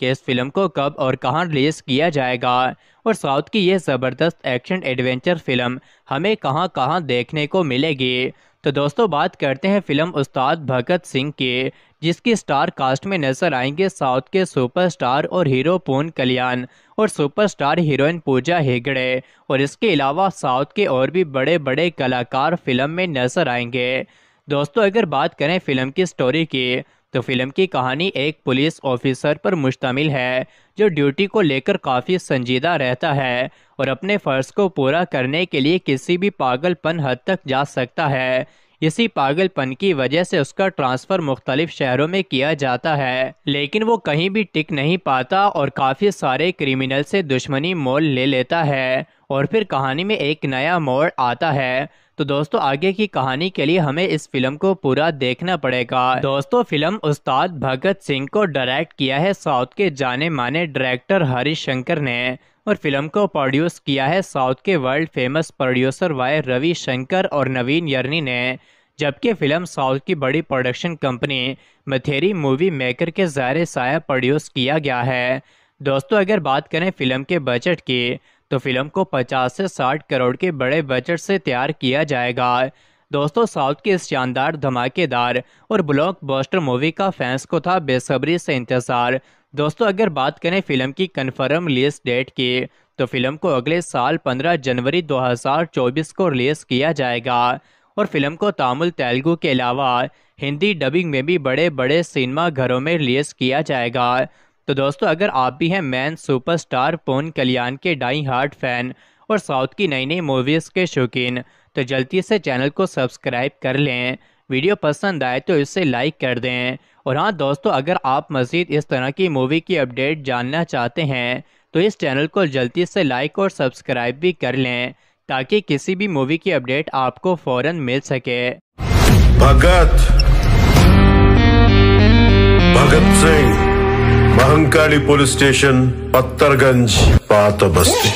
कि इस फ़िल्म को कब और कहाँ रिलीज़ किया जाएगा। और साउथ की ये ज़बरदस्त एक्शन एडवेंचर फ़िल्म हमें कहाँ कहाँ देखने को मिलेगी। तो दोस्तों, बात करते हैं फ़िल्म उस्ताद भगत सिंह की, जिसकी स्टार कास्ट में नज़र आएँगे साउथ के सुपरस्टार और हीरो पून कल्याण और सुपरस्टार हीरोइन पूजा हेगड़े। और इसके अलावा साउथ के और भी बड़े बड़े कलाकार फ़िल्म में नज़र आएँगे। दोस्तों, अगर बात करें फ़िल्म की स्टोरी की तो फ़िल्म की कहानी एक पुलिस ऑफिसर पर मुश्तमिल है, जो ड्यूटी को लेकर काफ़ी संजीदा रहता है और अपने फ़र्ज़ को पूरा करने के लिए किसी भी पागलपन हद तक जा सकता है। इसी पागलपन की वजह से उसका ट्रांसफ़र मुख्तलिफ़ शहरों में किया जाता है, लेकिन वो कहीं भी टिक नहीं पाता और काफ़ी सारे क्रिमिनल से दुश्मनी मोल ले लेता है और फिर कहानी में एक नया मोड़ आता है। तो दोस्तों, आगे की कहानी के लिए हमें इस फ़िल्म को पूरा देखना पड़ेगा। दोस्तों, फ़िल्म उस्ताद भगत सिंह को डायरेक्ट किया है साउथ के जाने माने डायरेक्टर हरीश शंकर ने और फ़िल्म को प्रोड्यूस किया है साउथ के world famous producer Y Ravi Shankar और नवीन यर्नी ने। जबकि फ़िल्म साउथ की बड़ी production company Mythri movie maker के ज़ाहिर साया प्रोड्यूस किया गया है। दोस्तों, अगर बात करें फ़िल्म के बजट की तो फ़िल्म को 50 से 60 करोड़ के बड़े बजट से तैयार किया जाएगा। दोस्तों, साउथ की इस शानदार, धमाकेदार और ब्लॉकबस्टर मूवी का फैंस को था बेसब्री से इंतज़ार। दोस्तों, अगर बात करें फ़िल्म की कन्फर्म रिलीज़ डेट की तो फ़िल्म को अगले साल 15 जनवरी 2024 को रिलीज़ किया जाएगा। और फ़िल्म को तामिल, तेलुगु के अलावा हिंदी डबिंग में भी बड़े बड़े सिनेमा घरों में रिलीज़ किया जाएगा। तो दोस्तों, अगर आप भी हैं मैन सुपरस्टार पोन कल्याण के डाई हार्ट फ़ैन और साउथ की नई नई मूवीज़ के शौकीन तो जल्दी से चैनल को सब्सक्राइब कर लें। वीडियो पसंद आए तो इसे लाइक कर दें। और हाँ दोस्तों, अगर आप मज़ीद इस तरह की मूवी की अपडेट जानना चाहते हैं तो इस चैनल को जल्दी से लाइक और सब्सक्राइब भी कर लें, ताकि किसी भी मूवी की अपडेट आपको फ़ौरन मिल सके। भगत। भगत सिंह। మహంకాళి పోలీస్ స్టేషన్ పత్తర్గంజ్ పాత బస్తీ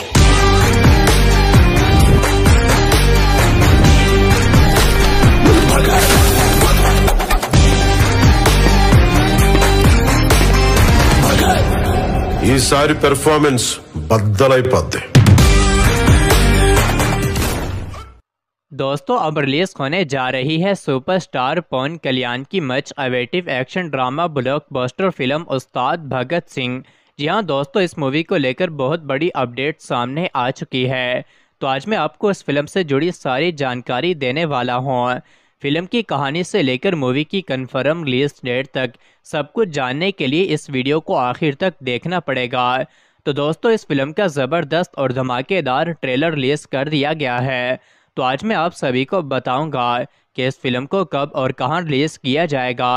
ఈసారి పెర్ఫార్మెన్స్ బద్దలైపోద్ది. दोस्तों, अब रिलीज़ होने जा रही है सुपरस्टार पवन कल्याण की much awaited action drama blockbuster film Ustaad Bhagat Singh. जी हाँ दोस्तों, इस मूवी को लेकर बहुत बड़ी अपडेट सामने आ चुकी है। तो आज मैं आपको इस फ़िल्म से जुड़ी सारी जानकारी देने वाला हूँ। फ़िल्म की कहानी से लेकर मूवी की कन्फर्म रिलीज़ डेट तक सब कुछ जानने के लिए इस वीडियो को आखिर तक देखना पड़ेगा। तो दोस्तों, इस फ़िल्म का ज़बरदस्त और धमाकेदार ट्रेलर रिलीज़ कर दिया गया है। तो आज मैं आप सभी को बताऊँगा कि इस फ़िल्म को कब और कहाँ रिलीज़ किया जाएगा।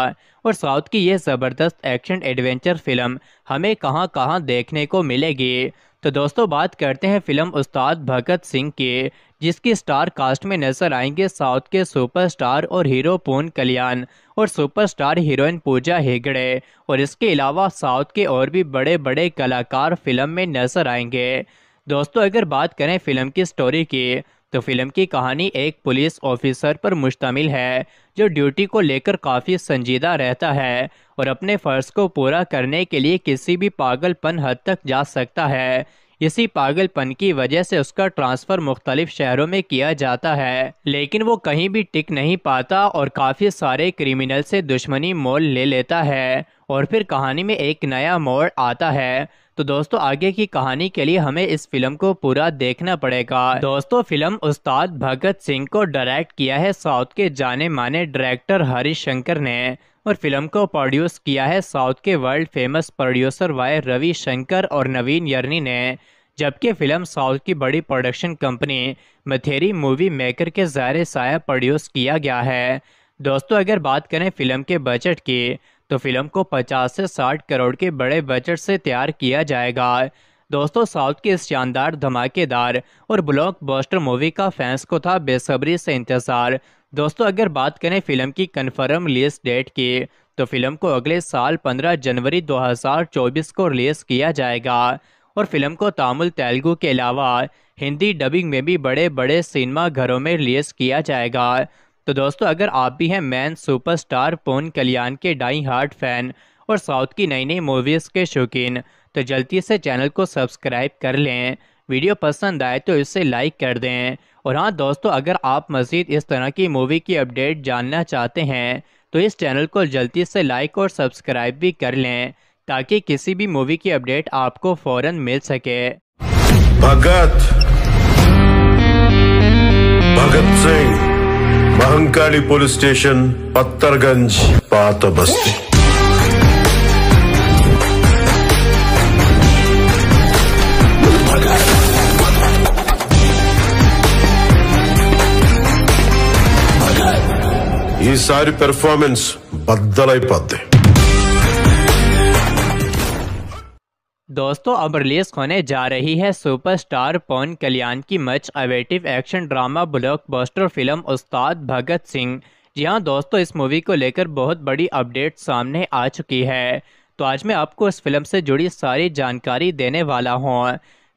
और साउथ की ये ज़बरदस्त एक्शन एडवेंचर फ़िल्म हमें कहाँ कहाँ देखने को मिलेगी। तो दोस्तों, बात करते हैं फ़िल्म उस्ताद भगत सिंह की, जिसकी स्टार कास्ट में नज़र आएँगे साउथ के सुपरस्टार और हीरो पूर्ण कल्याण और सुपरस्टार हीरोइन पूजा हेगड़े। और इसके अलावा साउथ के और भी बड़े बड़े कलाकार फ़िल्म में नज़र आएँगे। दोस्तों, अगर बात करें फ़िल्म की स्टोरी की तो फ़िल्म की कहानी एक पुलिस ऑफिसर पर मुश्तमिल है, जो ड्यूटी को लेकर काफ़ी संजीदा रहता है और अपने फ़र्ज़ को पूरा करने के लिए किसी भी पागलपन हद तक जा सकता है। इसी पागलपन की वजह से उसका ट्रांसफ़र मुख्तलिफ़ शहरों में किया जाता है, लेकिन वो कहीं भी टिक नहीं पाता और काफ़ी सारे क्रिमिनल से दुश्मनी मोल ले लेता है और फिर कहानी में एक नया मोड़ आता है। तो दोस्तों, आगे की कहानी के लिए हमें इस फ़िल्म को पूरा देखना पड़ेगा। दोस्तों, फ़िल्म उस्ताद भगत सिंह को डायरेक्ट किया है साउथ के जाने माने डायरेक्टर हरीश शंकर ने। और फ़िल्म को प्रोड्यूस किया है साउथ के world famous producer Y Ravi Shankar और नवीन यर्नी ने, जबकि फ़िल्म साउथ की बड़ी production company Mythri movie maker के ज़ाहिर साया प्रोड्यूस किया गया है। दोस्तों, अगर बात करें फ़िल्म के बजट की तो फ़िल्म को 50 से 60 करोड़ के बड़े बजट से तैयार किया जाएगा। दोस्तों साउथ की इस शानदार धमाकेदार और ब्लॉकबस्टर मूवी का फैंस को था बेसब्री से इंतज़ार। दोस्तों, अगर बात करें फ़िल्म की कन्फर्म रिलीज़ डेट की तो फ़िल्म को अगले साल 15 जनवरी 2024 को रिलीज़ किया जाएगा। और फ़िल्म को तामिल, तेलुगु के अलावा हिंदी डबिंग में भी बड़े बड़े सिनेमा घरों में रिलीज़ किया जाएगा। तो दोस्तों, अगर आप भी हैं मैन सुपरस्टार पोन कल्याण के डाई हार्ट फ़ैन और साउथ की नई नई मूवीज़ के शौकीन तो जल्दी से चैनल को सब्सक्राइब कर लें। वीडियो पसंद आए तो इसे लाइक कर दें। और हाँ दोस्तों, अगर आप मज़ीद इस तरह की मूवी की अपडेट जानना चाहते हैं तो इस चैनल को जल्दी से लाइक और सब्सक्राइब भी कर लें, ताकि किसी भी मूवी की अपडेट आपको फ़ौरन मिल सके। भगत। भगत सिंह महंकाली पुलिस स्टेशन, पत्थरगंज पात बस्ती ఈసారి పెర్ఫార్మెన్స్ బద్దలైపోద్ది दोस्तों अब रिलीज होने जा रही है सुपरस्टार पवन कल्याण की much awaited action drama blockbuster film Ustaad Bhagat Singh जी हाँ दोस्तों इस मूवी को लेकर बहुत बड़ी अपडेट सामने आ चुकी है तो आज मैं आपको इस फिल्म से जुड़ी सारी जानकारी देने वाला हूँ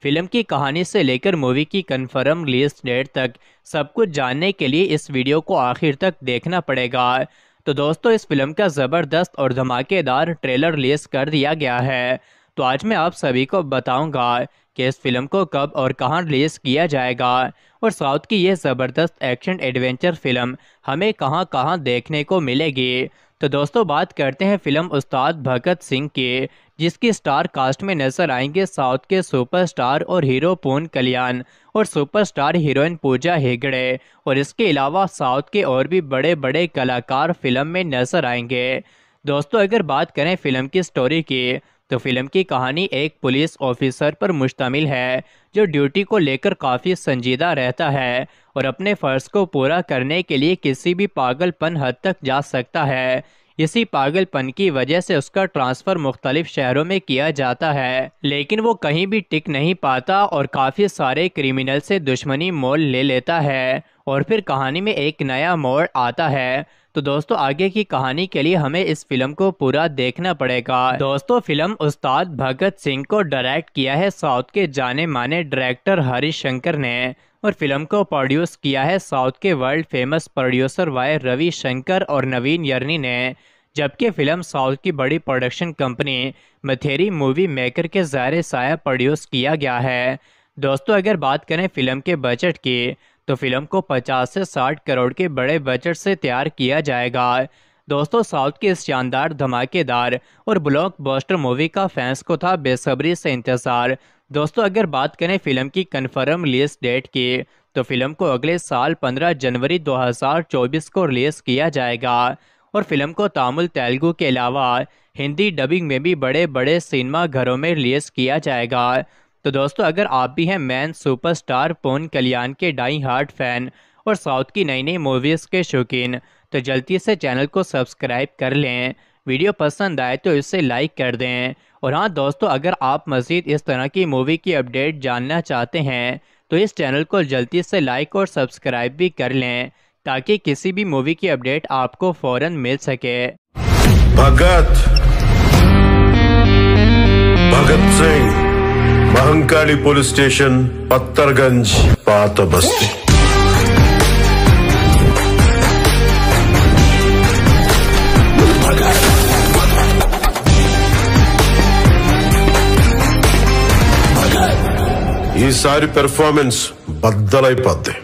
फ़िल्म की कहानी से लेकर मूवी की कन्फर्म रिलीज़ डेट तक सब कुछ जानने के लिए इस वीडियो को आखिर तक देखना पड़ेगा। तो दोस्तों, इस फ़िल्म का ज़बरदस्त और धमाकेदार ट्रेलर रिलीज़ कर दिया गया है। तो आज मैं आप सभी को बताऊँगा कि इस फ़िल्म को कब और कहाँ रिलीज़ किया जाएगा और साउथ की ये ज़बरदस्त एक्शन एडवेंचर फ़िल्म हमें कहाँ कहाँ देखने को मिलेगी। तो दोस्तों, बात करते हैं फ़िल्म उस्ताद भगत सिंह के, जिसकी स्टार कास्ट में नज़र आएँगे साउथ के सुपरस्टार और हीरो पून कल्याण और सुपरस्टार हीरोइन पूजा हेगड़े। और इसके अलावा साउथ के और भी बड़े बड़े कलाकार फ़िल्म में नज़र आएँगे। दोस्तों, अगर बात करें फ़िल्म की स्टोरी की तो फ़िल्म की कहानी एक पुलिस ऑफिसर पर मुश्तमिल है, जो ड्यूटी को लेकर काफ़ी संजीदा रहता है और अपने फ़र्ज़ को पूरा करने के लिए किसी भी पागलपन हद तक जा सकता है। इसी पागलपन की वजह से उसका ट्रांसफ़र मुख्तलिफ़ शहरों में किया जाता है, लेकिन वो कहीं भी टिक नहीं पाता और काफ़ी सारे क्रिमिनल से दुश्मनी मोल ले लेता है और फिर कहानी में एक नया मोड़ आता है। तो दोस्तों, आगे की कहानी के लिए हमें इस फ़िल्म को पूरा देखना पड़ेगा। दोस्तों, फ़िल्म उस्ताद भगत सिंह को डायरेक्ट किया है साउथ के जाने माने डायरेक्टर हरीश शंकर ने और फ़िल्म को प्रोड्यूस किया है साउथ के world famous producer Y Ravi Shankar और नवीन यर्नी ने। जबकि फ़िल्म साउथ की बड़ी production company Mythri movie maker के ज़ाहिर साया प्रोड्यूस किया गया है। दोस्तों, अगर बात करें फ़िल्म के बजट की तो फ़िल्म को 50 से 60 करोड़ के बड़े बजट से तैयार किया जाएगा। दोस्तों, साउथ की इस शानदार धमाकेदार और ब्लॉकबस्टर मूवी का फैंस को था बेसब्री से इंतज़ार। दोस्तों, अगर बात करें फ़िल्म की कन्फर्म रिलीज़ डेट की तो फ़िल्म को अगले साल 15 जनवरी 2024 को रिलीज़ किया जाएगा। और फ़िल्म को तामिल, तेलुगु के अलावा हिंदी डबिंग में भी बड़े बड़े सिनेमा घरों में रिलीज़ किया जाएगा। तो दोस्तों, अगर आप भी हैं मैन सुपरस्टार पोन कल्याण के डाई हार्ट फ़ैन और साउथ की नई नई मूवीज़ के शौकीन तो जल्दी से चैनल को सब्सक्राइब कर लें। वीडियो पसंद आए तो इसे लाइक कर दें। और हाँ दोस्तों, अगर आप मज़ीद इस तरह की मूवी की अपडेट जानना चाहते हैं तो इस चैनल को जल्दी से लाइक और सब्सक्राइब भी कर लें, ताकि किसी भी मूवी की अपडेट आपको फ़ौरन मिल सके। भगत। भगत सिंह। మహంకాళి పోలీస్ స్టేషన్ పత్తర్గంజ్ పాత బస్తీ ఈసారి పెర్ఫార్మెన్స్ బద్దలైపోద్ది.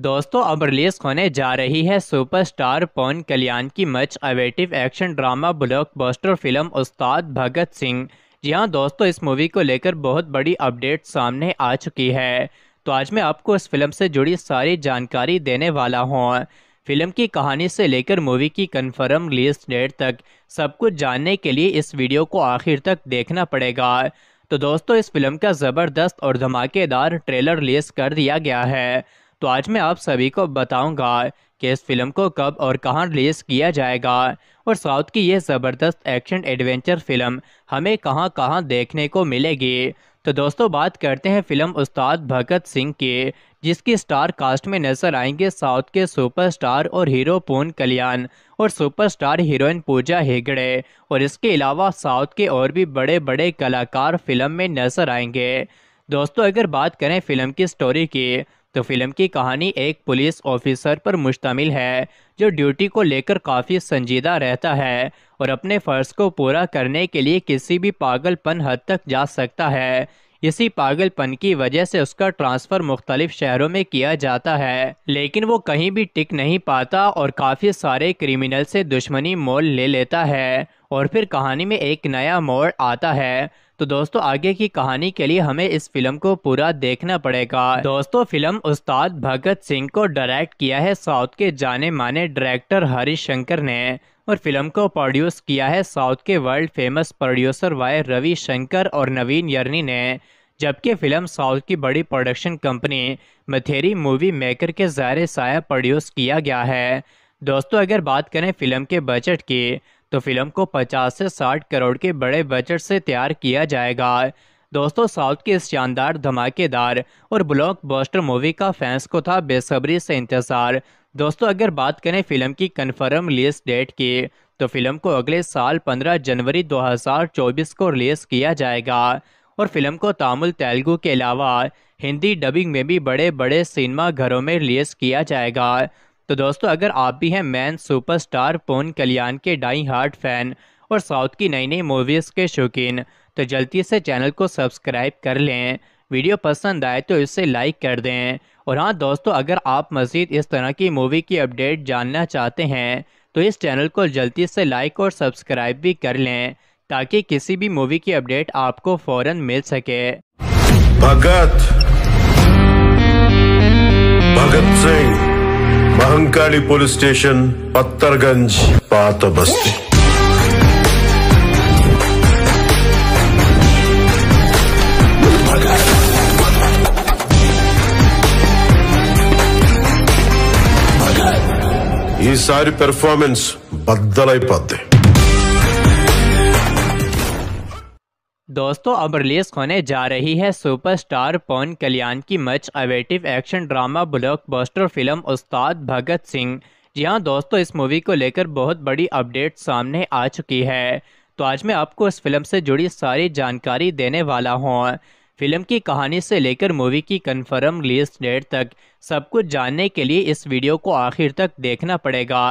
दोस्तों, अब रिलीज़ होने जा रही है सुपरस्टार पवन कल्याण की much awaited action drama blockbuster film Ustaad Bhagat Singh. जी हाँ दोस्तों, इस मूवी को लेकर बहुत बड़ी अपडेट सामने आ चुकी है। तो आज मैं आपको इस फ़िल्म से जुड़ी सारी जानकारी देने वाला हूँ। फ़िल्म की कहानी से लेकर मूवी की कन्फर्म रिलीज़ डेट तक सब कुछ जानने के लिए इस वीडियो को आखिर तक देखना पड़ेगा। तो दोस्तों, इस फ़िल्म का ज़बरदस्त और धमाकेदार ट्रेलर रिलीज़ कर दिया गया है। तो आज मैं आप सभी को बताऊँगा कि इस फ़िल्म को कब और कहाँ रिलीज़ किया जाएगा। और साउथ की ये ज़बरदस्त एक्शन एडवेंचर फ़िल्म हमें कहाँ कहाँ देखने को मिलेगी। तो दोस्तों, बात करते हैं फ़िल्म उस्ताद भगत सिंह की, जिसकी स्टार कास्ट में नज़र आएँगे साउथ के सुपरस्टार और हीरो पून कल्याण और सुपरस्टार हीरोइन पूजा हेगड़े। और इसके अलावा साउथ के और भी बड़े बड़े कलाकार फ़िल्म में नज़र आएँगे। दोस्तों, अगर बात करें फ़िल्म की स्टोरी की तो फ़िल्म की कहानी एक पुलिस ऑफिसर पर मुश्तमिल है, जो ड्यूटी को लेकर काफ़ी संजीदा रहता है और अपने फ़र्ज़ को पूरा करने के लिए किसी भी पागलपन हद तक जा सकता है। इसी पागलपन की वजह से उसका ट्रांसफ़र मुख्तलिफ़ शहरों में किया जाता है, लेकिन वो कहीं भी टिक नहीं पाता और काफ़ी सारे क्रिमिनल से दुश्मनी मोल ले लेता है और फिर कहानी में एक नया मोड़ आता है। तो दोस्तों, आगे की कहानी के लिए हमें इस फ़िल्म को पूरा देखना पड़ेगा। दोस्तों, फ़िल्म उस्ताद भगत सिंह को डायरेक्ट किया है साउथ के जाने माने डायरेक्टर हरीश शंकर ने। और फ़िल्म को प्रोड्यूस किया है साउथ के world famous producer Y Ravi Shankar और नवीन यर्नी ने, जबकि फ़िल्म साउथ की बड़ी production company Mythri movie maker के ज़ाहिर साया प्रोड्यूस किया गया है। दोस्तों, अगर बात करें फ़िल्म के बजट की तो फ़िल्म को 50 से 60 करोड़ के बड़े बजट से तैयार किया जाएगा। दोस्तों साउथ की इस शानदार धमाकेदार और ब्लॉकबस्टर मूवी का फैंस को था बेसब्री से इंतज़ार। दोस्तों, अगर बात करें फ़िल्म की कन्फर्म रिलीज़ डेट की तो फ़िल्म को अगले साल 15 जनवरी 2024 को रिलीज़ किया जाएगा। और फ़िल्म को तामिल, तेलुगु के अलावा हिंदी डबिंग में भी बड़े बड़े सिनेमा घरों में रिलीज़ किया जाएगा। तो दोस्तों, अगर आप भी हैं मैन सुपरस्टार पोन कल्याण के डाई हार्ट फ़ैन और साउथ की नई नई मूवीज़ के शौकीन तो जल्दी से चैनल को सब्सक्राइब कर लें। वीडियो पसंद आए तो इसे लाइक कर दें और हाँ दोस्तों, अगर आप मज़ीद इस तरह की मूवी की अपडेट जानना चाहते हैं तो इस चैनल को जल्दी से लाइक और सब्सक्राइब भी कर लें, ताकि किसी भी मूवी की अपडेट आपको फ़ौरन मिल सके। भगत। भगत सिंह, महंकाली पुलिस स्टेशन, पत्थरगंज, पात बस्ती। ఈసారి పెర్ఫార్మెన్స్ బద్దలైపోద్ది दोस्तों अब रिलीज होने जा रही है सुपरस्टार पवन कल्याण की much awaited action drama blockbuster film Ustaad Bhagat Singh जी हाँ दोस्तों इस मूवी को लेकर बहुत बड़ी अपडेट सामने आ चुकी है तो आज मैं आपको इस फिल्म से जुड़ी सारी जानकारी देने वाला हूँ फ़िल्म की कहानी से लेकर मूवी की कंफर्म रिलीज़ डेट तक सब कुछ जानने के लिए इस वीडियो को आखिर तक देखना पड़ेगा।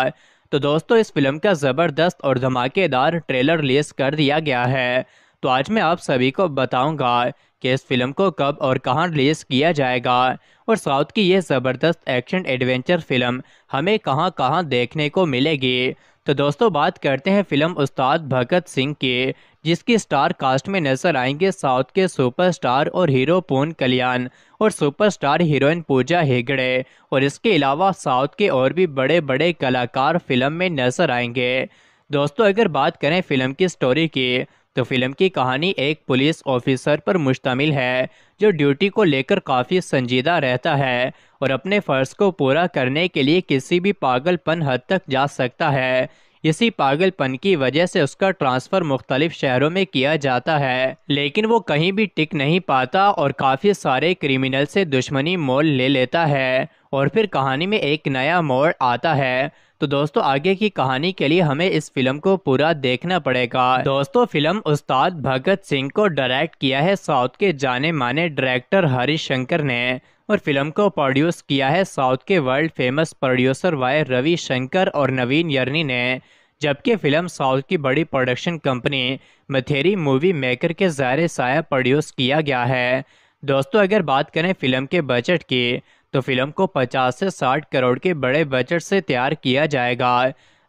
तो दोस्तों, इस फ़िल्म का ज़बरदस्त और धमाकेदार ट्रेलर रिलीज़ कर दिया गया है। तो आज मैं आप सभी को बताऊँगा कि इस फ़िल्म को कब और कहाँ रिलीज़ किया जाएगा और साउथ की ये ज़बरदस्त एक्शन एडवेंचर फ़िल्म हमें कहाँ कहाँ देखने को मिलेगी। तो दोस्तों, बात करते हैं फ़िल्म उस्ताद भगत सिंह की। जिसकी स्टार कास्ट में नज़र आएँगे साउथ के सुपरस्टार और हीरो पून कल्याण और सुपरस्टार हीरोइन पूजा हेगड़े। और इसके अलावा साउथ के और भी बड़े बड़े कलाकार फ़िल्म में नज़र आएँगे। दोस्तों, अगर बात करें फ़िल्म की स्टोरी की तो फ़िल्म की कहानी एक पुलिस ऑफिसर पर मुश्तमिल है, जो ड्यूटी को लेकर काफ़ी संजीदा रहता है और अपने फ़र्ज़ को पूरा करने के लिए किसी भी पागलपन हद तक जा सकता है। इसी पागलपन की वजह से उसका ट्रांसफ़र मुख्तलिफ़ शहरों में किया जाता है, लेकिन वो कहीं भी टिक नहीं पाता और काफ़ी सारे क्रिमिनल से दुश्मनी मोल ले लेता है और फिर कहानी में एक नया मोड़ आता है। तो दोस्तों, आगे की कहानी के लिए हमें इस फ़िल्म को पूरा देखना पड़ेगा। दोस्तों, फ़िल्म उस्ताद भगत सिंह को डायरेक्ट किया है साउथ के जाने माने डायरेक्टर हरीश शंकर ने। और फ़िल्म को प्रोड्यूस किया है साउथ के world famous producer Y Ravi Shankar और नवीन यर्नी ने, जबकि फ़िल्म साउथ की बड़ी production company Mythri movie maker के ज़ाहिर साया प्रोड्यूस किया गया है। दोस्तों, अगर बात करें फ़िल्म के बजट की तो फ़िल्म को 50 से 60 करोड़ के बड़े बजट से तैयार किया जाएगा।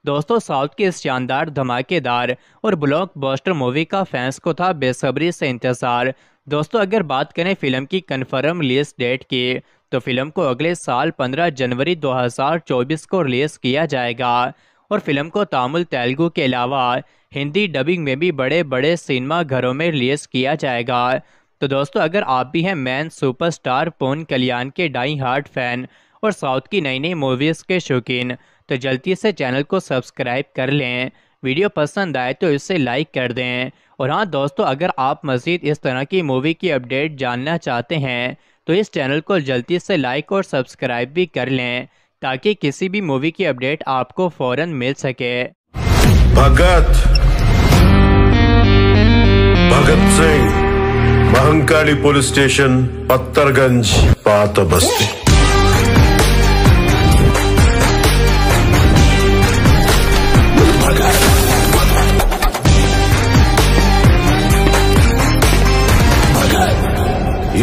दोस्तों साउथ की इस शानदार धमाकेदार और ब्लॉकबस्टर मूवी का फैंस को था बेसब्री से इंतज़ार। दोस्तों, अगर बात करें फ़िल्म की कन्फर्म रिलीज़ डेट की तो फ़िल्म को अगले साल 15 जनवरी 2024 को रिलीज़ किया जाएगा। और फ़िल्म को तामिल, तेलुगु के अलावा हिंदी डबिंग में भी बड़े बड़े सिनेमा घरों में रिलीज़ किया जाएगा। तो दोस्तों, अगर आप भी हैं मैन सुपरस्टार पोन कल्याण के डाई हार्ट फ़ैन और साउथ की नई नई मूवीज़ के शौकीन तो जल्दी से चैनल को सब्सक्राइब कर लें। वीडियो पसंद आए तो इसे लाइक कर दें। और हाँ दोस्तों, अगर आप मज़ीद इस तरह की मूवी की अपडेट जानना चाहते हैं तो इस चैनल को जल्दी से लाइक और सब्सक्राइब भी कर लें, ताकि किसी भी मूवी की अपडेट आपको फ़ौरन मिल सके। भगत। भगत सिंह महंकाली पुलिस स्टेशन, पत्थरगंज, पात बस्ती।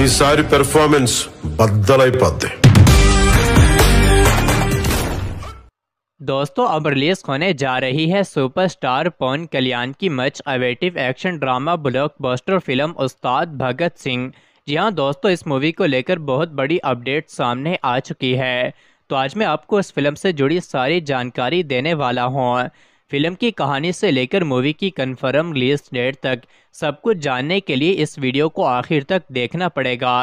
ఈసారి పెర్ఫార్మెన్స్ బద్దలైపోద్ది दोस्तों अब रिलीज होने जा रही है सुपरस्टार पवन कल्याण की much awaited action drama blockbuster film Ustaad Bhagat Singh जी हाँ दोस्तों इस मूवी को लेकर बहुत बड़ी अपडेट सामने आ चुकी है तो आज मैं आपको इस फिल्म से जुड़ी सारी जानकारी देने वाला हूँ फ़िल्म की कहानी से लेकर मूवी की कंफर्म रिलीज़ डेट तक सब कुछ जानने के लिए इस वीडियो को आखिर तक देखना पड़ेगा।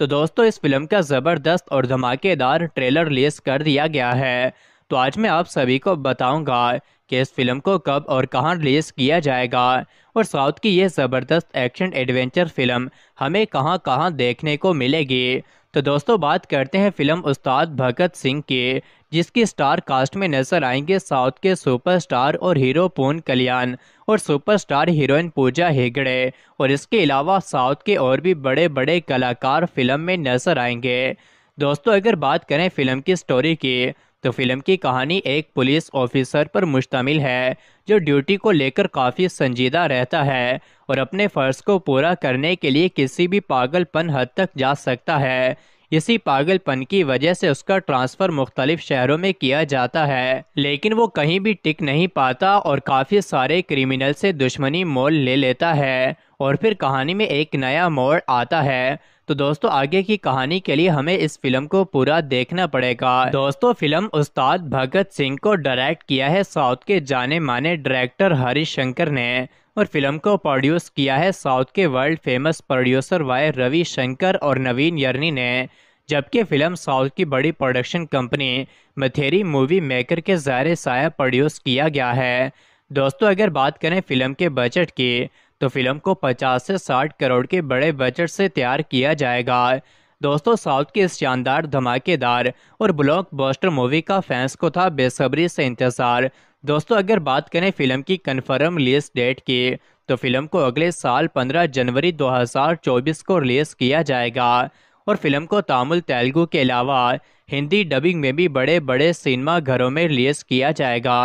तो दोस्तों, इस फ़िल्म का ज़बरदस्त और धमाकेदार ट्रेलर रिलीज़ कर दिया गया है। तो आज मैं आप सभी को बताऊँगा कि इस फ़िल्म को कब और कहाँ रिलीज़ किया जाएगा और साउथ की ये ज़बरदस्त एक्शन एडवेंचर फ़िल्म हमें कहाँ कहाँ देखने को मिलेगी। तो दोस्तों, बात करते हैं फ़िल्म उस्ताद भगत सिंह की जिसकी स्टार कास्ट में नज़र आएँगे साउथ के सुपरस्टार और हीरो पून कल्याण और सुपरस्टार हीरोइन पूजा हेगड़े। और इसके अलावा साउथ के और भी बड़े बड़े कलाकार फ़िल्म में नज़र आएँगे। दोस्तों, अगर बात करें फ़िल्म की स्टोरी की तो फ़िल्म की कहानी एक पुलिस ऑफिसर पर मुश्तमिल है, जो ड्यूटी को लेकर काफ़ी संजीदा रहता है और अपने फ़र्ज़ को पूरा करने के लिए किसी भी पागलपन हद तक जा सकता है। इसी पागलपन की वजह से उसका ट्रांसफ़र मुख्तलिफ़ शहरों में किया जाता है, लेकिन वो कहीं भी टिक नहीं पाता और काफ़ी सारे क्रिमिनल से दुश्मनी मोल ले लेता है और फिर कहानी में एक नया मोड़ आता है। तो दोस्तों, आगे की कहानी के लिए हमें इस फ़िल्म को पूरा देखना पड़ेगा। दोस्तों, फ़िल्म उस्ताद भगत सिंह को डायरेक्ट किया है साउथ के जाने माने डायरेक्टर हरीश शंकर ने। और फ़िल्म को प्रोड्यूस किया है साउथ के world famous producer Y Ravi Shankar और नवीन यर्नी ने, जबकि फ़िल्म साउथ की बड़ी production company Mythri movie maker के ज़ाहिर साया प्रोड्यूस किया गया है। दोस्तों, अगर बात करें फ़िल्म के बजट की तो फ़िल्म को 50 से 60 करोड़ के बड़े बजट से तैयार किया जाएगा। दोस्तों, साउथ की इस शानदार धमाकेदार और ब्लॉकबस्टर मूवी का फैंस को था बेसब्री से इंतज़ार। दोस्तों, अगर बात करें फ़िल्म की कन्फर्म रिलीज़ डेट की तो फ़िल्म को अगले साल 15 जनवरी 2024 को रिलीज़ किया जाएगा। और फ़िल्म को तामिल, तेलुगु के अलावा हिंदी डबिंग में भी बड़े बड़े सिनेमा घरों में रिलीज़ किया जाएगा।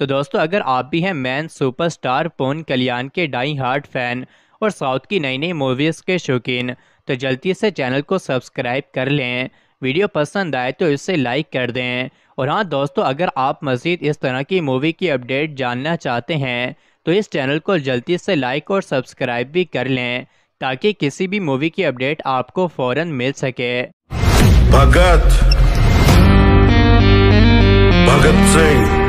तो दोस्तों, अगर आप भी हैं मैन सुपरस्टार पोन कल्याण के डाई हार्ट फ़ैन और साउथ की नई नई मूवीज़ के शौकीन तो जल्दी से चैनल को सब्सक्राइब कर लें। वीडियो पसंद आए तो इसे लाइक कर दें। और हाँ दोस्तों, अगर आप मज़ीद इस तरह की मूवी की अपडेट जानना चाहते हैं तो इस चैनल को जल्दी से लाइक और सब्सक्राइब भी कर लें, ताकि किसी भी मूवी की अपडेट आपको फ़ौरन मिल सके। भगत। भगत सिंह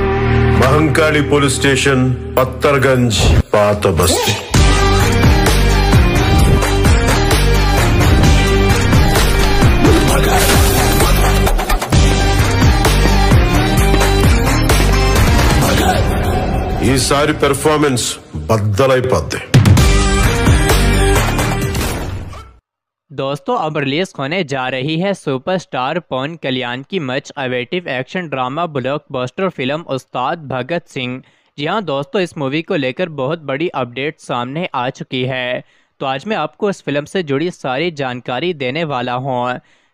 महंकाली पुलिस स्टेशन, पत्थरगंज, पात बस्ती। ఈసారి పెర్ఫార్మెన్స్ బద్దలైపోద్ది दोस्तों अब रिलीज होने जा रही है सुपरस्टार पवन कल्याण की much awaited action drama blockbuster film Ustaad Bhagat Singh जी हाँ दोस्तों इस मूवी को लेकर बहुत बड़ी अपडेट सामने आ चुकी है तो आज मैं आपको इस फिल्म से जुड़ी सारी जानकारी देने वाला हूँ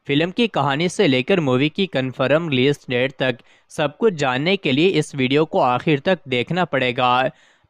फ़िल्म की कहानी से लेकर मूवी की कन्फर्म रिलीज़ डेट तक सब कुछ जानने के लिए इस वीडियो को आखिर तक देखना पड़ेगा।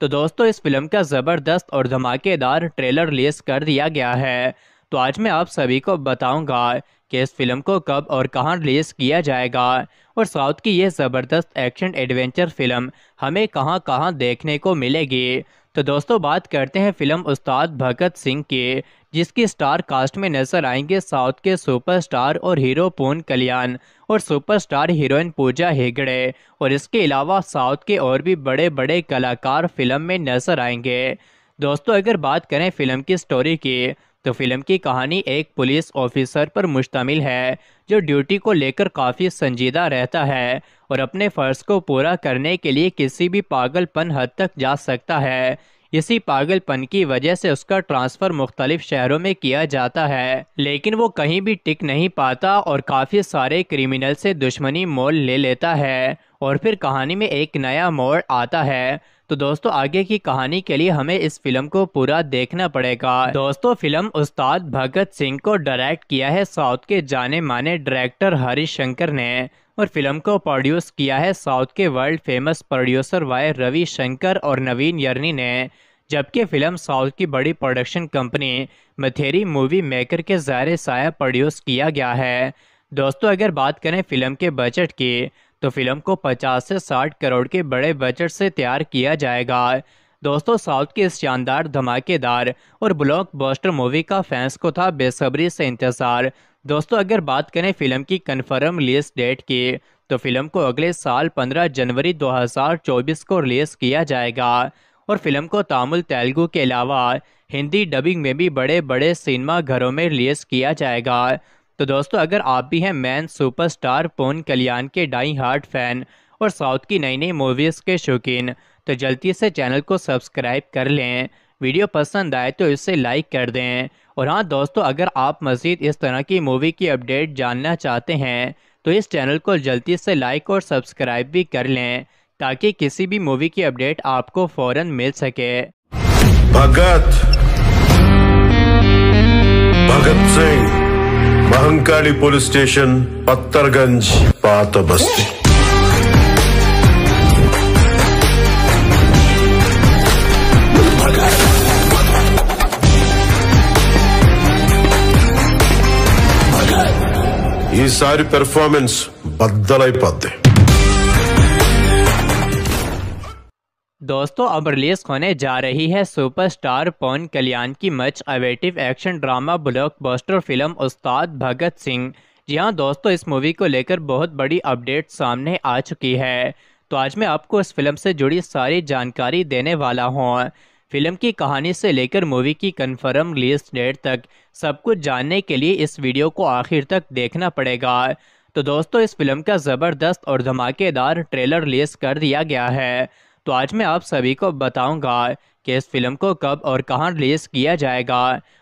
तो दोस्तों, इस फ़िल्म का ज़बरदस्त और धमाकेदार ट्रेलर रिलीज़ कर दिया गया है। तो आज मैं आप सभी को बताऊँगा कि इस फ़िल्म को कब और कहाँ रिलीज़ किया जाएगा। और साउथ की यह ज़बरदस्त एक्शन एडवेंचर फ़िल्म हमें कहाँ कहाँ देखने को मिलेगी। तो दोस्तों, बात करते हैं फ़िल्म उस्ताद भगत सिंह के, जिसकी स्टार कास्ट में नज़र आएँगे साउथ के सुपरस्टार और हीरो पून कल्याण और सुपरस्टार हीरोइन पूजा हेगड़े। और इसके अलावा साउथ के और भी बड़े बड़े कलाकार फ़िल्म में नज़र आएँगे। दोस्तों, अगर बात करें फ़िल्म की स्टोरी की तो फ़िल्म की कहानी एक पुलिस ऑफिसर पर मुश्तमिल है, जो ड्यूटी को लेकर काफ़ी संजीदा रहता है और अपने फ़र्ज़ को पूरा करने के लिए किसी भी पागलपन हद तक जा सकता है। इसी पागलपन की वजह से उसका ट्रांसफ़र मुख्तलिफ़ शहरों में किया जाता है, लेकिन वो कहीं भी टिक नहीं पाता और काफ़ी सारे क्रिमिनल से दुश्मनी मोल ले लेता है और फिर कहानी में एक नया मोड़ आता है। तो दोस्तों, आगे की कहानी के लिए हमें इस फ़िल्म को पूरा देखना पड़ेगा। दोस्तों, फ़िल्म उस्ताद भगत सिंह को डायरेक्ट किया है साउथ के जाने माने डायरेक्टर हरीश शंकर ने और फ़िल्म को प्रोड्यूस किया है साउथ के world famous producer Y Ravi Shankar और नवीन यर्नी ने। जबकि फ़िल्म साउथ की बड़ी production company Mythri movie maker के ज़ाहिर साया प्रोड्यूस किया गया है। दोस्तों, अगर बात करें फ़िल्म के बजट की तो फ़िल्म को 50 से 60 करोड़ के बड़े बजट से तैयार किया जाएगा। दोस्तों, साउथ की इस शानदार, धमाकेदार और ब्लॉकबस्टर मूवी का फैंस को था बेसब्री से इंतज़ार। दोस्तों, अगर बात करें फ़िल्म की कन्फर्म रिलीज़ डेट की तो फ़िल्म को अगले साल 15 जनवरी 2024 को रिलीज़ किया जाएगा। और फ़िल्म को तामिल, तेलुगु के अलावा हिंदी डबिंग में भी बड़े बड़े सिनेमा घरों में रिलीज़ किया जाएगा। तो दोस्तों, अगर आप भी हैं मैन सुपरस्टार पोन कल्याण के डाई हार्ट फ़ैन और साउथ की नई नई मूवीज़ के शौकीन तो जल्दी से चैनल को सब्सक्राइब कर लें। वीडियो पसंद आए तो इसे लाइक कर दें। और हाँ दोस्तों, अगर आप मज़ीद इस तरह की मूवी की अपडेट जानना चाहते हैं तो इस चैनल को जल्दी से लाइक और सब्सक्राइब भी कर लें, ताकि किसी भी मूवी की अपडेट आपको फ़ौरन मिल सके। भगत। भगत सिंह। మహంకాళి పోలీస్ స్టేషన్ పత్తర్గంజ్ పాత బస్తీ ఈసారి పెర్ఫార్మెన్స్ బద్దలైపోద్ది. दोस्तों, अब रिलीज़ होने जा रही है सुपरस्टार पवन कल्याण की much awaited action drama blockbuster film Ustaad Bhagat Singh. जी हाँ दोस्तों, इस मूवी को लेकर बहुत बड़ी अपडेट सामने आ चुकी है। तो आज मैं आपको इस फ़िल्म से जुड़ी सारी जानकारी देने वाला हूँ। फ़िल्म की कहानी से लेकर मूवी की कन्फर्म रिलीज़ डेट तक सब कुछ जानने के लिए इस वीडियो को आखिर तक देखना पड़ेगा। तो दोस्तों, इस फ़िल्म का ज़बरदस्त और धमाकेदार ट्रेलर रिलीज़ कर दिया गया है। तो आज मैं आप सभी को बताऊँगा कि इस फ़िल्म को कब और कहाँ रिलीज़ किया जाएगा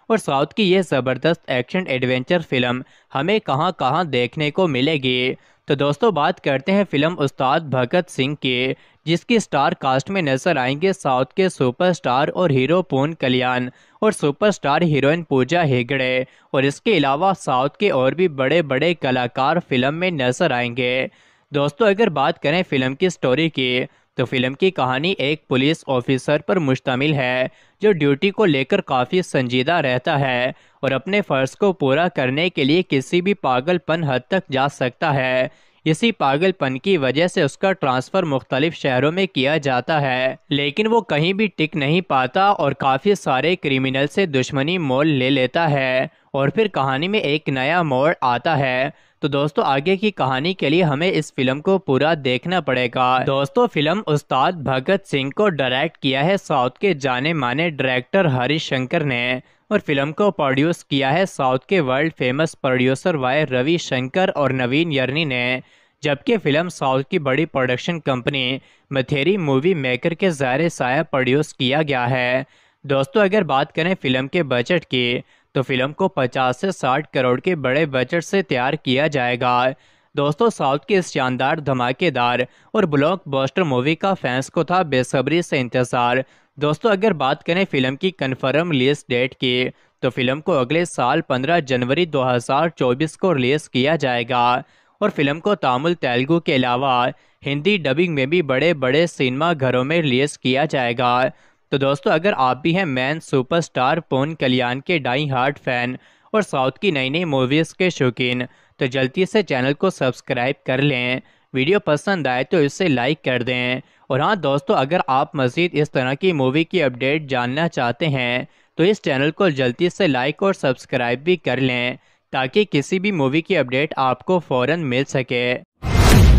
और साउथ की यह ज़बरदस्त एक्शन एडवेंचर फ़िल्म हमें कहाँ कहाँ देखने को मिलेगी। तो दोस्तों, बात करते हैं फ़िल्म उस्ताद भगत सिंह के, जिसकी स्टार कास्ट में नज़र आएँगे साउथ के सुपरस्टार और हीरो पून कल्याण और सुपरस्टार हीरोइन पूजा हेगड़े और इसके अलावा साउथ के और भी बड़े बड़े कलाकार फ़िल्म में नज़र आएँगे। दोस्तों, अगर बात करें फ़िल्म की स्टोरी की तो फ़िल्म की कहानी एक पुलिस ऑफिसर पर मुश्तमिल है, जो ड्यूटी को लेकर काफ़ी संजीदा रहता है और अपने फ़र्ज़ को पूरा करने के लिए किसी भी पागलपन हद तक जा सकता है। इसी पागलपन की वजह से उसका ट्रांसफ़र मुख्तलिफ़ शहरों में किया जाता है, लेकिन वो कहीं भी टिक नहीं पाता और काफ़ी सारे क्रिमिनल से दुश्मनी मोल ले लेता है और फिर कहानी में एक नया मोड़ आता है। तो दोस्तों, आगे की कहानी के लिए हमें इस फ़िल्म को पूरा देखना पड़ेगा। दोस्तों, फ़िल्म उस्ताद भगत सिंह को डायरेक्ट किया है साउथ के जाने माने डायरेक्टर हरीश शंकर ने और फ़िल्म को प्रोड्यूस किया है साउथ के world famous producer Y Ravi Shankar और नवीन यर्नी ने। जबकि फ़िल्म साउथ की बड़ी production company Mythri movie maker के ज़ाहिर साया प्रोड्यूस किया गया है। दोस्तों, अगर बात करें फ़िल्म के बजट की तो फ़िल्म को 50 से 60 करोड़ के बड़े बजट से तैयार किया जाएगा। दोस्तों, साउथ की इस शानदार धमाकेदार और ब्लॉकबस्टर मूवी का फैंस को था बेसब्री से इंतज़ार। दोस्तों, अगर बात करें फ़िल्म की कन्फर्म रिलीज़ डेट की तो फ़िल्म को अगले साल 15 जनवरी 2024 को रिलीज़ किया जाएगा। और फ़िल्म को तामिल, तेलुगु के अलावा हिंदी डबिंग में भी बड़े बड़े सिनेमा घरों में रिलीज़ किया जाएगा। तो दोस्तों, अगर आप भी हैं मैन सुपरस्टार पोन कल्याण के डाई हार्ट फ़ैन और साउथ की नई नई मूवीज़ के शौकीन तो जल्दी से चैनल को सब्सक्राइब कर लें। वीडियो पसंद आए तो इसे लाइक कर दें। और हाँ दोस्तों, अगर आप मज़ीद इस तरह की मूवी की अपडेट जानना चाहते हैं तो इस चैनल को जल्दी से लाइक और सब्सक्राइब भी कर लें, ताकि किसी भी मूवी की अपडेट आपको फ़ौरन मिल सके।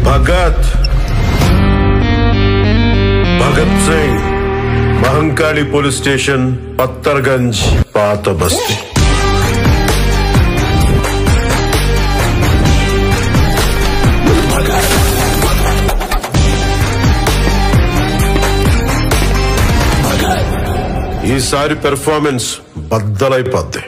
भगत। भगत सिंह। మహంకాళి పోలీస్ స్టేషన్ పత్తర్గంజ్ పాత బస్తీ ఈసారి పెర్ఫార్మెన్స్ బద్దలైపోద్ది.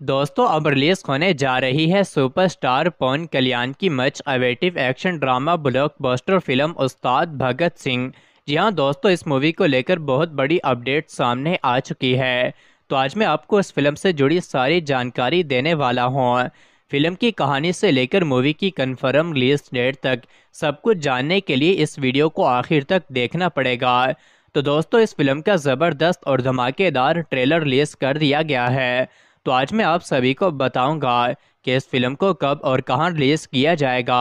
दोस्तों, अब रिलीज़ होने जा रही है सुपरस्टार पवन कल्याण की much awaited action drama blockbuster film Ustaad Bhagat Singh. जी हाँ दोस्तों, इस मूवी को लेकर बहुत बड़ी अपडेट सामने आ चुकी है। तो आज मैं आपको इस फ़िल्म से जुड़ी सारी जानकारी देने वाला हूँ। फ़िल्म की कहानी से लेकर मूवी की कन्फर्म रिलीज़ डेट तक सब कुछ जानने के लिए इस वीडियो को आखिर तक देखना पड़ेगा। तो दोस्तों, इस फ़िल्म का ज़बरदस्त और धमाकेदार ट्रेलर रिलीज़ कर दिया गया है। तो आज मैं आप सभी को बताऊँगा कि इस फ़िल्म को कब और कहाँ रिलीज़ किया जाएगा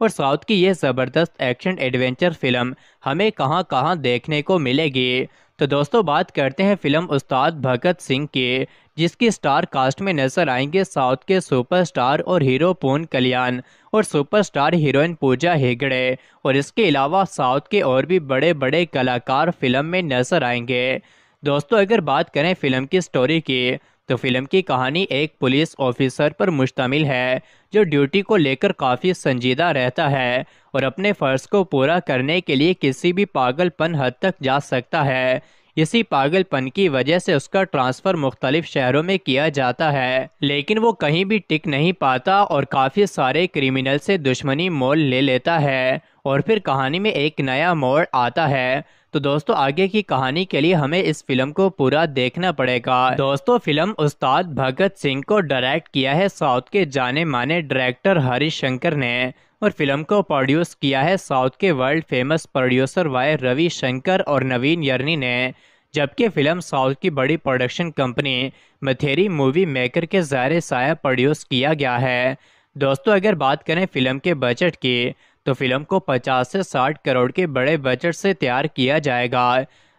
और साउथ की यह ज़बरदस्त एक्शन एडवेंचर फ़िल्म हमें कहाँ कहाँ देखने को मिलेगी। तो दोस्तों, बात करते हैं फ़िल्म उस्ताद भगत सिंह की, जिसकी स्टार कास्ट में नज़र आएँगे साउथ के सुपरस्टार और हीरो पून कल्याण और सुपरस्टार हीरोइन पूजा हेगड़े और इसके अलावा साउथ के और भी बड़े बड़े कलाकार फ़िल्म में नज़र आएँगे। दोस्तों, अगर बात करें फ़िल्म की स्टोरी की तो फ़िल्म की कहानी एक पुलिस ऑफिसर पर मुश्तमिल है, जो ड्यूटी को लेकर काफ़ी संजीदा रहता है और अपने फ़र्ज़ को पूरा करने के लिए किसी भी पागलपन हद तक जा सकता है। इसी पागलपन की वजह से उसका ट्रांसफ़र मुख्तलिफ़ शहरों में किया जाता है, लेकिन वो कहीं भी टिक नहीं पाता और काफ़ी सारे क्रिमिनल से दुश्मनी मोल ले लेता है और फिर कहानी में एक नया मोड़ आता है। तो दोस्तों, आगे की कहानी के लिए हमें इस फ़िल्म को पूरा देखना पड़ेगा। दोस्तों, फ़िल्म उस्ताद भगत सिंह को डायरेक्ट किया है साउथ के जाने माने डायरेक्टर हरीश शंकर ने और फ़िल्म को प्रोड्यूस किया है साउथ के world famous producer Y Ravi Shankar और नवीन यर्नी ने। जबकि फ़िल्म साउथ की बड़ी production company Mythri movie maker के ज़ाहिर साया प्रोड्यूस किया गया है। दोस्तों, अगर बात करें फ़िल्म के बजट की तो फ़िल्म को 50 से 60 करोड़ के बड़े बजट से तैयार किया जाएगा।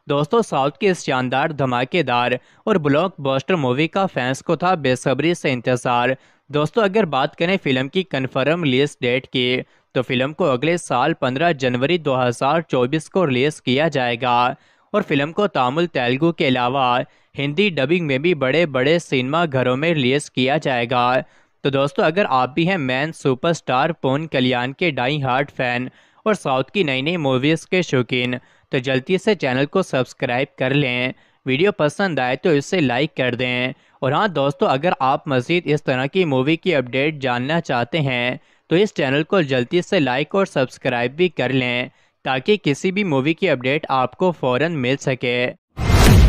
दोस्तों, साउथ की इस शानदार, धमाकेदार और ब्लॉकबस्टर मूवी का फैंस को था बेसब्री से इंतज़ार। दोस्तों, अगर बात करें फ़िल्म की कन्फर्म रिलीज़ डेट की तो फ़िल्म को अगले साल 15 जनवरी 2024 को रिलीज़ किया जाएगा। और फ़िल्म को तामिल, तेलुगु के अलावा हिंदी डबिंग में भी बड़े बड़े सिनेमा घरों में रिलीज़ किया जाएगा। तो दोस्तों, अगर आप भी हैं मैन सुपरस्टार पोन कल्याण के डाई हार्ट फ़ैन और साउथ की नई नई मूवीज़ के शौकीन तो जल्दी से चैनल को सब्सक्राइब कर लें। वीडियो पसंद आए तो इसे लाइक कर दें। और हाँ दोस्तों, अगर आप मज़ीद इस तरह की मूवी की अपडेट जानना चाहते हैं तो इस चैनल को जल्दी से लाइक और सब्सक्राइब भी कर लें, ताकि किसी भी मूवी की अपडेट आपको फ़ौरन मिल सके।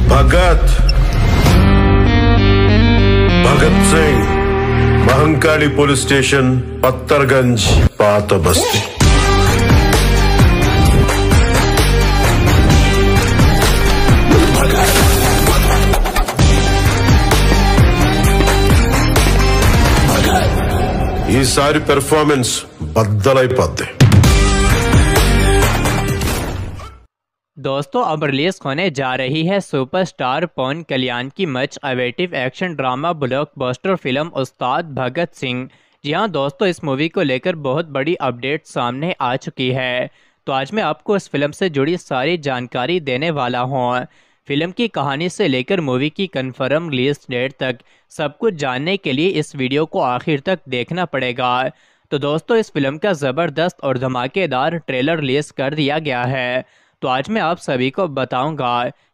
भगत। भगत सिंह। మహంకాళి పోలీస్ స్టేషన్ పత్తర్గంజ్ పాత బస్తీ ఈసారి పెర్ఫార్మెన్స్ బద్దలైపోద్ది. दोस्तों, अब रिलीज़ होने जा रही है सुपरस्टार पवन कल्याण की much awaited action drama blockbuster film Ustaad Bhagat Singh. जी हाँ दोस्तों, इस मूवी को लेकर बहुत बड़ी अपडेट सामने आ चुकी है। तो आज मैं आपको इस फ़िल्म से जुड़ी सारी जानकारी देने वाला हूँ। फ़िल्म की कहानी से लेकर मूवी की कन्फर्म रिलीज़ डेट तक सब कुछ जानने के लिए इस वीडियो को आखिर तक देखना पड़ेगा। तो दोस्तों, इस फ़िल्म का ज़बरदस्त और धमाकेदार ट्रेलर रिलीज़ कर दिया गया है। तो आज मैं आप सभी को बताऊँगा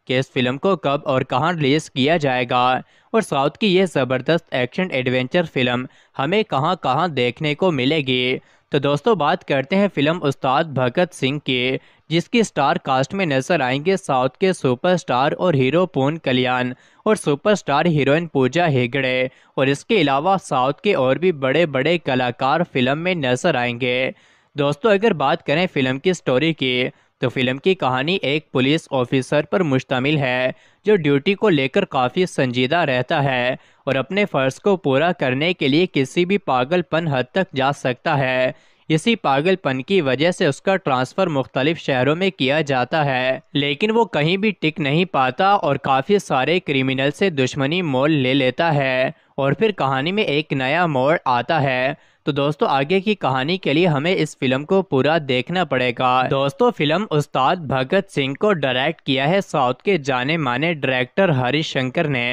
कि इस फ़िल्म को कब और कहाँ रिलीज़ किया जाएगा। और साउथ की ये ज़बरदस्त एक्शन एडवेंचर फ़िल्म हमें कहाँ कहाँ देखने को मिलेगी। तो दोस्तों, बात करते हैं फ़िल्म उस्ताद भगत सिंह की, जिसकी स्टार कास्ट में नज़र आएँगे साउथ के सुपरस्टार और हीरो पून कल्याण और सुपरस्टार हीरोइन पूजा हेगड़े। और इसके अलावा साउथ के और भी बड़े बड़े कलाकार फ़िल्म में नज़र आएँगे। दोस्तों, अगर बात करें फ़िल्म की स्टोरी की तो फ़िल्म की कहानी एक पुलिस ऑफिसर पर मुश्तमिल है, जो ड्यूटी को लेकर काफ़ी संजीदा रहता है और अपने फ़र्ज़ को पूरा करने के लिए किसी भी पागलपन हद तक जा सकता है। इसी पागलपन की वजह से उसका ट्रांसफ़र मुख्तलिफ़ शहरों में किया जाता है, लेकिन वो कहीं भी टिक नहीं पाता और काफ़ी सारे क्रिमिनल से दुश्मनी मोल ले लेता है और फिर कहानी में एक नया मोड़ आता है। तो दोस्तों, आगे की कहानी के लिए हमें इस फ़िल्म को पूरा देखना पड़ेगा। दोस्तों, फ़िल्म उस्ताद भगत सिंह को डायरेक्ट किया है साउथ के जाने माने डायरेक्टर हरीश शंकर ने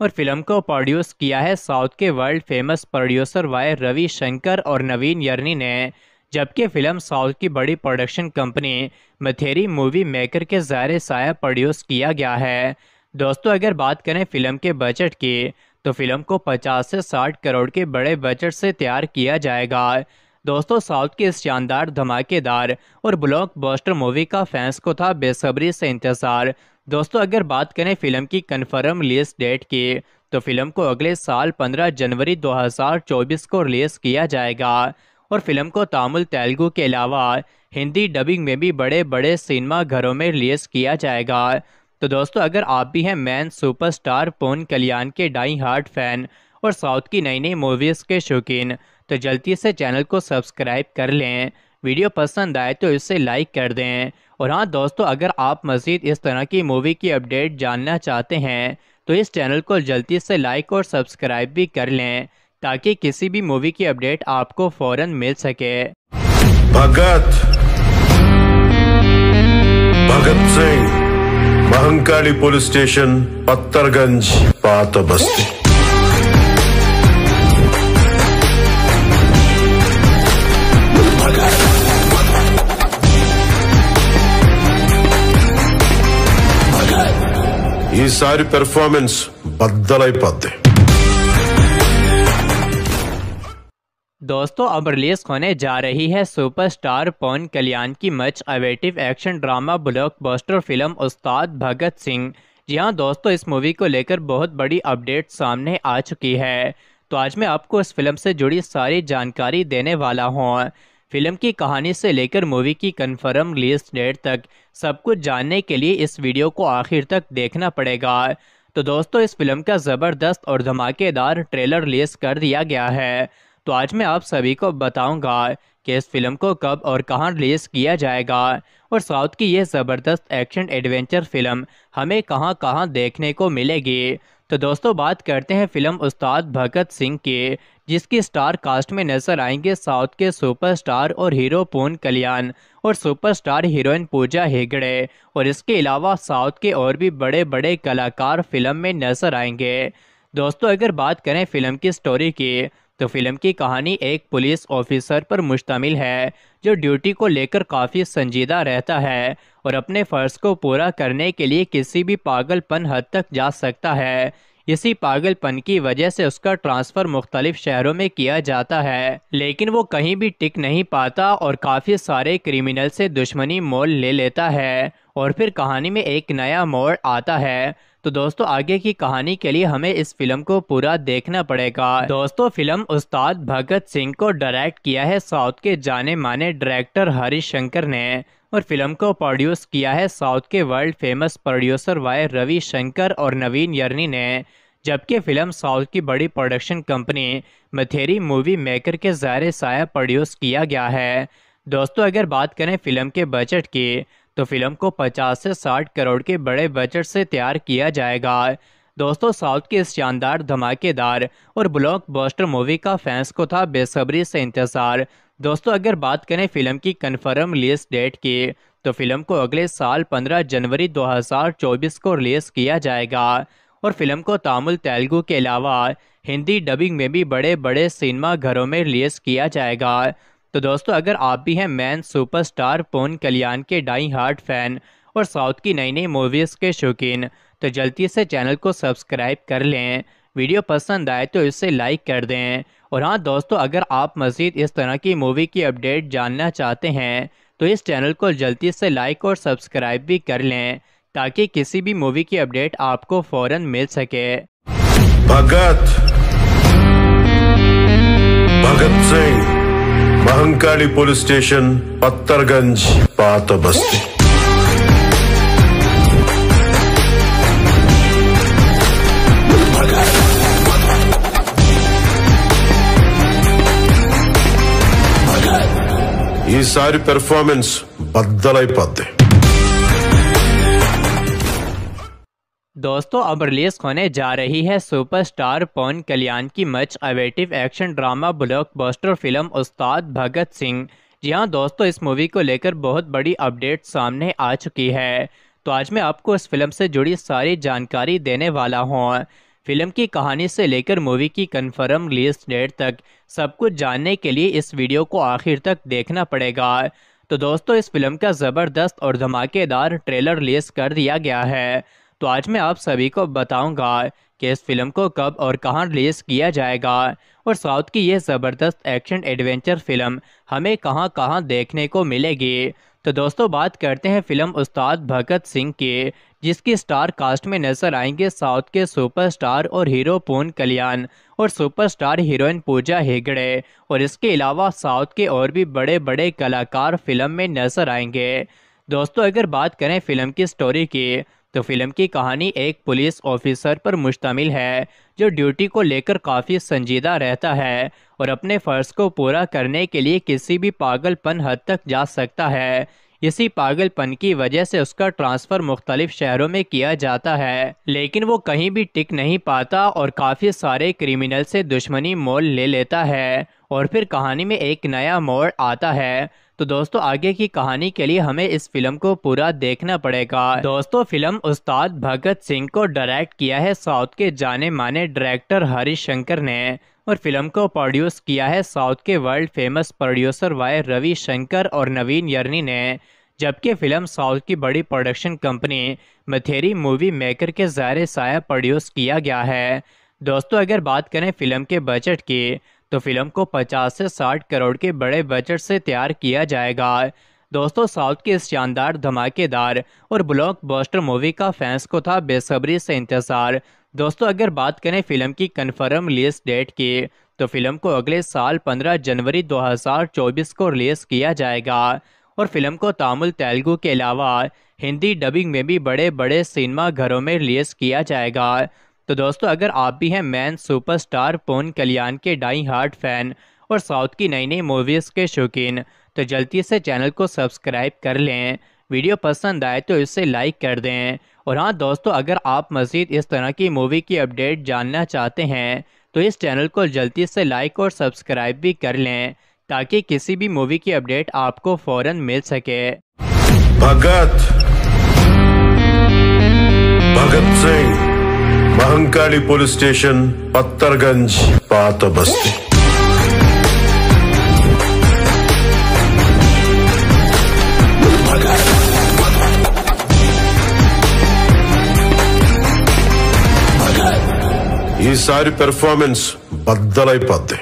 और फ़िल्म को प्रोड्यूस किया है साउथ के world famous producer Y Ravi Shankar और नवीन यर्नी ने। जबकि फ़िल्म साउथ की बड़ी production company Mythri movie maker के ज़ाहिर साया प्रोड्यूस किया गया है। दोस्तों, अगर बात करें फ़िल्म के बजट की तो फ़िल्म को 50 से 60 करोड़ के बड़े बजट से तैयार किया जाएगा। दोस्तों, साउथ की इस शानदार धमाकेदार और ब्लॉकबस्टर मूवी का फैंस को था बेसब्री से इंतज़ार। दोस्तों, अगर बात करें फ़िल्म की कन्फर्म रिलीज़ डेट की तो फ़िल्म को अगले साल 15 जनवरी 2024 को रिलीज़ किया जाएगा। और फ़िल्म को तामिल, तेलुगु के अलावा हिंदी डबिंग में भी बड़े बड़े सिनेमा घरों में रिलीज़ किया जाएगा। तो दोस्तों, अगर आप भी हैं मैन सुपरस्टार पोन कल्याण के डाई हार्ट फ़ैन और साउथ की नई नई मूवीज़ के शौकीन तो जल्दी से चैनल को सब्सक्राइब कर लें। वीडियो पसंद आए तो इसे लाइक कर दें। और हाँ दोस्तों, अगर आप मज़ीद इस तरह की मूवी की अपडेट जानना चाहते हैं तो इस चैनल को जल्दी से लाइक और सब्सक्राइब भी कर लें, ताकि किसी भी मूवी की अपडेट आपको फ़ौरन मिल सके। भगत। भगत सिंह। మహంకాళి పోలీస్ స్టేషన్ పత్తర్గంజ్ పాత బస్తీ ఈసారి పెర్ఫార్మెన్స్ బద్దలైపోద్ది. दोस्तों, अब रिलीज़ होने जा रही है सुपरस्टार पवन कल्याण की much awaited action drama blockbuster film Ustaad Bhagat Singh. जी हाँ दोस्तों, इस मूवी को लेकर बहुत बड़ी अपडेट सामने आ चुकी है। तो आज मैं आपको इस फ़िल्म से जुड़ी सारी जानकारी देने वाला हूँ। फ़िल्म की कहानी से लेकर मूवी की कन्फर्म रिलीज़ डेट तक सब कुछ जानने के लिए इस वीडियो को आखिर तक देखना पड़ेगा। तो दोस्तों, इस फ़िल्म का ज़बरदस्त और धमाकेदार ट्रेलर रिलीज़ कर दिया गया है। तो आज मैं आप सभी को बताऊँगा कि इस फ़िल्म को कब और कहाँ रिलीज़ किया जाएगा। और साउथ की ये ज़बरदस्त एक्शन एडवेंचर फ़िल्म हमें कहाँ कहाँ देखने को मिलेगी। तो दोस्तों, बात करते हैं फ़िल्म उस्ताद भगत सिंह की, जिसकी स्टार कास्ट में नज़र आएँगे साउथ के सुपरस्टार और हीरो पून कल्याण और सुपरस्टार हीरोइन पूजा हेगड़े। और इसके अलावा साउथ के और भी बड़े बड़े कलाकार फ़िल्म में नज़र आएँगे। दोस्तों, अगर बात करें फ़िल्म की स्टोरी की तो फ़िल्म की कहानी एक पुलिस ऑफिसर पर मुश्तमिल है, जो ड्यूटी को लेकर काफ़ी संजीदा रहता है और अपने फ़र्ज़ को पूरा करने के लिए किसी भी पागलपन हद तक जा सकता है। इसी पागलपन की वजह से उसका ट्रांसफ़र मुख्तलिफ़ शहरों में किया जाता है, लेकिन वो कहीं भी टिक नहीं पाता और काफ़ी सारे क्रिमिनल से दुश्मनी मोल ले लेता है और फिर कहानी में एक नया मोड़ आता है। तो दोस्तों, आगे की कहानी के लिए हमें इस फ़िल्म को पूरा देखना पड़ेगा। दोस्तों, फ़िल्म उस्ताद भगत सिंह को डायरेक्ट किया है साउथ के जाने माने डायरेक्टर हरीश शंकर ने और फ़िल्म को प्रोड्यूस किया है साउथ के world famous producer Y Ravi Shankar और नवीन यर्नी ने। जबकि फ़िल्म साउथ की बड़ी production company Mythri movie maker के ज़ाहिर साया प्रोड्यूस किया गया है। दोस्तों, अगर बात करें फ़िल्म के बजट की तो फ़िल्म को 50 से 60 करोड़ के बड़े बजट से तैयार किया जाएगा। दोस्तों, साउथ की इस शानदार, धमाकेदार और ब्लॉकबस्टर मूवी का फैंस को था बेसब्री से इंतज़ार। दोस्तों, अगर बात करें फ़िल्म की कन्फर्म रिलीज़ डेट की तो फ़िल्म को अगले साल 15 जनवरी 2024 को रिलीज़ किया जाएगा। और फ़िल्म को तामिल, तेलुगु के अलावा हिंदी डबिंग में भी बड़े बड़े सिनेमा घरों में रिलीज़ किया जाएगा। तो दोस्तों, अगर आप भी हैं मैन सुपरस्टार पोन कल्याण के डाई हार्ट फ़ैन और साउथ की नई नई मूवीज़ के शौकीन तो जल्दी से चैनल को सब्सक्राइब कर लें। वीडियो पसंद आए तो इसे लाइक कर दें। और हाँ दोस्तों, अगर आप मज़ीद इस तरह की मूवी की अपडेट जानना चाहते हैं तो इस चैनल को जल्दी से लाइक और सब्सक्राइब भी कर लें, ताकि किसी भी मूवी की अपडेट आपको फ़ौरन मिल सके। भगत। भगत सिंह। మహంకాళి పోలీస్ స్టేషన్ పత్తర్గంజ్ పాత బస్తీ ఈసారి పెర్ఫార్మెన్స్ బద్దలైపోద్ది. दोस्तों, अब रिलीज़ होने जा रही है सुपरस्टार पवन कल्याण की much awaited action drama blockbuster film Ustaad Bhagat Singh. जी हाँ दोस्तों, इस मूवी को लेकर बहुत बड़ी अपडेट सामने आ चुकी है। तो आज मैं आपको इस फ़िल्म से जुड़ी सारी जानकारी देने वाला हूँ। फ़िल्म की कहानी से लेकर मूवी की कन्फर्म रिलीज़ डेट तक सब कुछ जानने के लिए इस वीडियो को आखिर तक देखना पड़ेगा। तो दोस्तों, इस फ़िल्म का ज़बरदस्त और धमाकेदार ट्रेलर रिलीज़ कर दिया गया है। तो आज मैं आप सभी को बताऊँगा कि इस फ़िल्म को कब और कहाँ रिलीज़ किया जाएगा और साउथ की यह ज़बरदस्त एक्शन एडवेंचर फ़िल्म हमें कहाँ कहाँ देखने को मिलेगी। तो दोस्तों, बात करते हैं फ़िल्म उस्ताद भगत सिंह की, जिसकी स्टार कास्ट में नज़र आएँगे साउथ के सुपरस्टार और हीरो पून कल्याण और सुपरस्टार हीरोइन पूजा हेगड़े और इसके अलावा साउथ के और भी बड़े बड़े कलाकार फ़िल्म में नज़र आएँगे। दोस्तों, अगर बात करें फ़िल्म की स्टोरी की तो फ़िल्म की कहानी एक पुलिस ऑफिसर पर मुश्तमिल है, जो ड्यूटी को लेकर काफ़ी संजीदा रहता है और अपने फ़र्ज़ को पूरा करने के लिए किसी भी पागलपन हद तक जा सकता है। इसी पागलपन की वजह से उसका ट्रांसफ़र मुख्तलिफ़ शहरों में किया जाता है, लेकिन वो कहीं भी टिक नहीं पाता और काफ़ी सारे क्रिमिनल से दुश्मनी मोल ले लेता है और फिर कहानी में एक नया मोड़ आता है। तो दोस्तों, आगे की कहानी के लिए हमें इस फ़िल्म को पूरा देखना पड़ेगा। दोस्तों, फ़िल्म उस्ताद भगत सिंह को डायरेक्ट किया है साउथ के जाने माने डायरेक्टर हरीश शंकर ने और फ़िल्म को प्रोड्यूस किया है साउथ के world famous producer Y Ravi Shankar और नवीन यर्नी ने। जबकि फ़िल्म साउथ की बड़ी production company Mythri movie maker के ज़ाहिर साया प्रोड्यूस किया गया है। दोस्तों, अगर बात करें फ़िल्म के बजट की तो फ़िल्म को 50 से 60 करोड़ के बड़े बजट से तैयार किया जाएगा। दोस्तों, साउथ की इस शानदार धमाकेदार और ब्लॉकबस्टर मूवी का फैंस को था बेसब्री से इंतज़ार। दोस्तों, अगर बात करें फ़िल्म की कन्फर्म रिलीज़ डेट की तो फ़िल्म को अगले साल 15 जनवरी 2024 को रिलीज़ किया जाएगा। और फ़िल्म को तामिल, तेलुगु के अलावा हिंदी डबिंग में भी बड़े बड़े सिनेमा घरों में रिलीज़ किया जाएगा। तो दोस्तों, अगर आप भी हैं मैन सुपरस्टार पोन कल्याण के डाई हार्ट फ़ैन और साउथ की नई नई मूवीज़ के शौकीन तो जल्दी से चैनल को सब्सक्राइब कर लें। वीडियो पसंद आए तो इसे लाइक कर दें। और हाँ दोस्तों, अगर आप मज़ीद इस तरह की मूवी की अपडेट जानना चाहते हैं तो इस चैनल को जल्दी से लाइक और सब्सक्राइब भी कर लें, ताकि किसी भी मूवी की अपडेट आपको फ़ौरन मिल सके। भगत। भगत सिंह। మహంకాళి పోలీస్ స్టేషన్ పత్తర్గంజ్ పాత బస్తీ ఈసారి పెర్ఫార్మెన్స్ బద్దలైపోద్ది.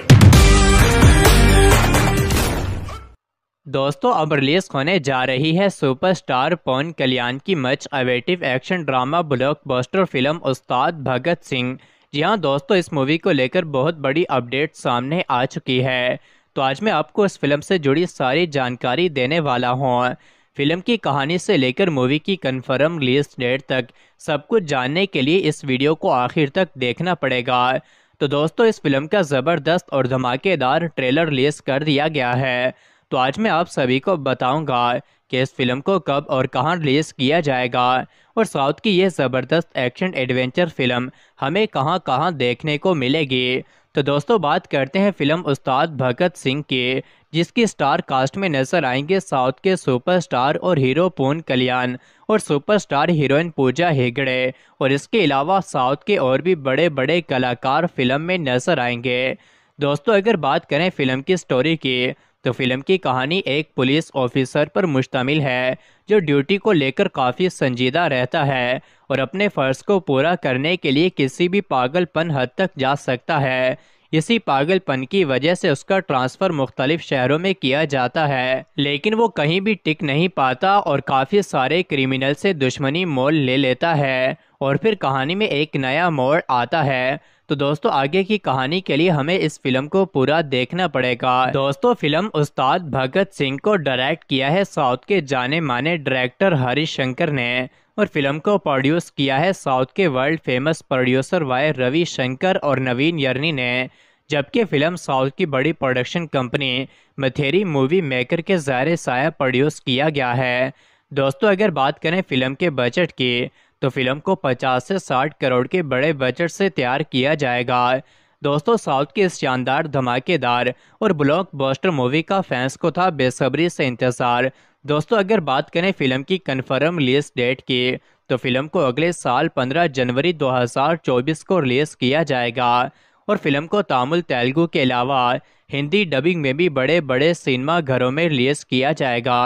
दोस्तों, अब रिलीज़ होने जा रही है सुपरस्टार पवन कल्याण की much awaited action drama blockbuster film Ustaad Bhagat Singh. जी हाँ दोस्तों, इस मूवी को लेकर बहुत बड़ी अपडेट सामने आ चुकी है। तो आज मैं आपको इस फ़िल्म से जुड़ी सारी जानकारी देने वाला हूँ। फ़िल्म की कहानी से लेकर मूवी की कन्फर्म रिलीज़ डेट तक सब कुछ जानने के लिए इस वीडियो को आखिर तक देखना पड़ेगा। तो दोस्तों, इस फ़िल्म का ज़बरदस्त और धमाकेदार ट्रेलर रिलीज़ कर दिया गया है। तो आज मैं आप सभी को बताऊँगा कि इस फ़िल्म को कब और कहाँ रिलीज़ किया जाएगा। और साउथ की यह ज़बरदस्त एक्शन एडवेंचर फ़िल्म हमें कहाँ कहाँ देखने को मिलेगी। तो दोस्तों, बात करते हैं फ़िल्म उस्ताद भगत सिंह की, जिसकी स्टार कास्ट में नज़र आएँगे साउथ के सुपरस्टार और हीरो पून कल्याण और सुपरस्टार हीरोइन पूजा हेगड़े। और इसके अलावा साउथ के और भी बड़े बड़े कलाकार फ़िल्म में नज़र आएँगे। दोस्तों, अगर बात करें फ़िल्म की स्टोरी की तो फ़िल्म की कहानी एक पुलिस ऑफिसर पर मुश्तमिल है, जो ड्यूटी को लेकर काफ़ी संजीदा रहता है और अपने फ़र्ज़ को पूरा करने के लिए किसी भी पागलपन हद तक जा सकता है। इसी पागलपन की वजह से उसका ट्रांसफ़र मुख्तलिफ़ शहरों में किया जाता है, लेकिन वो कहीं भी टिक नहीं पाता और काफ़ी सारे क्रिमिनल से दुश्मनी मोल ले लेता है और फिर कहानी में एक नया मोड़ आता है। तो दोस्तों, आगे की कहानी के लिए हमें इस फ़िल्म को पूरा देखना पड़ेगा। दोस्तों, फ़िल्म उस्ताद भगत सिंह को डायरेक्ट किया है साउथ के जाने माने डायरेक्टर हरीश शंकर ने। और फ़िल्म को प्रोड्यूस किया है साउथ के world famous producer Y Ravi Shankar और नवीन यर्नी ने, जबकि फ़िल्म साउथ की बड़ी production company Mythri movie maker के ज़ाहिर साया प्रोड्यूस किया गया है। दोस्तों, अगर बात करें फ़िल्म के बजट की तो फ़िल्म को 50 से 60 करोड़ के बड़े बजट से तैयार किया जाएगा। दोस्तों, साउथ की इस शानदार धमाकेदार और ब्लॉकबस्टर मूवी का फैंस को था बेसब्री से इंतज़ार दोस्तों, अगर बात करें फ़िल्म की कन्फर्म रिलीज़ डेट की तो फ़िल्म को अगले साल 15 जनवरी 2024 को रिलीज़ किया जाएगा। और फ़िल्म को तामिल, तेलुगु के अलावा हिंदी डबिंग में भी बड़े बड़े सिनेमा घरों में रिलीज़ किया जाएगा।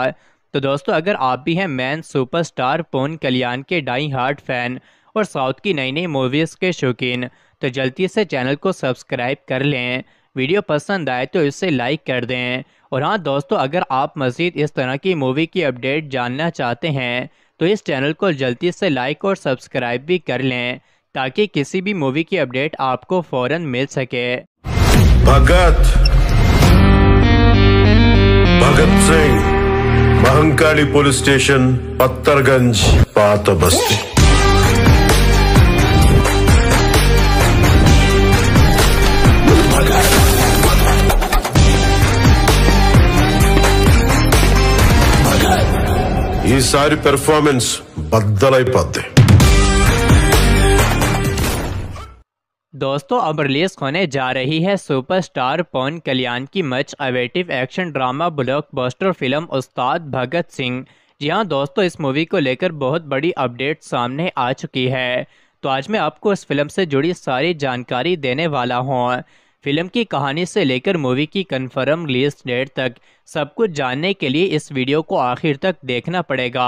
तो दोस्तों, अगर आप भी हैं मैन सुपरस्टार पोन कल्याण के डाई हार्ट फ़ैन और साउथ की नई नई मूवीज़ के शौकीन तो जल्दी से चैनल को सब्सक्राइब कर लें। वीडियो पसंद आए तो इसे लाइक कर दें और हाँ दोस्तों, अगर आप मज़ीद इस तरह की मूवी की अपडेट जानना चाहते हैं तो इस चैनल को जल्दी से लाइक और सब्सक्राइब भी कर लें, ताकि किसी भी मूवी की अपडेट आपको फ़ौरन मिल सके। भगत। भगत सिंह, महंकाली पुलिस स्टेशन, पत्थरगंज पात बस्ती। ఈసారి పెర్ఫార్మెన్స్ బద్దలైపోద్ది दोस्तों अब रिलीज होने जा रही है सुपरस्टार पवन कल्याण की much awaited action drama blockbuster film Ustaad Bhagat Singh जी हाँ दोस्तों इस मूवी को लेकर बहुत बड़ी अपडेट सामने आ चुकी है तो आज मैं आपको इस फिल्म से जुड़ी सारी जानकारी देने वाला हूँ फ़िल्म की कहानी से लेकर मूवी की कन्फर्म रिलीज़ डेट तक सब कुछ जानने के लिए इस वीडियो को आखिर तक देखना पड़ेगा।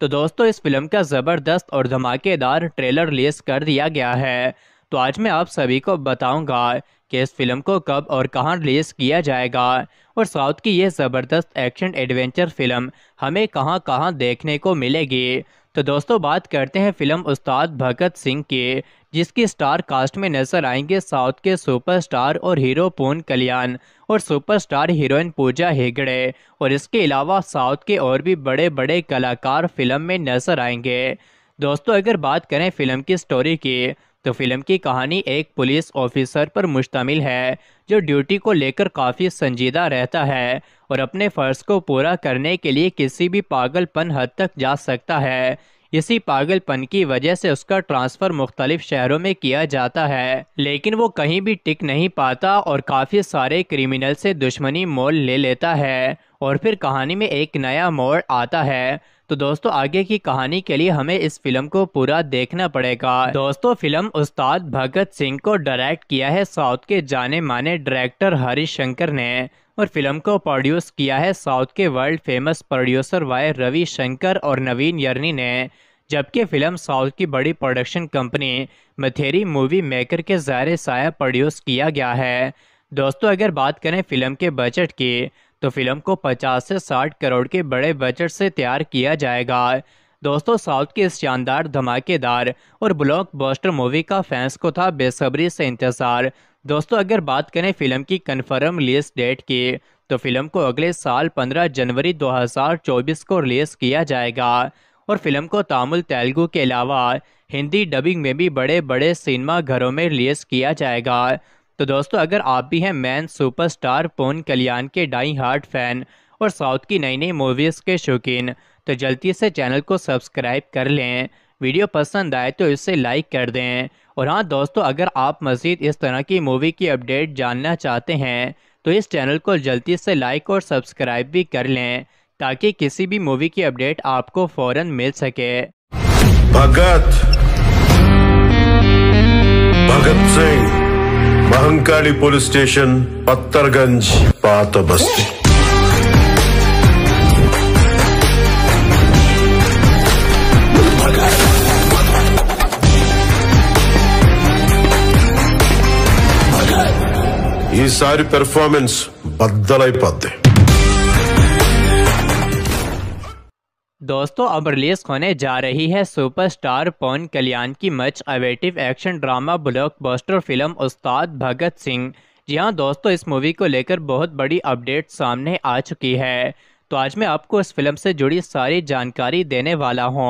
तो दोस्तों, इस फ़िल्म का ज़बरदस्त और धमाकेदार ट्रेलर रिलीज़ कर दिया गया है। तो आज मैं आप सभी को बताऊँगा कि इस फ़िल्म को कब और कहाँ रिलीज़ किया जाएगा और साउथ की यह ज़बरदस्त एक्शन एडवेंचर फ़िल्म हमें कहाँ कहाँ देखने को मिलेगी। तो दोस्तों, बात करते हैं फ़िल्म उस्ताद भगत सिंह की। जिसकी स्टार कास्ट में नज़र आएँगे साउथ के सुपरस्टार और हीरो पून कल्याण और सुपरस्टार हीरोइन पूजा हेगड़े। और इसके अलावा साउथ के और भी बड़े बड़े कलाकार फ़िल्म में नज़र आएँगे। दोस्तों, अगर बात करें फ़िल्म की स्टोरी की तो फ़िल्म की कहानी एक पुलिस ऑफिसर पर मुश्तमिल है, जो ड्यूटी को लेकर काफ़ी संजीदा रहता है और अपने फ़र्ज़ को पूरा करने के लिए किसी भी पागलपन हद तक जा सकता है। इसी पागलपन की वजह से उसका ट्रांसफ़र मुख्तलिफ़ शहरों में किया जाता है, लेकिन वो कहीं भी टिक नहीं पाता और काफ़ी सारे क्रिमिनल से दुश्मनी मोल ले लेता है और फिर कहानी में एक नया मोड़ आता है। तो दोस्तों, आगे की कहानी के लिए हमें इस फ़िल्म को पूरा देखना पड़ेगा। दोस्तों, फ़िल्म उस्ताद भगत सिंह को डायरेक्ट किया है साउथ के जाने माने डायरेक्टर हरीश शंकर ने। और फ़िल्म को प्रोड्यूस किया है साउथ के world famous producer Y Ravi Shankar और नवीन यर्नी ने, जबकि फ़िल्म साउथ की बड़ी production company Mythri movie maker के ज़ाहिर साया प्रोड्यूस किया गया है। दोस्तों, अगर बात करें फ़िल्म के बजट की तो फ़िल्म को 50 से 60 करोड़ के बड़े बजट से तैयार किया जाएगा। दोस्तों साउथ की इस शानदार धमाकेदार और ब्लॉकबस्टर मूवी का फैंस को था बेसब्री से इंतज़ार। दोस्तों, अगर बात करें फ़िल्म की कन्फर्म रिलीज़ डेट की तो फ़िल्म को अगले साल 15 जनवरी 2024 को रिलीज़ किया जाएगा। और फ़िल्म को तामिल, तेलुगु के अलावा हिंदी डबिंग में भी बड़े बड़े सिनेमा घरों में रिलीज़ किया जाएगा। तो दोस्तों, अगर आप भी हैं मैन सुपरस्टार पोन कल्याण के डाई हार्ट फ़ैन और साउथ की नई नई मूवीज़ के शौकीन तो जल्दी से चैनल को सब्सक्राइब कर लें। वीडियो पसंद आए तो इसे लाइक कर दें। और हाँ दोस्तों, अगर आप मज़ीद इस तरह की मूवी की अपडेट जानना चाहते हैं तो इस चैनल को जल्दी से लाइक और सब्सक्राइब भी कर लें, ताकि किसी भी मूवी की अपडेट आपको फ़ौरन मिल सके। भगत। भगत सिंह महंकाली पुलिस स्टेशन, पत्थरगंज, पात बस्ती। ఈసారి పెర్ఫార్మెన్స్ బద్దలైపోద్ది दोस्तों अब रिलीज होने जा रही है सुपरस्टार पवन कल्याण की much awaited action drama blockbuster film Ustaad Bhagat Singh जी हाँ दोस्तों इस मूवी को लेकर बहुत बड़ी अपडेट सामने आ चुकी है तो आज मैं आपको इस फिल्म से जुड़ी सारी जानकारी देने वाला हूँ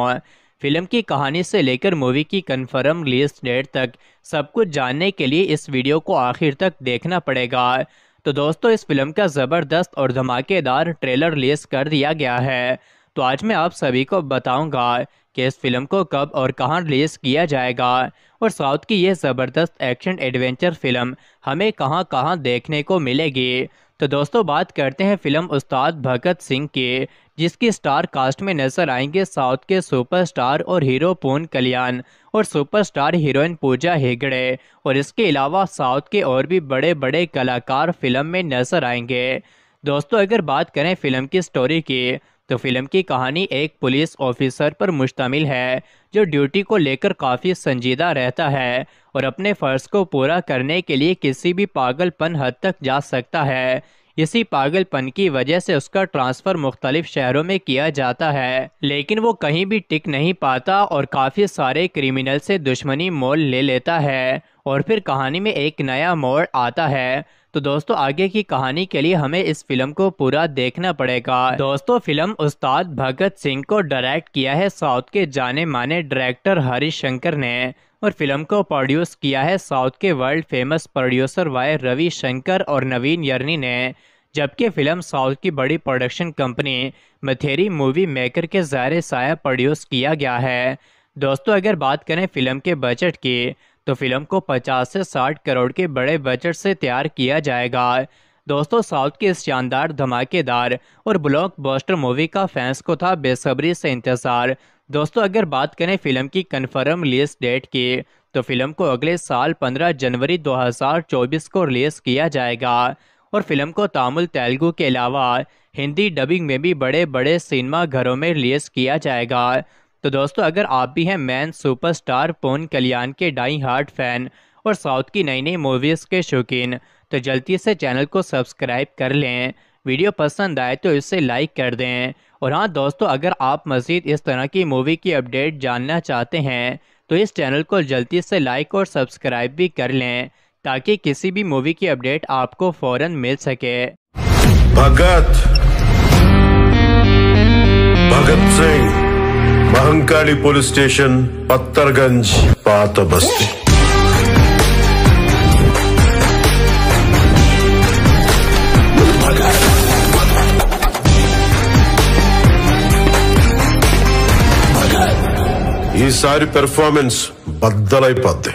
फ़िल्म की कहानी से लेकर मूवी की कन्फर्म रिलीज़ डेट तक सब कुछ जानने के लिए इस वीडियो को आखिर तक देखना पड़ेगा। तो दोस्तों, इस फ़िल्म का ज़बरदस्त और धमाकेदार ट्रेलर रिलीज़ कर दिया गया है। तो आज मैं आप सभी को बताऊँगा कि इस फ़िल्म को कब और कहाँ रिलीज़ किया जाएगा और साउथ की यह ज़बरदस्त एक्शन एडवेंचर फ़िल्म हमें कहाँ कहाँ देखने को मिलेगी। तो दोस्तों, बात करते हैं फ़िल्म उस्ताद भगत सिंह की जिसकी स्टार कास्ट में नज़र आएँगे साउथ के सुपरस्टार और हीरो पून कल्याण और सुपरस्टार हीरोइन पूजा हेगड़े। और इसके अलावा साउथ के और भी बड़े बड़े कलाकार फ़िल्म में नज़र आएँगे। दोस्तों, अगर बात करें फ़िल्म की स्टोरी की तो फ़िल्म की कहानी एक पुलिस ऑफिसर पर मुश्तमिल है, जो ड्यूटी को लेकर काफ़ी संजीदा रहता है और अपने फ़र्ज़ को पूरा करने के लिए किसी भी पागलपन हद तक जा सकता है। इसी पागलपन की वजह से उसका ट्रांसफ़र मुख्तलिफ़ शहरों में किया जाता है, लेकिन वो कहीं भी टिक नहीं पाता और काफ़ी सारे क्रिमिनल से दुश्मनी मोल ले लेता है और फिर कहानी में एक नया मोड़ आता है। तो दोस्तों, आगे की कहानी के लिए हमें इस फ़िल्म को पूरा देखना पड़ेगा। दोस्तों, फ़िल्म उस्ताद भगत सिंह को डायरेक्ट किया है साउथ के जाने माने डायरेक्टर हरीश शंकर ने और फ़िल्म को प्रोड्यूस किया है साउथ के world famous producer Y Ravi Shankar और नवीन यर्नी ने। जबकि फ़िल्म साउथ की बड़ी production company Mythri movie maker के ज़ाहिर साया प्रोड्यूस किया गया है। दोस्तों, अगर बात करें फ़िल्म के बजट की तो फ़िल्म को 50 से 60 करोड़ के बड़े बजट से तैयार किया जाएगा। दोस्तों, साउथ की इस शानदार, धमाकेदार और ब्लॉकबस्टर मूवी का फैंस को था बेसब्री से इंतज़ार। दोस्तों, अगर बात करें फ़िल्म की कन्फर्म रिलीज़ डेट की तो फ़िल्म को अगले साल 15 जनवरी 2024 को रिलीज़ किया जाएगा। और फ़िल्म को तामिल, तेलुगु के अलावा हिंदी डबिंग में भी बड़े बड़े सिनेमा घरों में रिलीज़ किया जाएगा। तो दोस्तों, अगर आप भी हैं मैन सुपरस्टार पोन कल्याण के डाई हार्ट फ़ैन और साउथ की नई नई मूवीज़ के शौकीन तो जल्दी से चैनल को सब्सक्राइब कर लें। वीडियो पसंद आए तो इसे लाइक कर दें। और हाँ दोस्तों, अगर आप मज़ीद इस तरह की मूवी की अपडेट जानना चाहते हैं तो इस चैनल को जल्दी से लाइक और सब्सक्राइब भी कर लें, ताकि किसी भी मूवी की अपडेट आपको फ़ौरन मिल सके। भगत। भगत सिंह। మహంకాళి పోలీస్ స్టేషన్ పత్తర్గంజ్ పాత బస్తీ ఈసారి పెర్ఫార్మెన్స్ బద్దలైపోద్ది.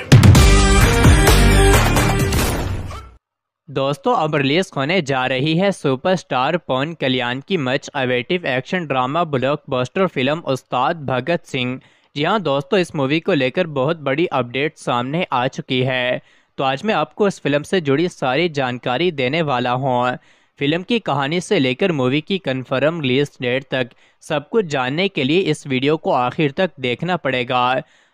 दोस्तों, अब रिलीज़ होने जा रही है सुपरस्टार पवन कल्याण की much awaited action drama blockbuster film Ustaad Bhagat Singh. जी हाँ दोस्तों, इस मूवी को लेकर बहुत बड़ी अपडेट सामने आ चुकी है। तो आज मैं आपको इस फ़िल्म से जुड़ी सारी जानकारी देने वाला हूँ। फ़िल्म की कहानी से लेकर मूवी की कन्फर्म रिलीज़ डेट तक सब कुछ जानने के लिए इस वीडियो को आखिर तक देखना पड़ेगा।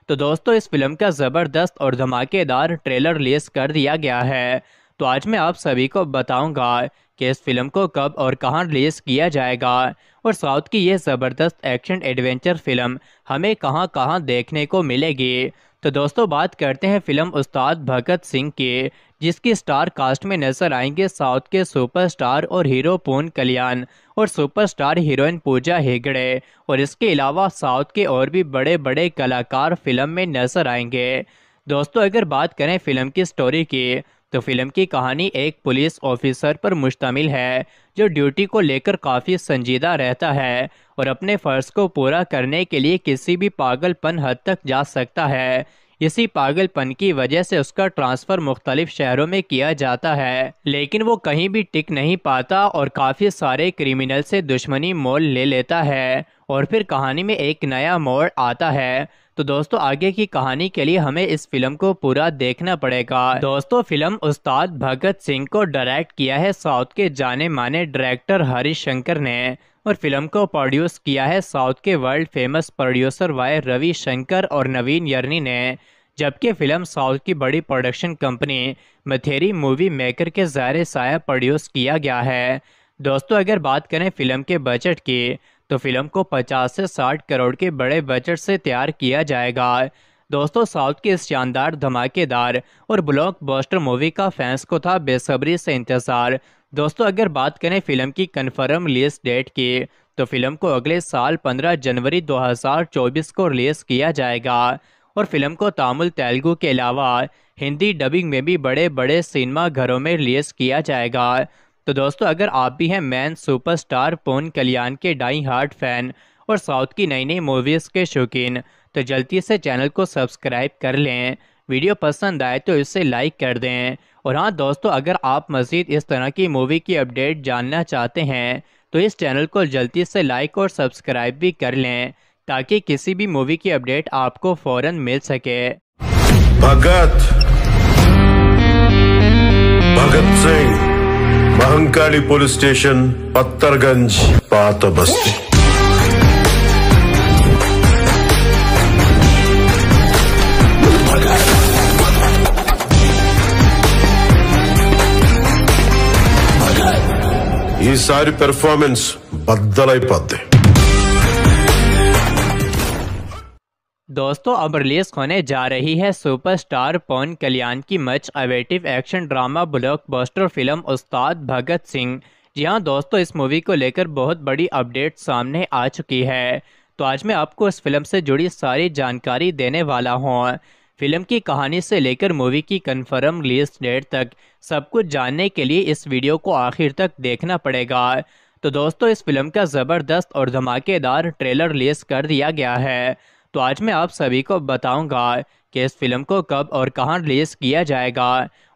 तो दोस्तों, इस फ़िल्म का ज़बरदस्त और धमाकेदार ट्रेलर रिलीज़ कर दिया गया है। तो आज मैं आप सभी को बताऊँगा कि इस फ़िल्म को कब और कहाँ रिलीज़ किया जाएगा। और साउथ की यह ज़बरदस्त एक्शन एडवेंचर फ़िल्म हमें कहाँ कहाँ देखने को मिलेगी। तो दोस्तों, बात करते हैं फ़िल्म उस्ताद भगत सिंह की, जिसकी स्टार कास्ट में नज़र आएँगे साउथ के सुपरस्टार और हीरो पून कल्याण और सुपरस्टार हीरोइन पूजा हेगड़े। और इसके अलावा साउथ के और भी बड़े बड़े कलाकार फ़िल्म में नज़र आएँगे। दोस्तों, अगर बात करें फ़िल्म की स्टोरी की तो फ़िल्म की कहानी एक पुलिस ऑफिसर पर मुश्तमिल है, जो ड्यूटी को लेकर काफ़ी संजीदा रहता है और अपने फ़र्ज़ को पूरा करने के लिए किसी भी पागलपन हद तक जा सकता है। इसी पागलपन की वजह से उसका ट्रांसफ़र मुख्तलिफ़ शहरों में किया जाता है, लेकिन वो कहीं भी टिक नहीं पाता और काफ़ी सारे क्रिमिनल से दुश्मनी मोल ले लेता है और फिर कहानी में एक नया मोड़ आता है। तो दोस्तों, आगे की कहानी के लिए हमें इस फ़िल्म को पूरा देखना पड़ेगा। दोस्तों, फ़िल्म उस्ताद भगत सिंह को डायरेक्ट किया है साउथ के जाने माने डायरेक्टर हरीश शंकर ने और फ़िल्म को प्रोड्यूस किया है साउथ के world famous producer Y Ravi Shankar और नवीन यर्नी ने। जबकि फ़िल्म साउथ की बड़ी production company Mythri movie maker के ज़ाहिर साया प्रोड्यूस किया गया है। दोस्तों, अगर बात करें फ़िल्म के बजट की तो फ़िल्म को 50 से 60 करोड़ के बड़े बजट से तैयार किया जाएगा। दोस्तों, साउथ की इस शानदार धमाकेदार और ब्लॉकबस्टर मूवी का फैंस को था बेसब्री से इंतज़ार। दोस्तों, अगर बात करें फ़िल्म की कन्फर्म रिलीज़ डेट की तो फ़िल्म को अगले साल 15 जनवरी 2024 को रिलीज़ किया जाएगा। और फ़िल्म को तामिल, तेलुगु के अलावा हिंदी डबिंग में भी बड़े बड़े सिनेमा घरों में रिलीज़ किया जाएगा। तो दोस्तों, अगर आप भी हैं मैन सुपरस्टार पोन कल्याण के डाई हार्ट फ़ैन और साउथ की नई नई मूवीज़ के शौकीन तो जल्दी से चैनल को सब्सक्राइब कर लें। वीडियो पसंद आए तो इसे लाइक कर दें। और हाँ दोस्तों, अगर आप मज़ीद इस तरह की मूवी की अपडेट जानना चाहते हैं तो इस चैनल को जल्दी से लाइक और सब्सक्राइब भी कर लें, ताकि किसी भी मूवी की अपडेट आपको फ़ौरन मिल सके। भगत। भगत सिंह। అహంకాళి పోలీస్ స్టేషన్ పత్తర్గంజ్ పాత బస్తీ ఈసారి పెర్ఫార్మెన్స్ బద్దలైపోద్ది. दोस्तों, अब रिलीज़ होने जा रही है सुपरस्टार पवन कल्याण की much awaited action drama blockbuster film Ustaad Bhagat Singh. जी हाँ दोस्तों, इस मूवी को लेकर बहुत बड़ी अपडेट सामने आ चुकी है। तो आज मैं आपको इस फ़िल्म से जुड़ी सारी जानकारी देने वाला हूँ। फ़िल्म की कहानी से लेकर मूवी की कन्फर्म रिलीज़ डेट तक सब कुछ जानने के लिए इस वीडियो को आखिर तक देखना पड़ेगा। तो दोस्तों, इस फ़िल्म का ज़बरदस्त और धमाकेदार ट्रेलर रिलीज़ कर दिया गया है। तो आज मैं आप सभी को बताऊँगा कि इस फ़िल्म को कब और कहाँ रिलीज़ किया जाएगा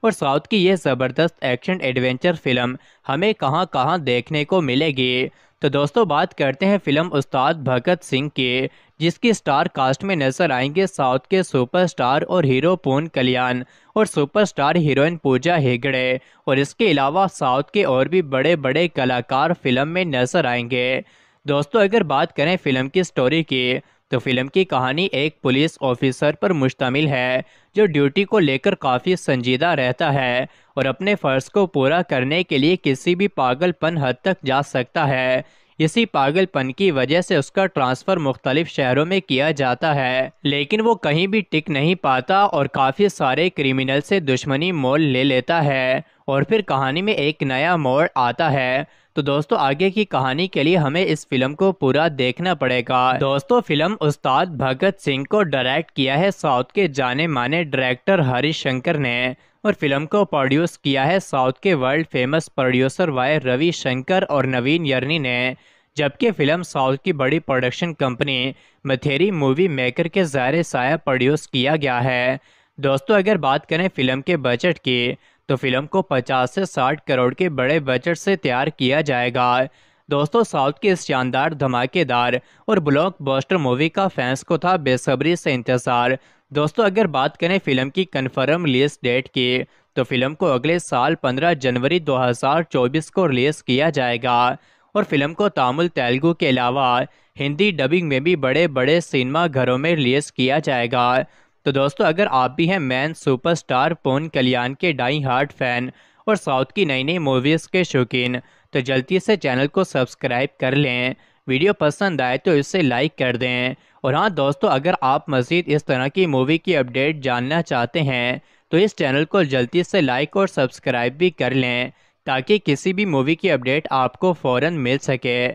और साउथ की यह ज़बरदस्त एक्शन एडवेंचर फ़िल्म हमें कहाँ कहाँ देखने को मिलेगी। तो दोस्तों, बात करते हैं फ़िल्म उस्ताद भगत सिंह की, जिसकी स्टार कास्ट में नज़र आएँगे साउथ के सुपरस्टार और हीरो पूर्ण कल्याण और सुपरस्टार हीरोइन पूजा हेगड़े और इसके अलावा साउथ के और भी बड़े बड़े कलाकार फ़िल्म में नज़र आएँगे। दोस्तों, अगर बात करें फ़िल्म की स्टोरी की तो फ़िल्म की कहानी एक पुलिस ऑफिसर पर मुश्तमिल है, जो ड्यूटी को लेकर काफ़ी संजीदा रहता है और अपने फ़र्ज़ को पूरा करने के लिए किसी भी पागलपन हद तक जा सकता है। इसी पागलपन की वजह से उसका ट्रांसफ़र मुख्तलिफ़ शहरों में किया जाता है, लेकिन वो कहीं भी टिक नहीं पाता और काफ़ी सारे क्रिमिनल से दुश्मनी मोल ले लेता है और फिर कहानी में एक नया मोड़ आता है। तो दोस्तों, आगे की कहानी के लिए हमें इस फ़िल्म को पूरा देखना पड़ेगा। दोस्तों, फ़िल्म उस्ताद भगत सिंह को डायरेक्ट किया है साउथ के जाने माने डायरेक्टर हरीश शंकर ने और फ़िल्म को प्रोड्यूस किया है साउथ के world famous producer Y Ravi Shankar और नवीन यर्नी ने। जबकि फ़िल्म साउथ की बड़ी production company Mythri movie maker के ज़ाहिर साया प्रोड्यूस किया गया है। दोस्तों, अगर बात करें फ़िल्म के बजट की तो फ़िल्म को 50 से 60 करोड़ के बड़े बजट से तैयार किया जाएगा। दोस्तों, साउथ की इस शानदार, धमाकेदार और ब्लॉकबस्टर मूवी का फैंस को था बेसब्री से इंतज़ार। दोस्तों, अगर बात करें फ़िल्म की कन्फर्म रिलीज़ डेट की तो फ़िल्म को अगले साल 15 जनवरी 2024 को रिलीज़ किया जाएगा। और फ़िल्म को तामिल, तेलुगु के अलावा हिंदी डबिंग में भी बड़े बड़े सिनेमा घरों में रिलीज़ किया जाएगा। तो दोस्तों, अगर आप भी हैं मैन सुपरस्टार पोन कल्याण के डाई हार्ट फ़ैन और साउथ की नई नई मूवीज़ के शौकीन तो जल्दी से चैनल को सब्सक्राइब कर लें। वीडियो पसंद आए तो इसे लाइक कर दें। और हाँ दोस्तों, अगर आप मज़ीद इस तरह की मूवी की अपडेट जानना चाहते हैं तो इस चैनल को जल्दी से लाइक और सब्सक्राइब भी कर लें, ताकि किसी भी मूवी की अपडेट आपको फ़ौरन मिल सके।